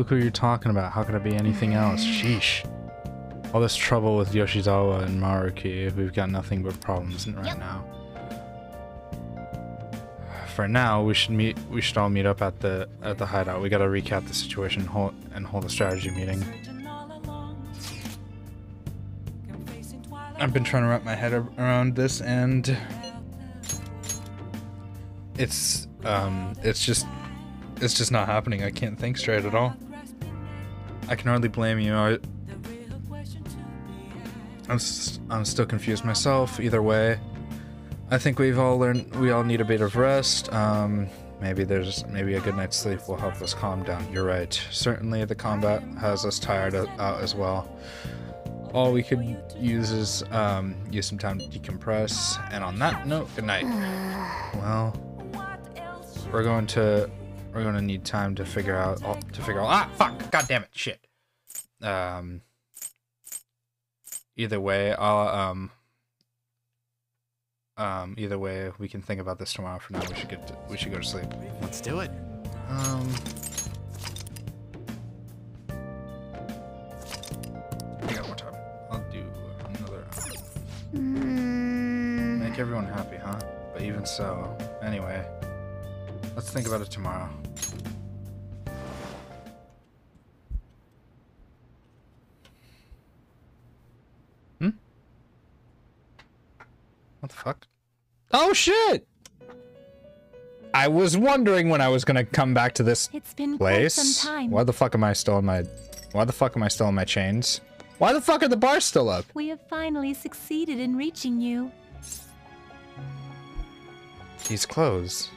[SPEAKER 1] Look who you're talking about. How could it be anything else? Sheesh. All this trouble with Yoshizawa and Maruki. We've got nothing but problems right now. for now, we should meet. We should all meet up at the at the hideout. We gotta recap the situation hold, and hold a strategy meeting. I've been trying to wrap my head around this, and it's um, it's just it's just not happening. I can't think straight at all. I can hardly blame you. I, I'm s- I'm still confused myself. Either way, I think we've all learned. We all need a bit of rest. Um, maybe there's maybe a good night's sleep will help us calm down. You're right. Certainly, the combat has us tired out as well. All we could use is um, use some time to decompress. And on that note, good night. Well, we're going to we're going to need time to figure out to figure out. Ah, fuck! God damn it! Shit. Um. Either way, I'll um. Um. Either way, we can think about this tomorrow. For now, we should get to, we should go to sleep.
[SPEAKER 5] Let's do it.
[SPEAKER 1] Um. I got more time. I'll do another. Make everyone happy, huh? But even so, anyway, let's think about it tomorrow. What the fuck? Oh shit! I was wondering when I was gonna come back to this
[SPEAKER 18] It's been quite
[SPEAKER 1] place.
[SPEAKER 18] some time.
[SPEAKER 1] Why the fuck am I still in my? Why the fuck am I still in my chains? Why the fuck are the bars still up?
[SPEAKER 18] We have finally succeeded in reaching you.
[SPEAKER 1] These clothes.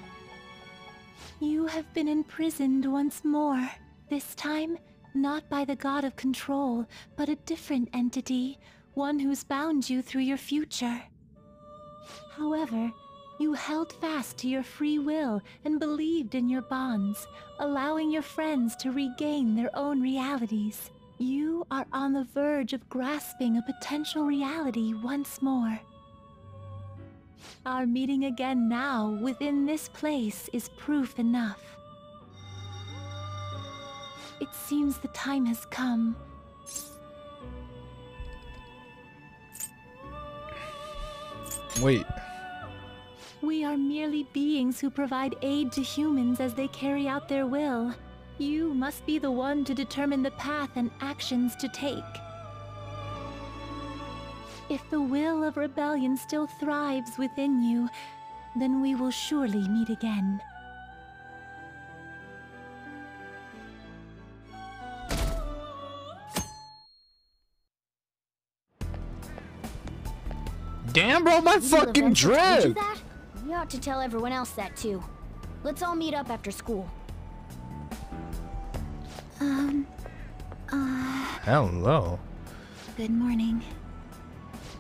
[SPEAKER 18] You have been imprisoned once more. This time, not by the god of control, but a different entity, one who's bound you through your future. However, you held fast to your free will and believed in your bonds, allowing your friends to regain their own realities. You are on the verge of grasping a potential reality once more. Our meeting again now within this place is proof enough. It seems the time has come.
[SPEAKER 1] Wait.
[SPEAKER 18] We are merely beings who provide aid to humans as they carry out their will. You must be the one to determine the path and actions to take. If the will of rebellion still thrives within you, then we will surely meet again.
[SPEAKER 1] Damn, bro, my
[SPEAKER 15] You
[SPEAKER 1] fucking
[SPEAKER 15] Lorenzo told you
[SPEAKER 1] drip.
[SPEAKER 15] You ought to tell everyone else that too. Let's all meet up after school.
[SPEAKER 3] Um, uh,
[SPEAKER 1] Hello.
[SPEAKER 3] good morning.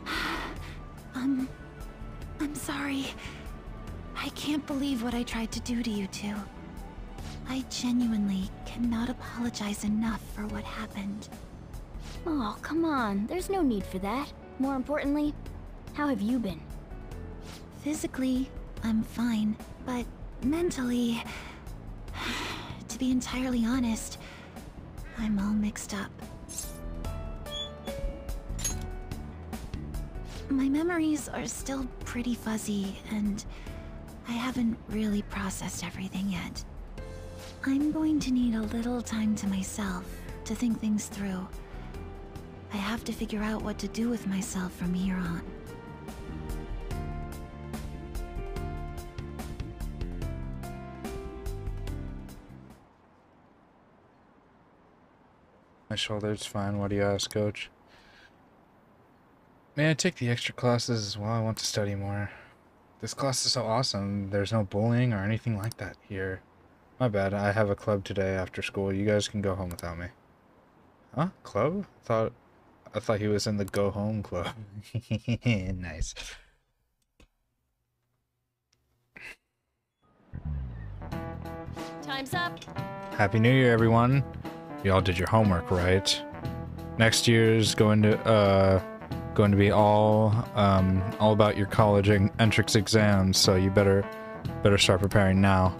[SPEAKER 3] Um, I'm sorry. I can't believe what I tried to do to you two. I genuinely cannot apologize enough for what happened.
[SPEAKER 15] Oh, come on. There's no need for that. More importantly, how have you been?
[SPEAKER 3] Physically, I'm fine, but mentally, to be entirely honest, I'm all mixed up. My memories are still pretty fuzzy, and I haven't really processed everything yet. I'm going to need a little time to myself to think things through. I have to figure out what to do with myself from here on.
[SPEAKER 1] My shoulder's fine. What do you ask, coach? May I take the extra classes as well? I want to study more. This class is so awesome. There's no bullying or anything like that here. My bad. I have a club today after school. You guys can go home without me. Huh? Club? thought I thought he was in the go home club. nice.
[SPEAKER 13] Time's up.
[SPEAKER 1] Happy New Year, everyone. You all did your homework, right? Next year's going to uh going to be all um all about your college en- entrance exams, so you better better start preparing now.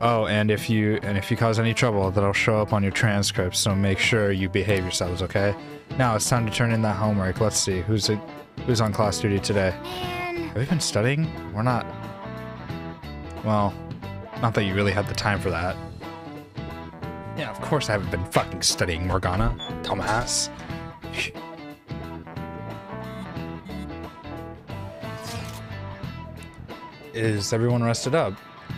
[SPEAKER 1] Oh, and if you and if you cause any trouble, that'll show up on your transcript, so make sure you behave yourselves, okay? Now it's time to turn in that homework. Let's see who's it, who's on class duty today. Have we been studying? We're not. Well, not that you really had the time for that. Yeah, of course I haven't been fucking studying Morgana, dumbass. Is everyone rested up?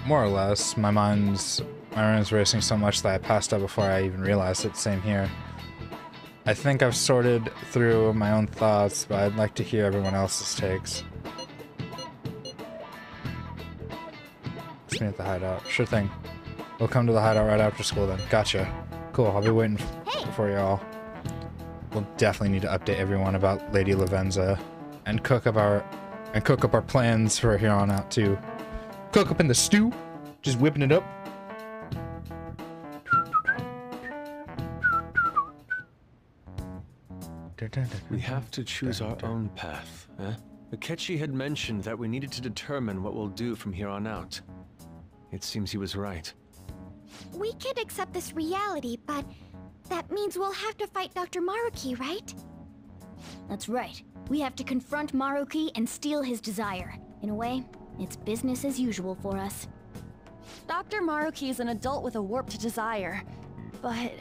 [SPEAKER 1] More or less. My mind's my mind's racing so much that I passed out before I even realized it. Same here. I think I've sorted through my own thoughts, but I'd like to hear everyone else's takes. Let's at the hideout. Sure thing. We'll come to the hideout right after school then. Gotcha. Cool, I'll be waiting for y'all. We'll definitely need to update everyone about Lady Lavenza and cook up our and cook up our plans for here on out too. Cook up in the stew, just whipping it up.
[SPEAKER 6] We have to choose our own path, eh? Akechi had mentioned that we needed to determine what we'll do from here on out. It seems he was right.
[SPEAKER 9] We could accept this reality, but that means we'll have to fight Dr. Maruki, right?
[SPEAKER 15] That's right. We have to confront Maruki and steal his desire. In a way, it's business as usual for us.
[SPEAKER 3] Dr. Maruki is an adult with a warped desire, but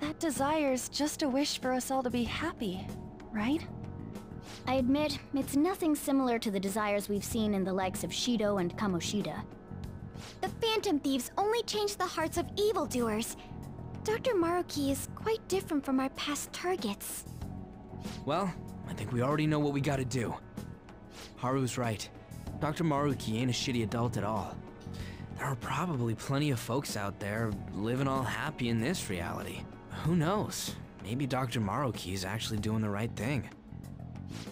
[SPEAKER 3] that desire's just a wish for us all to be happy, right?
[SPEAKER 15] I admit, it's nothing similar to the desires we've seen in the likes of Shido and Kamoshida.
[SPEAKER 9] The Phantom Thieves only change the hearts of evildoers. Dr. Maruki is quite different from our past targets.
[SPEAKER 11] Well, I think we already know what we gotta do. Haru's right. Dr. Maruki ain't a shitty adult at all. There are probably plenty of folks out there living all happy in this reality. Who knows? Maybe Dr. Maruki is actually doing the right thing.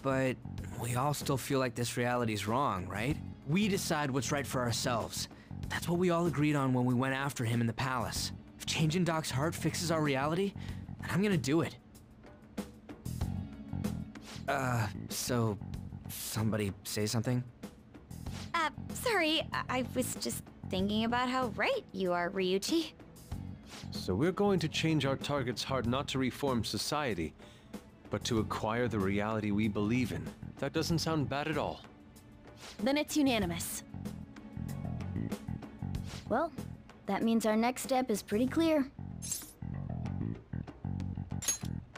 [SPEAKER 11] But we all still feel like this reality's wrong, right? We decide what's right for ourselves. That's what we all agreed on when we went after him in the palace. If changing Doc's heart fixes our reality, then I'm gonna do it. Uh, so... Somebody say something?
[SPEAKER 19] Uh, sorry, I, I was just thinking about how right you are, Ryuji.
[SPEAKER 6] So we're going to change our target's heart not to reform society, but to acquire the reality we believe in. That doesn't sound bad at all.
[SPEAKER 3] Then it's unanimous.
[SPEAKER 15] Well, that means our next step is pretty clear.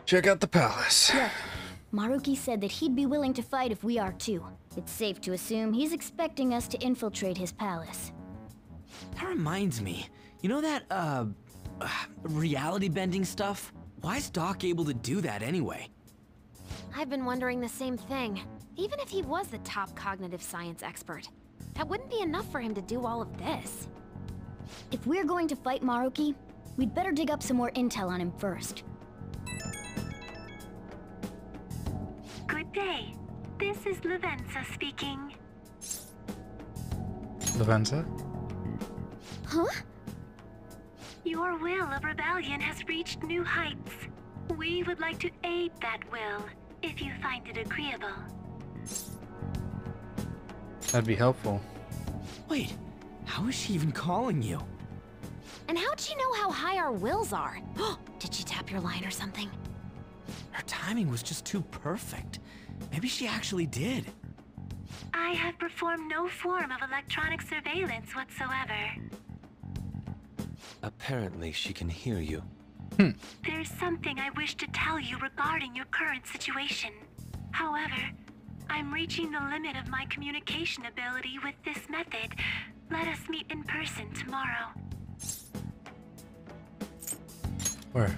[SPEAKER 1] Check out the palace.
[SPEAKER 15] Look, Maruki said that he'd be willing to fight if we are too. It's safe to assume he's expecting us to infiltrate his palace.
[SPEAKER 11] That reminds me. You know that, uh, uh, reality bending stuff? Why is Doc able to do that anyway?
[SPEAKER 13] I've been wondering the same thing. Even if he was the top cognitive science expert, that wouldn't be enough for him to do all of this.
[SPEAKER 15] If we're going to fight Maruki, we'd better dig up some more intel on him first.
[SPEAKER 18] Good day. This is Lavenza speaking.
[SPEAKER 1] Lavenza?
[SPEAKER 15] Huh?
[SPEAKER 18] Your will of rebellion has reached new heights. We would like to aid that will, if you find it agreeable.
[SPEAKER 1] That'd be helpful.
[SPEAKER 11] Wait, how is she even calling you?
[SPEAKER 13] And how'd she know how high our wills are? Did she tap your line or something?
[SPEAKER 11] Her timing was just too perfect. Maybe she actually did.
[SPEAKER 18] I have performed no form of electronic surveillance whatsoever.
[SPEAKER 6] Apparently she can hear you. Hmm.
[SPEAKER 18] There's something I wish to tell you regarding your current situation. However, I'm reaching the limit of my communication ability with this method. Let us meet in person tomorrow.
[SPEAKER 1] Where?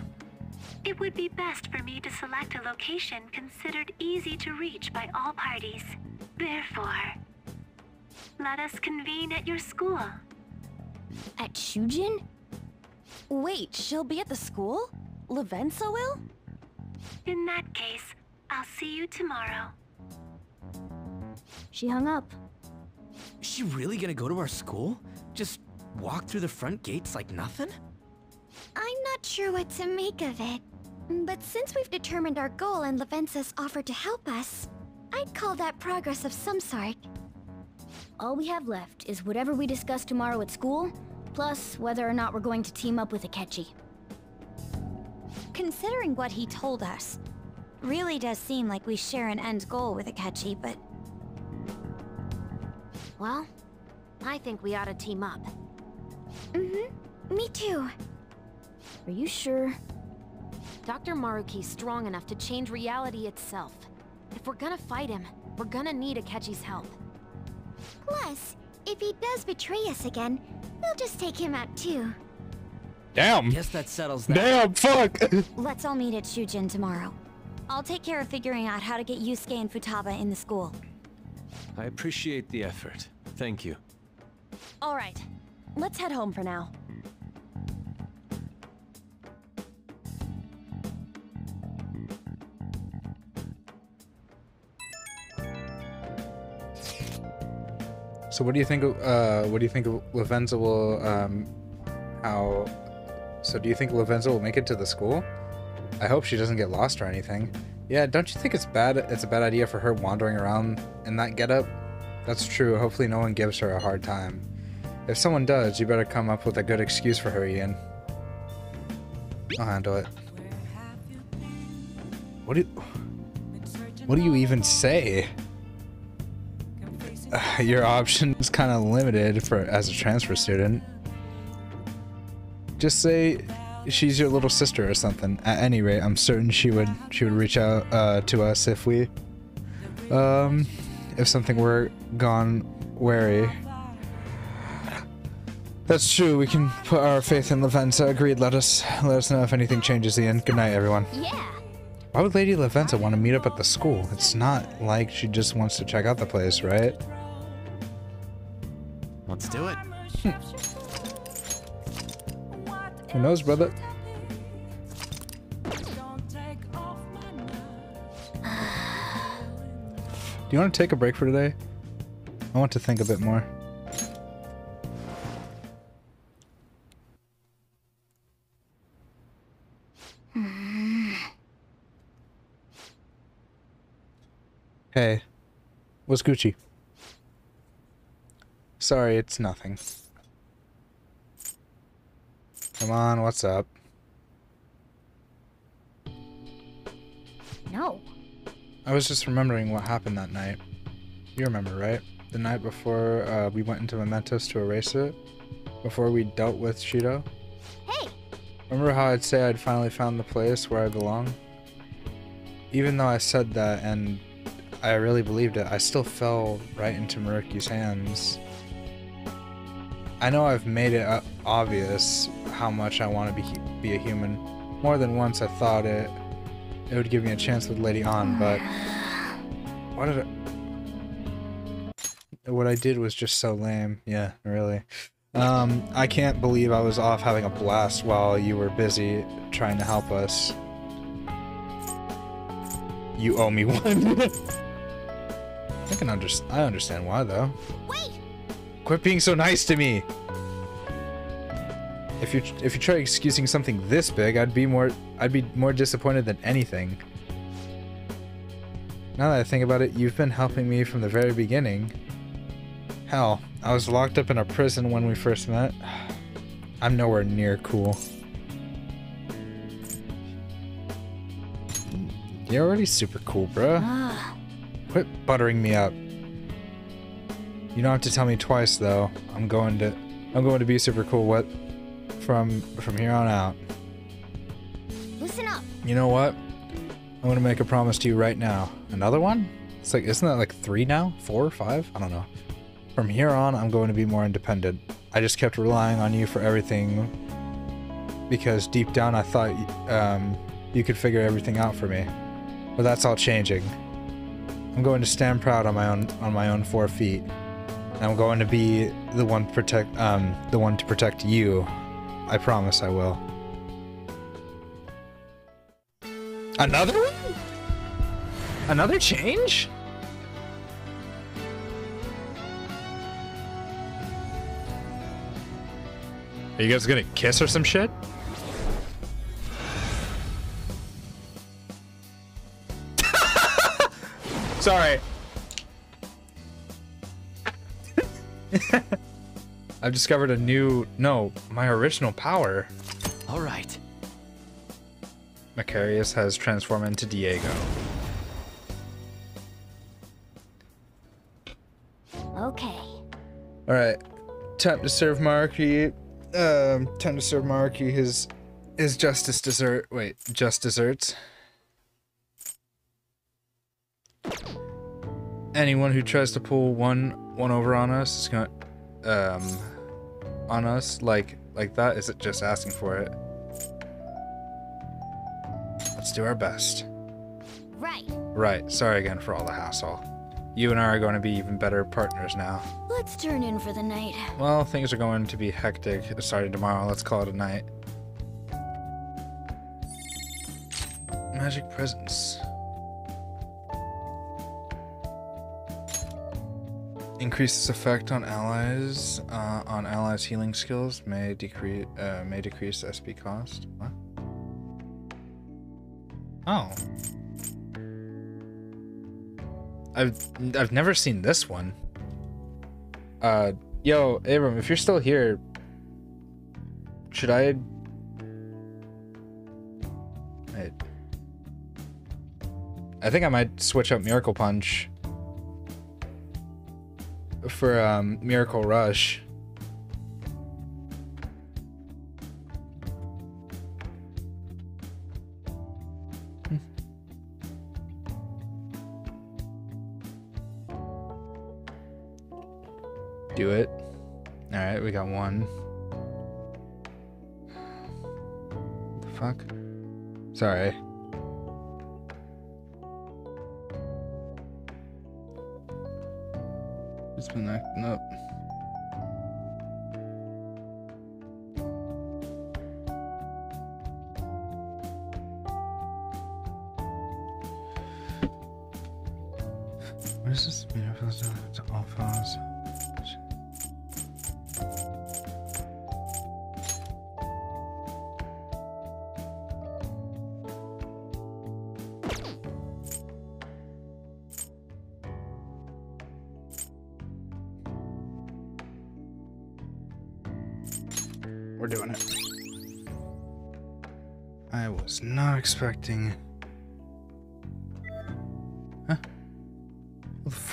[SPEAKER 18] It would be best for me to select a location considered easy to reach by all parties. Therefore, let us convene at your school.
[SPEAKER 15] At Shujin?
[SPEAKER 3] Wait, she'll be at the school? Lavenza will?
[SPEAKER 18] In that case, I'll see you tomorrow.
[SPEAKER 15] She hung up.
[SPEAKER 11] Is she really gonna go to our school? Just walk through the front gates like nothing?
[SPEAKER 9] I'm not sure what to make of it. But since we've determined our goal and Lavenza's offered to help us, I'd call that progress of some sort.
[SPEAKER 15] All we have left is whatever we discuss tomorrow at school, plus whether or not we're going to team up with Akechi.
[SPEAKER 19] Considering what he told us, really does seem like we share an end goal with Akechi, but...
[SPEAKER 13] Well, I think we ought to team up.
[SPEAKER 9] Mm-hmm. Me too. Are you sure?
[SPEAKER 13] Dr. Maruki's strong enough to change reality itself. If we're gonna fight him, we're gonna need Akechi's help.
[SPEAKER 15] Plus, if he does betray us again, we'll just take him out too.
[SPEAKER 1] Damn.
[SPEAKER 11] Guess that settles that.
[SPEAKER 1] Damn, fuck.
[SPEAKER 9] Let's all meet at Shujin tomorrow. I'll take care of figuring out how to get Yusuke and Futaba in the school.
[SPEAKER 10] I appreciate the effort. Thank you.
[SPEAKER 16] All right, let's head home for now.
[SPEAKER 1] So what do you think? of- Uh, what do you think of Lavenza will? Um, how? So do you think Lavenza will make it to the school? I hope she doesn't get lost or anything. Yeah, don't you think it's bad? It's a bad idea for her wandering around in that getup. That's true. Hopefully, no one gives her a hard time. If someone does, you better come up with a good excuse for her, Ian. I'll handle it. What do? What do you even say? Your options kind of limited for as a transfer student. Just say she's your little sister or something. At any rate, I'm certain she would she would reach out uh, to us if we um if something were gone wary. That's true. We can put our faith in Lavenza. Agreed. Let us let us know if anything changes. Ian. Good night, everyone.
[SPEAKER 9] Yeah.
[SPEAKER 1] Why would Lady Lavenza want to meet up at the school? It's not like she just wants to check out the place, right?
[SPEAKER 5] Let's do it.
[SPEAKER 1] Who knows, brother? Do you want to take a break for today? I want to think a bit more. Hey, what's Gucci? Sorry, it's nothing. Come on, what's up?
[SPEAKER 9] No.
[SPEAKER 1] I was just remembering what happened that night. You remember, right? The night before uh, we went into Mementos to erase it? Before we dealt with Shido?
[SPEAKER 9] Hey!
[SPEAKER 1] Remember how I'd say I'd finally found the place where I belong? Even though I said that and I really believed it, I still fell right into Maruki's hands. I know I've made it uh, obvious how much I want to be be a human. More than once I thought it it would give me a chance with Lady Ann, but what did I... What I did was just so lame. Yeah, really. Um, I can't believe I was off having a blast while you were busy trying to help us. You owe me one. I can understand. I understand why though.
[SPEAKER 9] Wait!
[SPEAKER 1] Quit being so nice to me. If you if you try excusing something this big, I'd be more I'd be more disappointed than anything. Now that I think about it, you've been helping me from the very beginning. Hell, I was locked up in a prison when we first met. I'm nowhere near cool. You're already super cool, bruh.
[SPEAKER 9] Ah.
[SPEAKER 1] Quit buttering me up. You don't have to tell me twice though. I'm going to I'm going to be super cool what from from here on out.
[SPEAKER 9] Listen up.
[SPEAKER 1] You know what? I'm gonna make a promise to you right now. Another one? It's like isn't that like three now? Four? or Five? I don't know. From here on I'm going to be more independent. I just kept relying on you for everything because deep down I thought um, you could figure everything out for me. But that's all changing. I'm going to stand proud on my own on my own four feet. And I'm going to be the one to protect um the one to protect you. I promise I will. Another one? Another change? Are you guys gonna kiss or some shit? Sorry. I've discovered a new no, my original power.
[SPEAKER 5] All right.
[SPEAKER 1] Mercurius has transformed into Diego.
[SPEAKER 9] Okay.
[SPEAKER 1] All right, time to serve Maruki. Um, time to serve Maruki his his justice dessert. Wait, just desserts. Anyone who tries to pull one one over on us is gonna um on us like like that is it just asking for it. Let's do our best.
[SPEAKER 3] Right.
[SPEAKER 1] Right. Sorry again for all the hassle. You and I are going to be even better partners now.
[SPEAKER 15] Let's turn in for the night.
[SPEAKER 1] Well, things are going to be hectic starting tomorrow. Let's call it a night. Magic presence. Increases effect on allies. Uh, on allies' healing skills may decrease uh, may decrease SP cost. What? Oh. I've I've never seen this one. Uh, yo, Abram, if you're still here, should I? Wait. I think I might switch up Miracle Punch for um, Miracle Rush. Do it. Alright, we got one. The fuck? Sorry. Been acting up.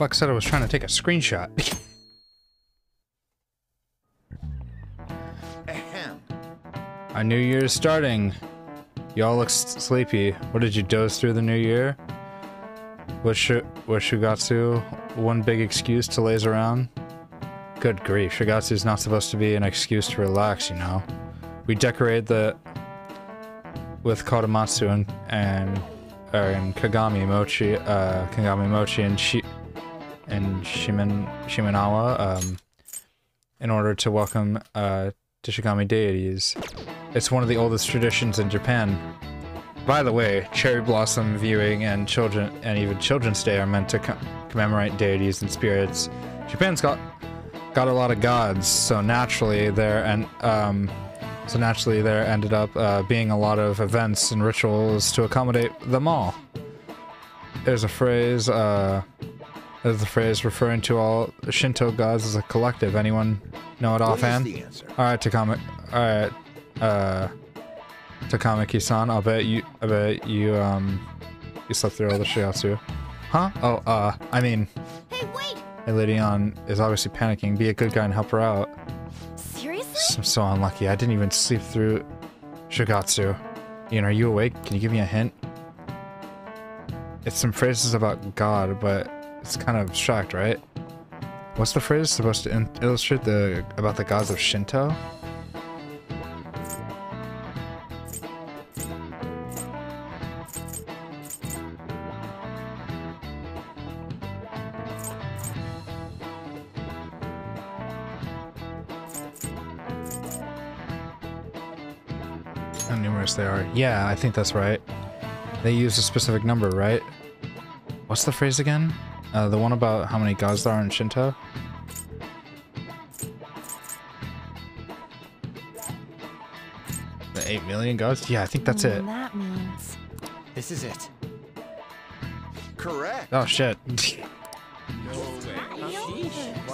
[SPEAKER 1] Fuck said I was trying to take a screenshot? Our new year's starting. Y'all look sleepy. What did you doze through the new year? Was, Sh Shogatsu one big excuse to laze around? Good grief, Shogatsu's not supposed to be an excuse to relax, you know. We decorated the with Kadomatsu and and, and Kagami Mochi, uh, Kagami Mochi and Shi and Shimen um, in order to welcome uh, Toshigami deities. It's one of the oldest traditions in Japan. By the way, cherry blossom viewing and children and even Children's Day are meant to co- commemorate deities and spirits. Japan's got got a lot of gods, so naturally there and um, so naturally there ended up uh, being a lot of events and rituals to accommodate them all. There's a phrase, uh, there's a phrase referring to all Shinto gods as a collective. Anyone know it
[SPEAKER 20] What is
[SPEAKER 1] offhand?
[SPEAKER 20] the answer?
[SPEAKER 1] All right, Takami. All right, uh, Takamaki-san. I'll bet you. I bet you. Um, you slept through all the shiatsu. Huh? Oh, uh, I mean.
[SPEAKER 3] Hey, wait!
[SPEAKER 1] Hey, Lady Ann is obviously panicking. Be a good guy and help her out.
[SPEAKER 3] Seriously?
[SPEAKER 1] I'm so unlucky. I didn't even sleep through Shogatsu. Ian, are you awake? Can you give me a hint? It's some phrases about God, but it's kind of abstract, right? What's the phrase supposed to illustrate the about the gods of Shinto? How numerous they are. Yeah, I think that's right. They use a specific number, right? What's the phrase again? Uh, the one about how many gods there are in Shinto? The 8 million gods? Yeah, I think that's it.
[SPEAKER 16] That means.
[SPEAKER 5] This is it.
[SPEAKER 20] Correct.
[SPEAKER 1] Oh shit.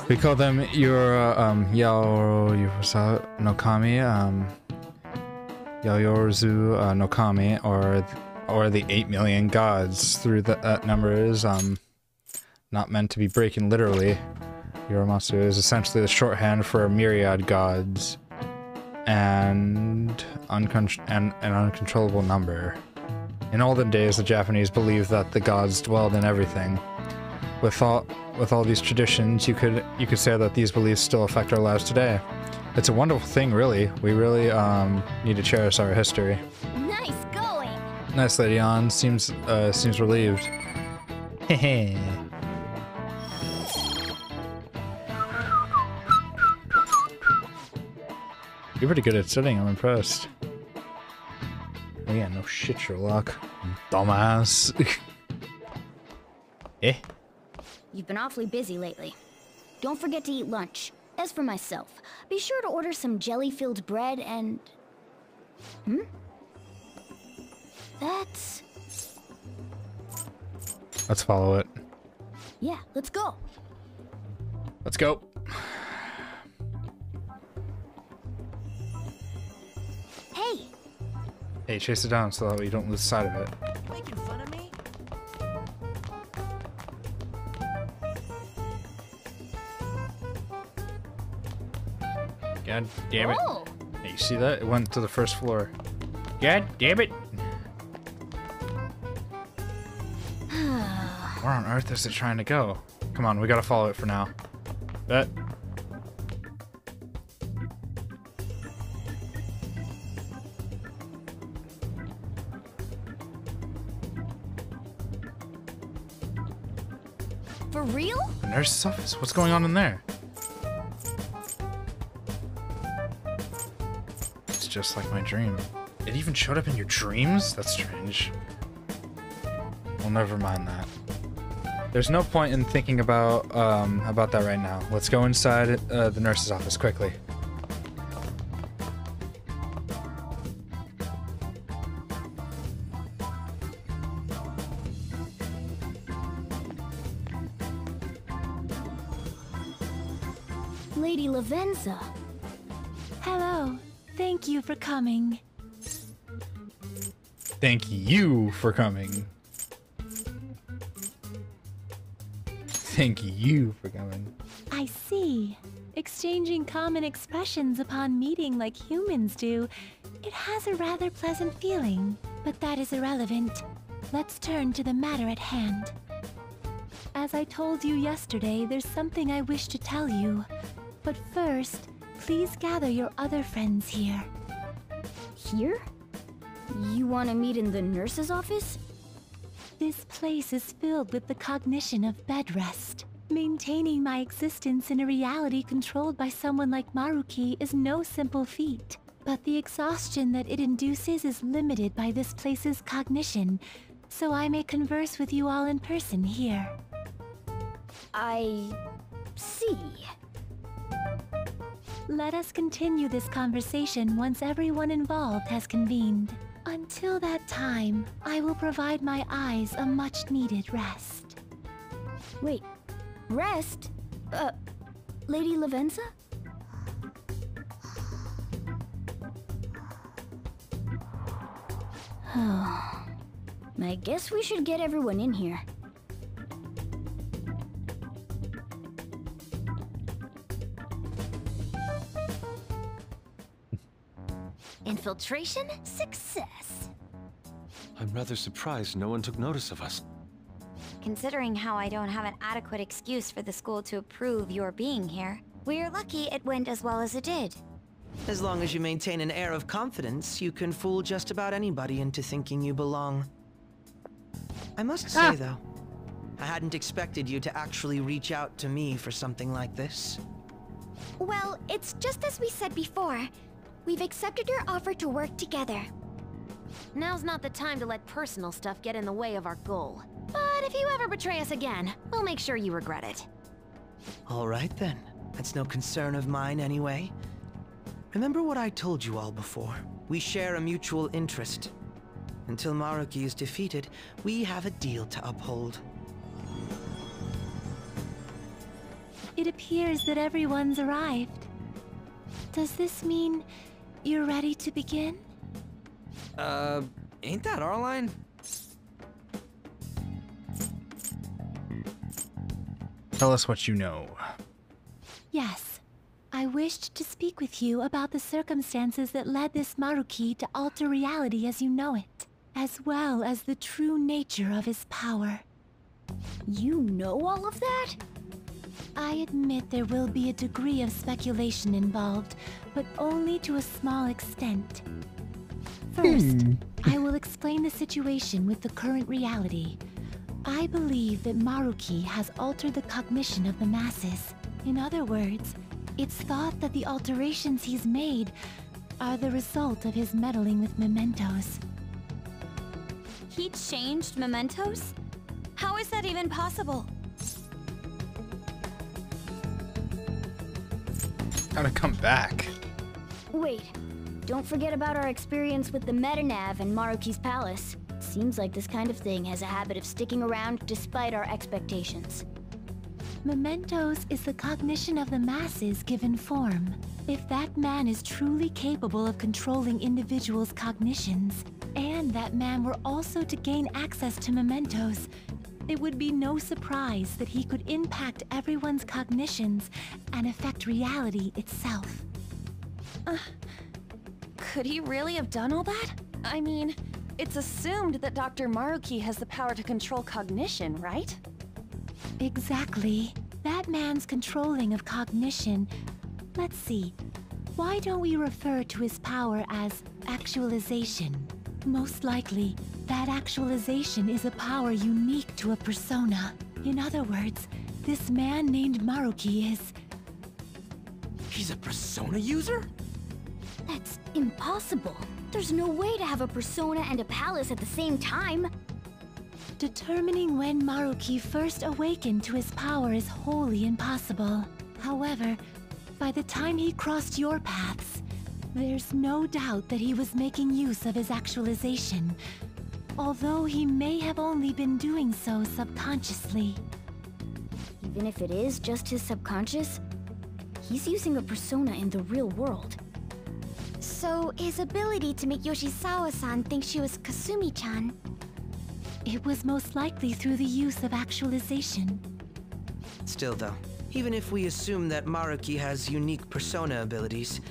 [SPEAKER 1] We call them your uh, um Yao Yusa no Kami, um Yaoyozu uh, no Kami, or or the eight million gods. Through the, that number is um not meant to be breaking literally. Hiromatsu is essentially the shorthand for a myriad gods and, uncon- and an uncontrollable number. In olden days, the Japanese believed that the gods dwelled in everything. With all with all these traditions, you could you could say that these beliefs still affect our lives today. It's a wonderful thing, really. We really um, need to cherish our history.
[SPEAKER 15] Nice going.
[SPEAKER 1] Nice, Lady Ann. Seems uh, seems relieved. Hehe. You're pretty good at sitting. I'm impressed. Oh yeah, no shit, Sherlock. Dumbass. eh?
[SPEAKER 15] You've been awfully busy lately. Don't forget to eat lunch. As for myself, be sure to order some jelly-filled bread and... Hmm? That's...
[SPEAKER 1] Let's follow it.
[SPEAKER 15] Yeah, let's go.
[SPEAKER 1] Let's go.
[SPEAKER 15] Hey,
[SPEAKER 1] Hey, chase it down so that you don't lose sight of it.
[SPEAKER 2] Making fun of me?
[SPEAKER 1] God damn it.
[SPEAKER 15] Oh.
[SPEAKER 1] Hey, you see that? It went to the first floor. God damn it. Where on earth is it trying to go? Come on, we gotta follow it for now. Bet.
[SPEAKER 15] Real?
[SPEAKER 1] Nurse's office? What's going on in there? It's just like my dream. It even showed up in your dreams? That's strange. Well, never mind that. There's no point in thinking about um, about that right now. Let's go inside uh, the nurse's office quickly.
[SPEAKER 15] Lady Lavenza.
[SPEAKER 18] Hello. Thank you for coming.
[SPEAKER 1] Thank you for coming. Thank you for coming.
[SPEAKER 18] I see. Exchanging common expressions upon meeting like humans do, it has a rather pleasant feeling. But that is irrelevant. Let's turn to the matter at hand. As I told you yesterday, there's something I wish to tell you. But first, please gather your other friends here.
[SPEAKER 15] Here? You want to meet in the nurse's office?
[SPEAKER 18] This place is filled with the cognition of bed rest. Maintaining my existence in a reality controlled by someone like Maruki is no simple feat. But the exhaustion that it induces is limited by this place's cognition, so I may converse with you all in person here.
[SPEAKER 15] I... see.
[SPEAKER 18] Let us continue this conversation once everyone involved has convened. Until that time, I will provide my eyes a much-needed rest.
[SPEAKER 15] Wait, rest? Uh, Lady Lavenza? I guess we should get everyone in here.
[SPEAKER 13] Infiltration success.
[SPEAKER 10] I'm rather surprised no one took notice of us.
[SPEAKER 9] Considering how I don't have an adequate excuse for the school to approve your being here, we're lucky it went as well as it did.
[SPEAKER 2] As long as you maintain an air of confidence, you can fool just about anybody into thinking you belong. I must say, ah! though, I hadn't expected you to actually reach out to me for something like this.
[SPEAKER 3] Well, it's just as we said before. We've accepted your offer to work together.
[SPEAKER 13] Now's not the time to let personal stuff get in the way of our goal. But if you ever betray us again, we'll make sure you regret it.
[SPEAKER 2] All right then. That's no concern of mine anyway. Remember what I told you all before. We share a mutual interest. Until Maruki is defeated, we have a deal to uphold.
[SPEAKER 18] It appears that everyone's arrived. Does this mean you're ready to begin?
[SPEAKER 11] Uh, ain't that our line?
[SPEAKER 1] Tell us what you know.
[SPEAKER 18] Yes. I wished to speak with you about the circumstances that led this Maruki to alter reality as you know it, as well as the true nature of his power.
[SPEAKER 15] You know all of that?
[SPEAKER 18] I admit there will be a degree of speculation involved, but only to a small extent. First, hmm. I will explain the situation with the current reality. I believe that Maruki has altered the cognition of the masses. In other words, it's thought that the alterations he's made are the result of his meddling with mementos.
[SPEAKER 15] He changed mementos? How is that even possible?
[SPEAKER 1] Gotta come back.
[SPEAKER 15] Wait, don't forget about our experience with the Metanav and Maruki's palace. Seems like this kind of thing has a habit of sticking around despite our expectations.
[SPEAKER 18] Mementos is the cognition of the masses given form. If that man is truly capable of controlling individuals' cognitions, and that man were also to gain access to mementos, it would be no surprise that he could impact everyone's cognitions and affect reality itself.
[SPEAKER 13] Uh, could he really have done all that? I mean, it's assumed that Dr. Maruki has the power to control cognition, right?
[SPEAKER 18] Exactly. That man's controlling of cognition. Let's see. Why don't we refer to his power as actualization? Most likely, that actualization is a power unique to a persona. In other words, this man named Maruki is...
[SPEAKER 11] He's a persona user?
[SPEAKER 15] That's impossible. There's no way to have a persona and a palace at the same time.
[SPEAKER 18] Determining when Maruki first awakened to his power is wholly impossible. However, by the time he crossed your paths, there's no doubt that he was making use of his actualization, although he may have only been doing so subconsciously.
[SPEAKER 15] Even if it is just his subconscious, he's using a persona in the real world.
[SPEAKER 9] So, his ability to make Yoshizawa-san think she was Kasumi-chan
[SPEAKER 18] it was most likely through the use of actualization.
[SPEAKER 2] Still though, even if we assume that Maruki has unique persona abilities,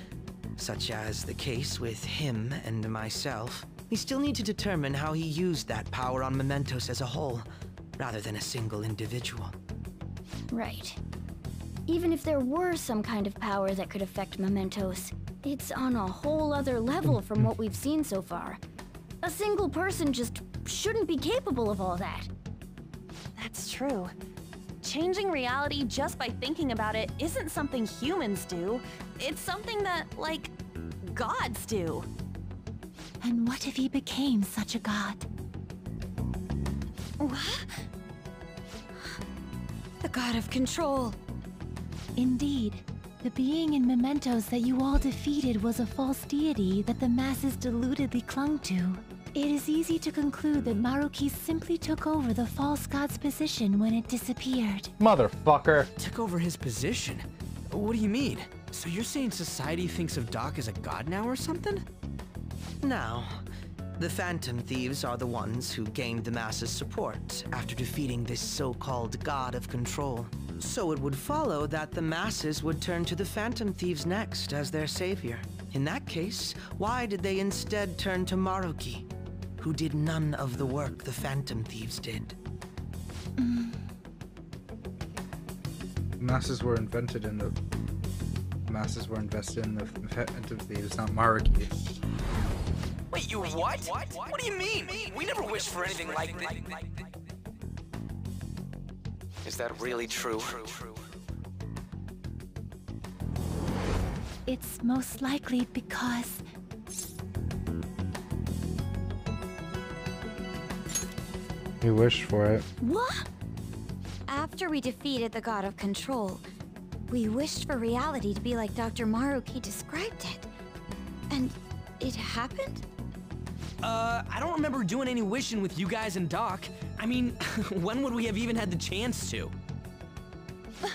[SPEAKER 2] such as the case with him and myself, we still need to determine how he used that power on Mementos as a whole, rather than a single individual.
[SPEAKER 15] Right. Even if there were some kind of power that could affect Mementos, it's on a whole other level from what we've seen so far. A single person just shouldn't be capable of all that.
[SPEAKER 13] That's true. Changing reality just by thinking about it isn't something humans do. It's something that, like, gods do.
[SPEAKER 18] And what if he became such a god?
[SPEAKER 15] What? The god of control.
[SPEAKER 18] Indeed. The being in Mementos that you all defeated was a false deity that the masses deludedly clung to. It is easy to conclude that Maruki simply took over the false god's position when it disappeared.
[SPEAKER 1] Motherfucker.
[SPEAKER 11] Took over his position? What do you mean? So you're saying society thinks of Doc as a god now or something?
[SPEAKER 2] Now, the Phantom Thieves are the ones who gained the masses' support after defeating this so-called god of control. So it would follow that the masses would turn to the Phantom Thieves next as their savior. In that case, why did they instead turn to Maruki? who did none of the work the Phantom Thieves did.
[SPEAKER 1] Masses were invented in the... Masses were invested in the Phantom Thieves, not Maruki.
[SPEAKER 6] Wait, you what? What? What do you mean? We never wished for anything like this.
[SPEAKER 21] Is that really true?
[SPEAKER 18] It's most likely because
[SPEAKER 1] We wished for it.
[SPEAKER 9] What? After we defeated the God of Control, we wished for reality to be like Dr. Maruki described it. And it happened?
[SPEAKER 11] Uh, I don't remember doing any wishing with you guys and Doc. I mean, when would we have even had the chance to?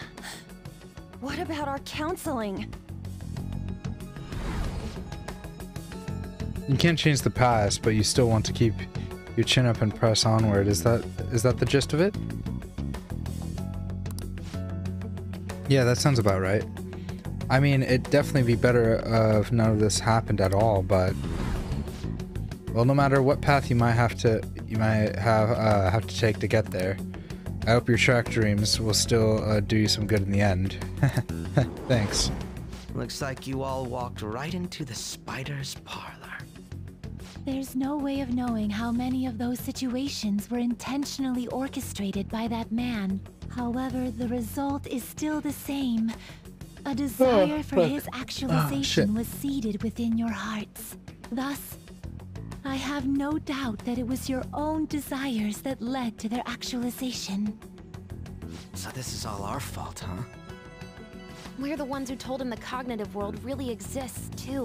[SPEAKER 13] What about our counseling?
[SPEAKER 1] You can't change the past, but you still want to keep your chin up and press onward. Is that is that the gist of it? Yeah, that sounds about right. I mean, it'd definitely be better uh, if none of this happened at all, but well, no matter what path you might have to you might have uh, have to take to get there, I hope your track dreams will still uh, do you some good in the end. Thanks.
[SPEAKER 2] Looks like you all walked right into the spider's parlor.
[SPEAKER 18] There's no way of knowing how many of those situations were intentionally orchestrated by that man. However, the result is still the same. A desire for his
[SPEAKER 1] Ah,
[SPEAKER 18] actualization
[SPEAKER 1] shit.
[SPEAKER 18] was seeded within your hearts. Thus, I have no doubt that it was your own desires that led to their actualization.
[SPEAKER 11] So this is all our fault, huh?
[SPEAKER 13] We're the ones who told him the cognitive world really exists, too.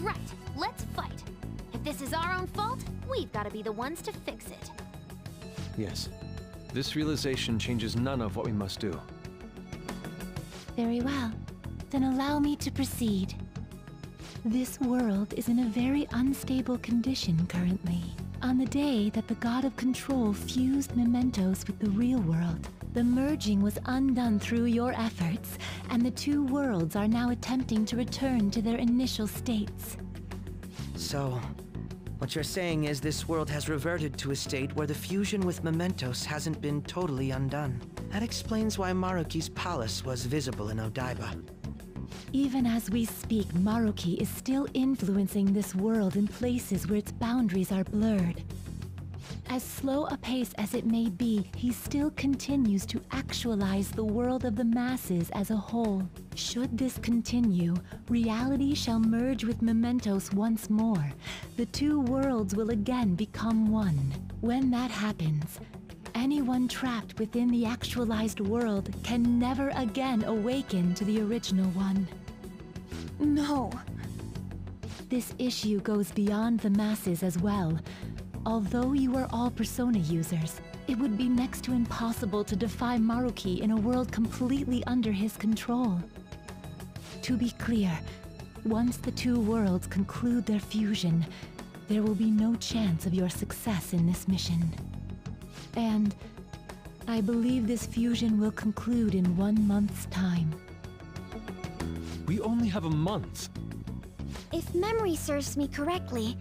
[SPEAKER 13] Right, let's fight. If this is our own fault, we've got to be the ones to fix it.
[SPEAKER 10] Yes. This realization changes none of what we must do.
[SPEAKER 18] Very well. Then allow me to proceed. This world is in a very unstable condition currently. On the day that the God of Control fused mementos with the real world, the merging was undone through your efforts, and the two worlds are now attempting to return to their initial states.
[SPEAKER 2] So, what you're saying is this world has reverted to a state where the fusion with mementos hasn't been totally undone. That explains why Maruki's palace was visible in Odaiba.
[SPEAKER 18] Even as we speak, Maruki is still influencing this world in places where its boundaries are blurred. As slow a pace as it may be, he still continues to actualize the world of the masses as a whole. Should this continue, reality shall merge with mementos once more. The two worlds will again become one. When that happens, anyone trapped within the actualized world can never again awaken to the original one.
[SPEAKER 16] No.
[SPEAKER 18] This issue goes beyond the masses as well. Although you are all Persona users, it would be next to impossible to defy Maruki in a world completely under his control. To be clear, once the two worlds conclude their fusion, there will be no chance of your success in this mission. And I believe this fusion will conclude in one month's time.
[SPEAKER 10] We only have a month.
[SPEAKER 3] If memory serves me correctly,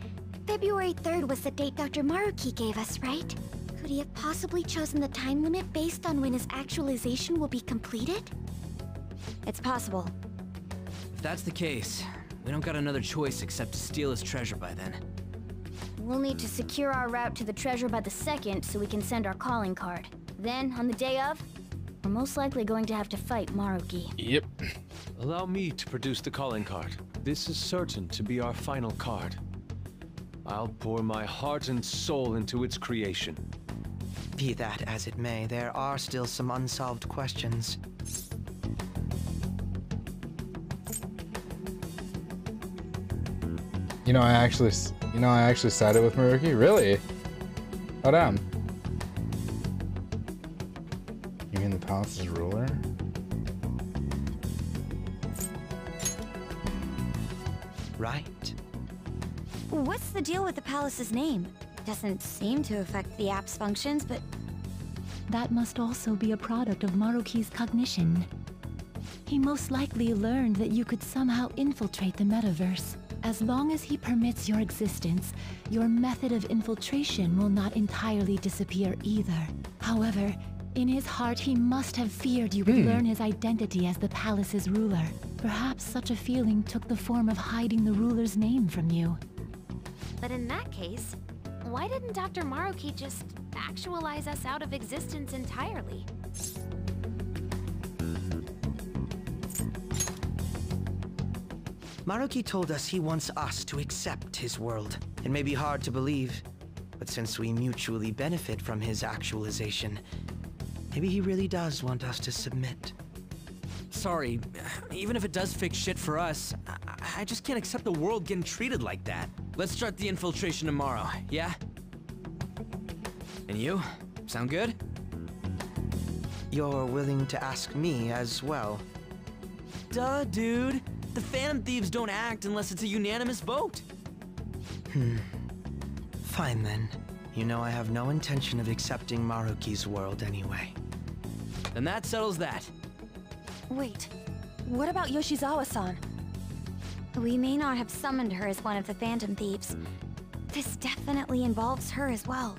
[SPEAKER 3] February 3rd was the date Dr. Maruki gave us, right? Could he have possibly chosen the time limit based on when his actualization will be completed?
[SPEAKER 13] It's possible.
[SPEAKER 11] If that's the case, we don't got another choice except to steal his treasure by then.
[SPEAKER 15] We'll need to secure our route to the treasure by the second so we can send our calling card. Then, on the day of, we're most likely going to have to fight Maruki.
[SPEAKER 1] Yep.
[SPEAKER 10] Allow me to produce the calling card. This is certain to be our final card. I'll pour my heart and soul into its creation.
[SPEAKER 2] Be that as it may, there are still some unsolved questions.
[SPEAKER 1] You know, I actually, s- you know, I actually sided with Maruki. Really? Oh damn. You mean the palace's ruler?
[SPEAKER 2] Right.
[SPEAKER 3] What's the deal with the palace's name? Doesn't seem to affect the app's functions, but
[SPEAKER 18] That must also be a product of Maruki's cognition. He most likely learned that you could somehow infiltrate the metaverse. As long as he permits your existence, your method of infiltration will not entirely disappear either. However, in his heart he must have feared you would
[SPEAKER 13] Hmm.
[SPEAKER 18] learn his identity as the palace's ruler. Perhaps such a feeling took the form of hiding the ruler's name from you.
[SPEAKER 13] But in that case, why didn't Dr. Maruki just actualize us out of existence entirely?
[SPEAKER 2] Maruki told us he wants us to accept his world. It may be hard to believe, but since we mutually benefit from his actualization, maybe he really does want us to submit.
[SPEAKER 11] Sorry, even if it does fix shit for us, I, I just can't accept the world getting treated like that. Let's start the infiltration tomorrow, yeah? And you? Sound good?
[SPEAKER 2] You're willing to ask me as well.
[SPEAKER 11] Duh, dude. The Phantom Thieves don't act unless it's a unanimous vote.
[SPEAKER 2] Hmm. Fine then. You know I have no intention of accepting Maruki's world anyway.
[SPEAKER 11] Then that settles that.
[SPEAKER 13] Wait, what about Yoshizawa-san?
[SPEAKER 9] We may not have summoned her as one of the Phantom Thieves. This definitely involves her as well.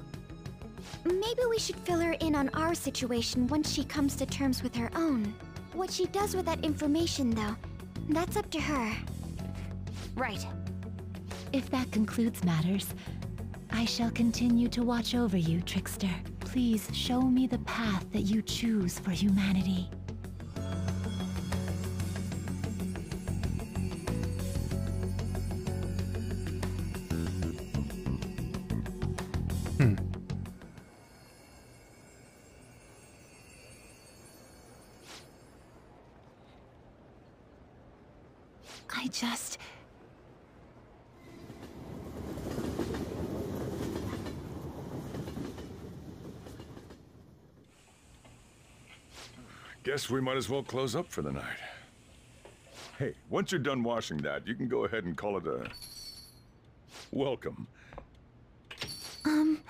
[SPEAKER 9] Maybe we should fill her in on our situation once she comes to terms with her own. What she does with that information, though, that's up to her. Right.
[SPEAKER 3] If that concludes matters, I shall continue to watch over you, Trickster. Please show me the path that you choose for humanity.
[SPEAKER 17] Guess we might as well close up for the night. Hey, once you're done washing that, you can go ahead and call it a... Welcome.
[SPEAKER 22] Um...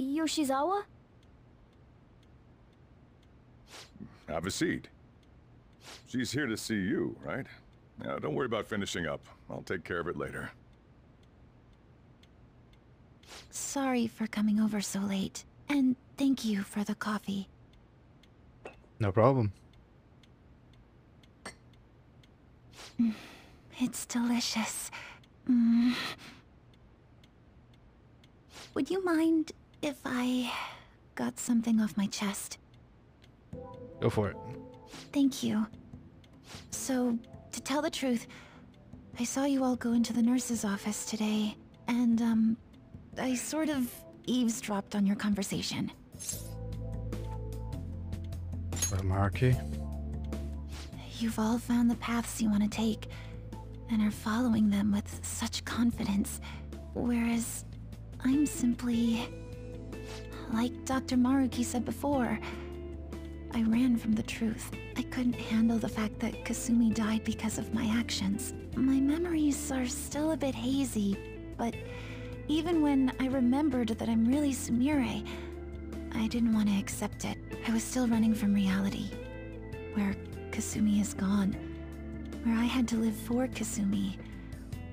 [SPEAKER 22] Yoshizawa?
[SPEAKER 17] Have a seat. She's here to see you, right? Now, don't worry about finishing up. I'll take care of it later.
[SPEAKER 3] Sorry for coming over so late. And thank you for the coffee.
[SPEAKER 1] No problem.
[SPEAKER 3] It's delicious. Mm. Would you mind if I got something off my chest?
[SPEAKER 1] Go for it.
[SPEAKER 3] Thank you. So, to tell the truth, I saw you all go into the nurse's office today, and, um, I sort of eavesdropped on your conversation.
[SPEAKER 1] Maruki?
[SPEAKER 3] You've all found the paths you want to take, and are following them with such confidence, whereas I'm simply. Like Dr. Maruki said before, I ran from the truth. I couldn't handle the fact that Kasumi died because of my actions. My memories are still a bit hazy, but even when I remembered that I'm really Sumire, I didn't want to accept it. I was still running from reality, where Kasumi is gone, where I had to live for Kasumi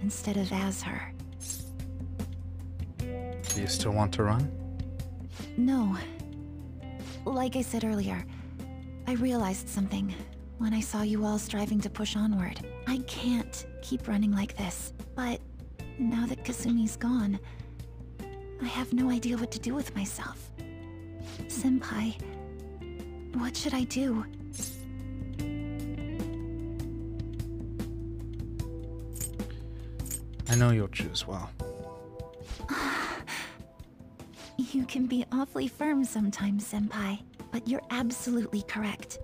[SPEAKER 3] instead of as her.
[SPEAKER 1] Do you still want to run?
[SPEAKER 3] No. Like I said earlier, I realized something when I saw you all striving to push onward. I can't keep running like this, but now that Kasumi's gone, I have no idea what to do with myself. Senpai, what should I do?
[SPEAKER 1] I know you'll choose well.
[SPEAKER 3] You can be awfully firm sometimes, Senpai, but you're absolutely correct.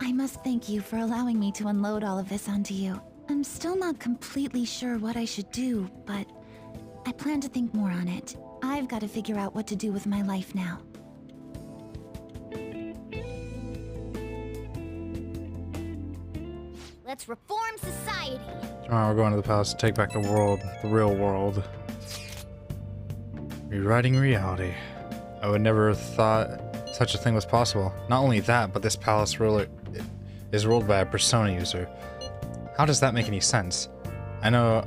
[SPEAKER 3] I must thank you for allowing me to unload all of this onto you. I'm still not completely sure what I should do, but I plan to think more on it. I've got to figure out what to do with my life now.
[SPEAKER 15] Let's reform society.
[SPEAKER 1] Tomorrow we're going to the palace to take back the world, the real world. Rewriting reality. I would never have thought such a thing was possible. Not only that, but this palace ruler is ruled by a persona user. How does that make any sense? I know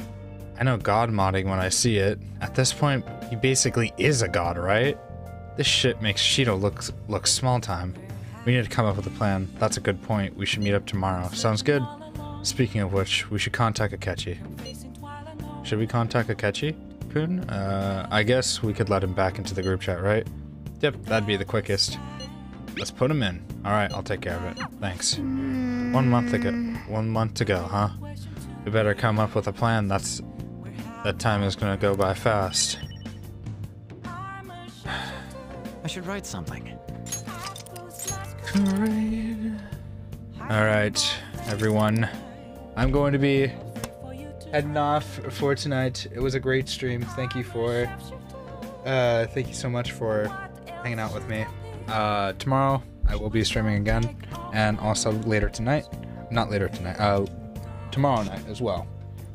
[SPEAKER 1] I know god modding when I see it. At this point, he basically is a god, right? This shit makes Shido look look small time. We need to come up with a plan. That's a good point. We should meet up tomorrow. Sounds good. Speaking of which, we should contact Akechi. Should we contact Akechi? Kun? Uh, I guess we could let him back into the group chat, right? Yep, that'd be the quickest. Let's put him in. Alright, I'll take care of it. Thanks. One month ago. One month to go, huh? We better come up with a plan. That's... That time is gonna go by fast.
[SPEAKER 6] I should write something.
[SPEAKER 1] Alright, everyone. I'm going to be heading off for tonight. It was a great stream. Thank you for uh thank you so much for hanging out with me. Uh tomorrow I will be streaming again and also later tonight. Not later tonight. Uh tomorrow night as well.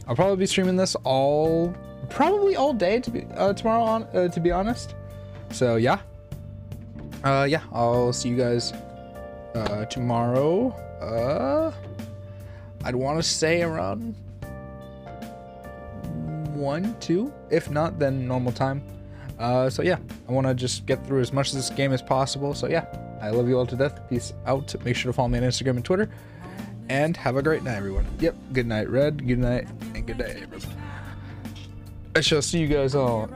[SPEAKER 1] I'll probably be streaming this all, probably all day to be uh, tomorrow on uh, to be honest. So yeah, uh, yeah, I'll see you guys uh, tomorrow. Uh, I'd want to say around one, two. If not, then normal time. Uh, so yeah, I want to just get through as much of this game as possible. So yeah, I love you all to death. Peace out. Make sure to follow me on Instagram and Twitter. And have a great night, everyone. Yep. Good night, Red. Good night, and good day, everyone. I shall see you guys all.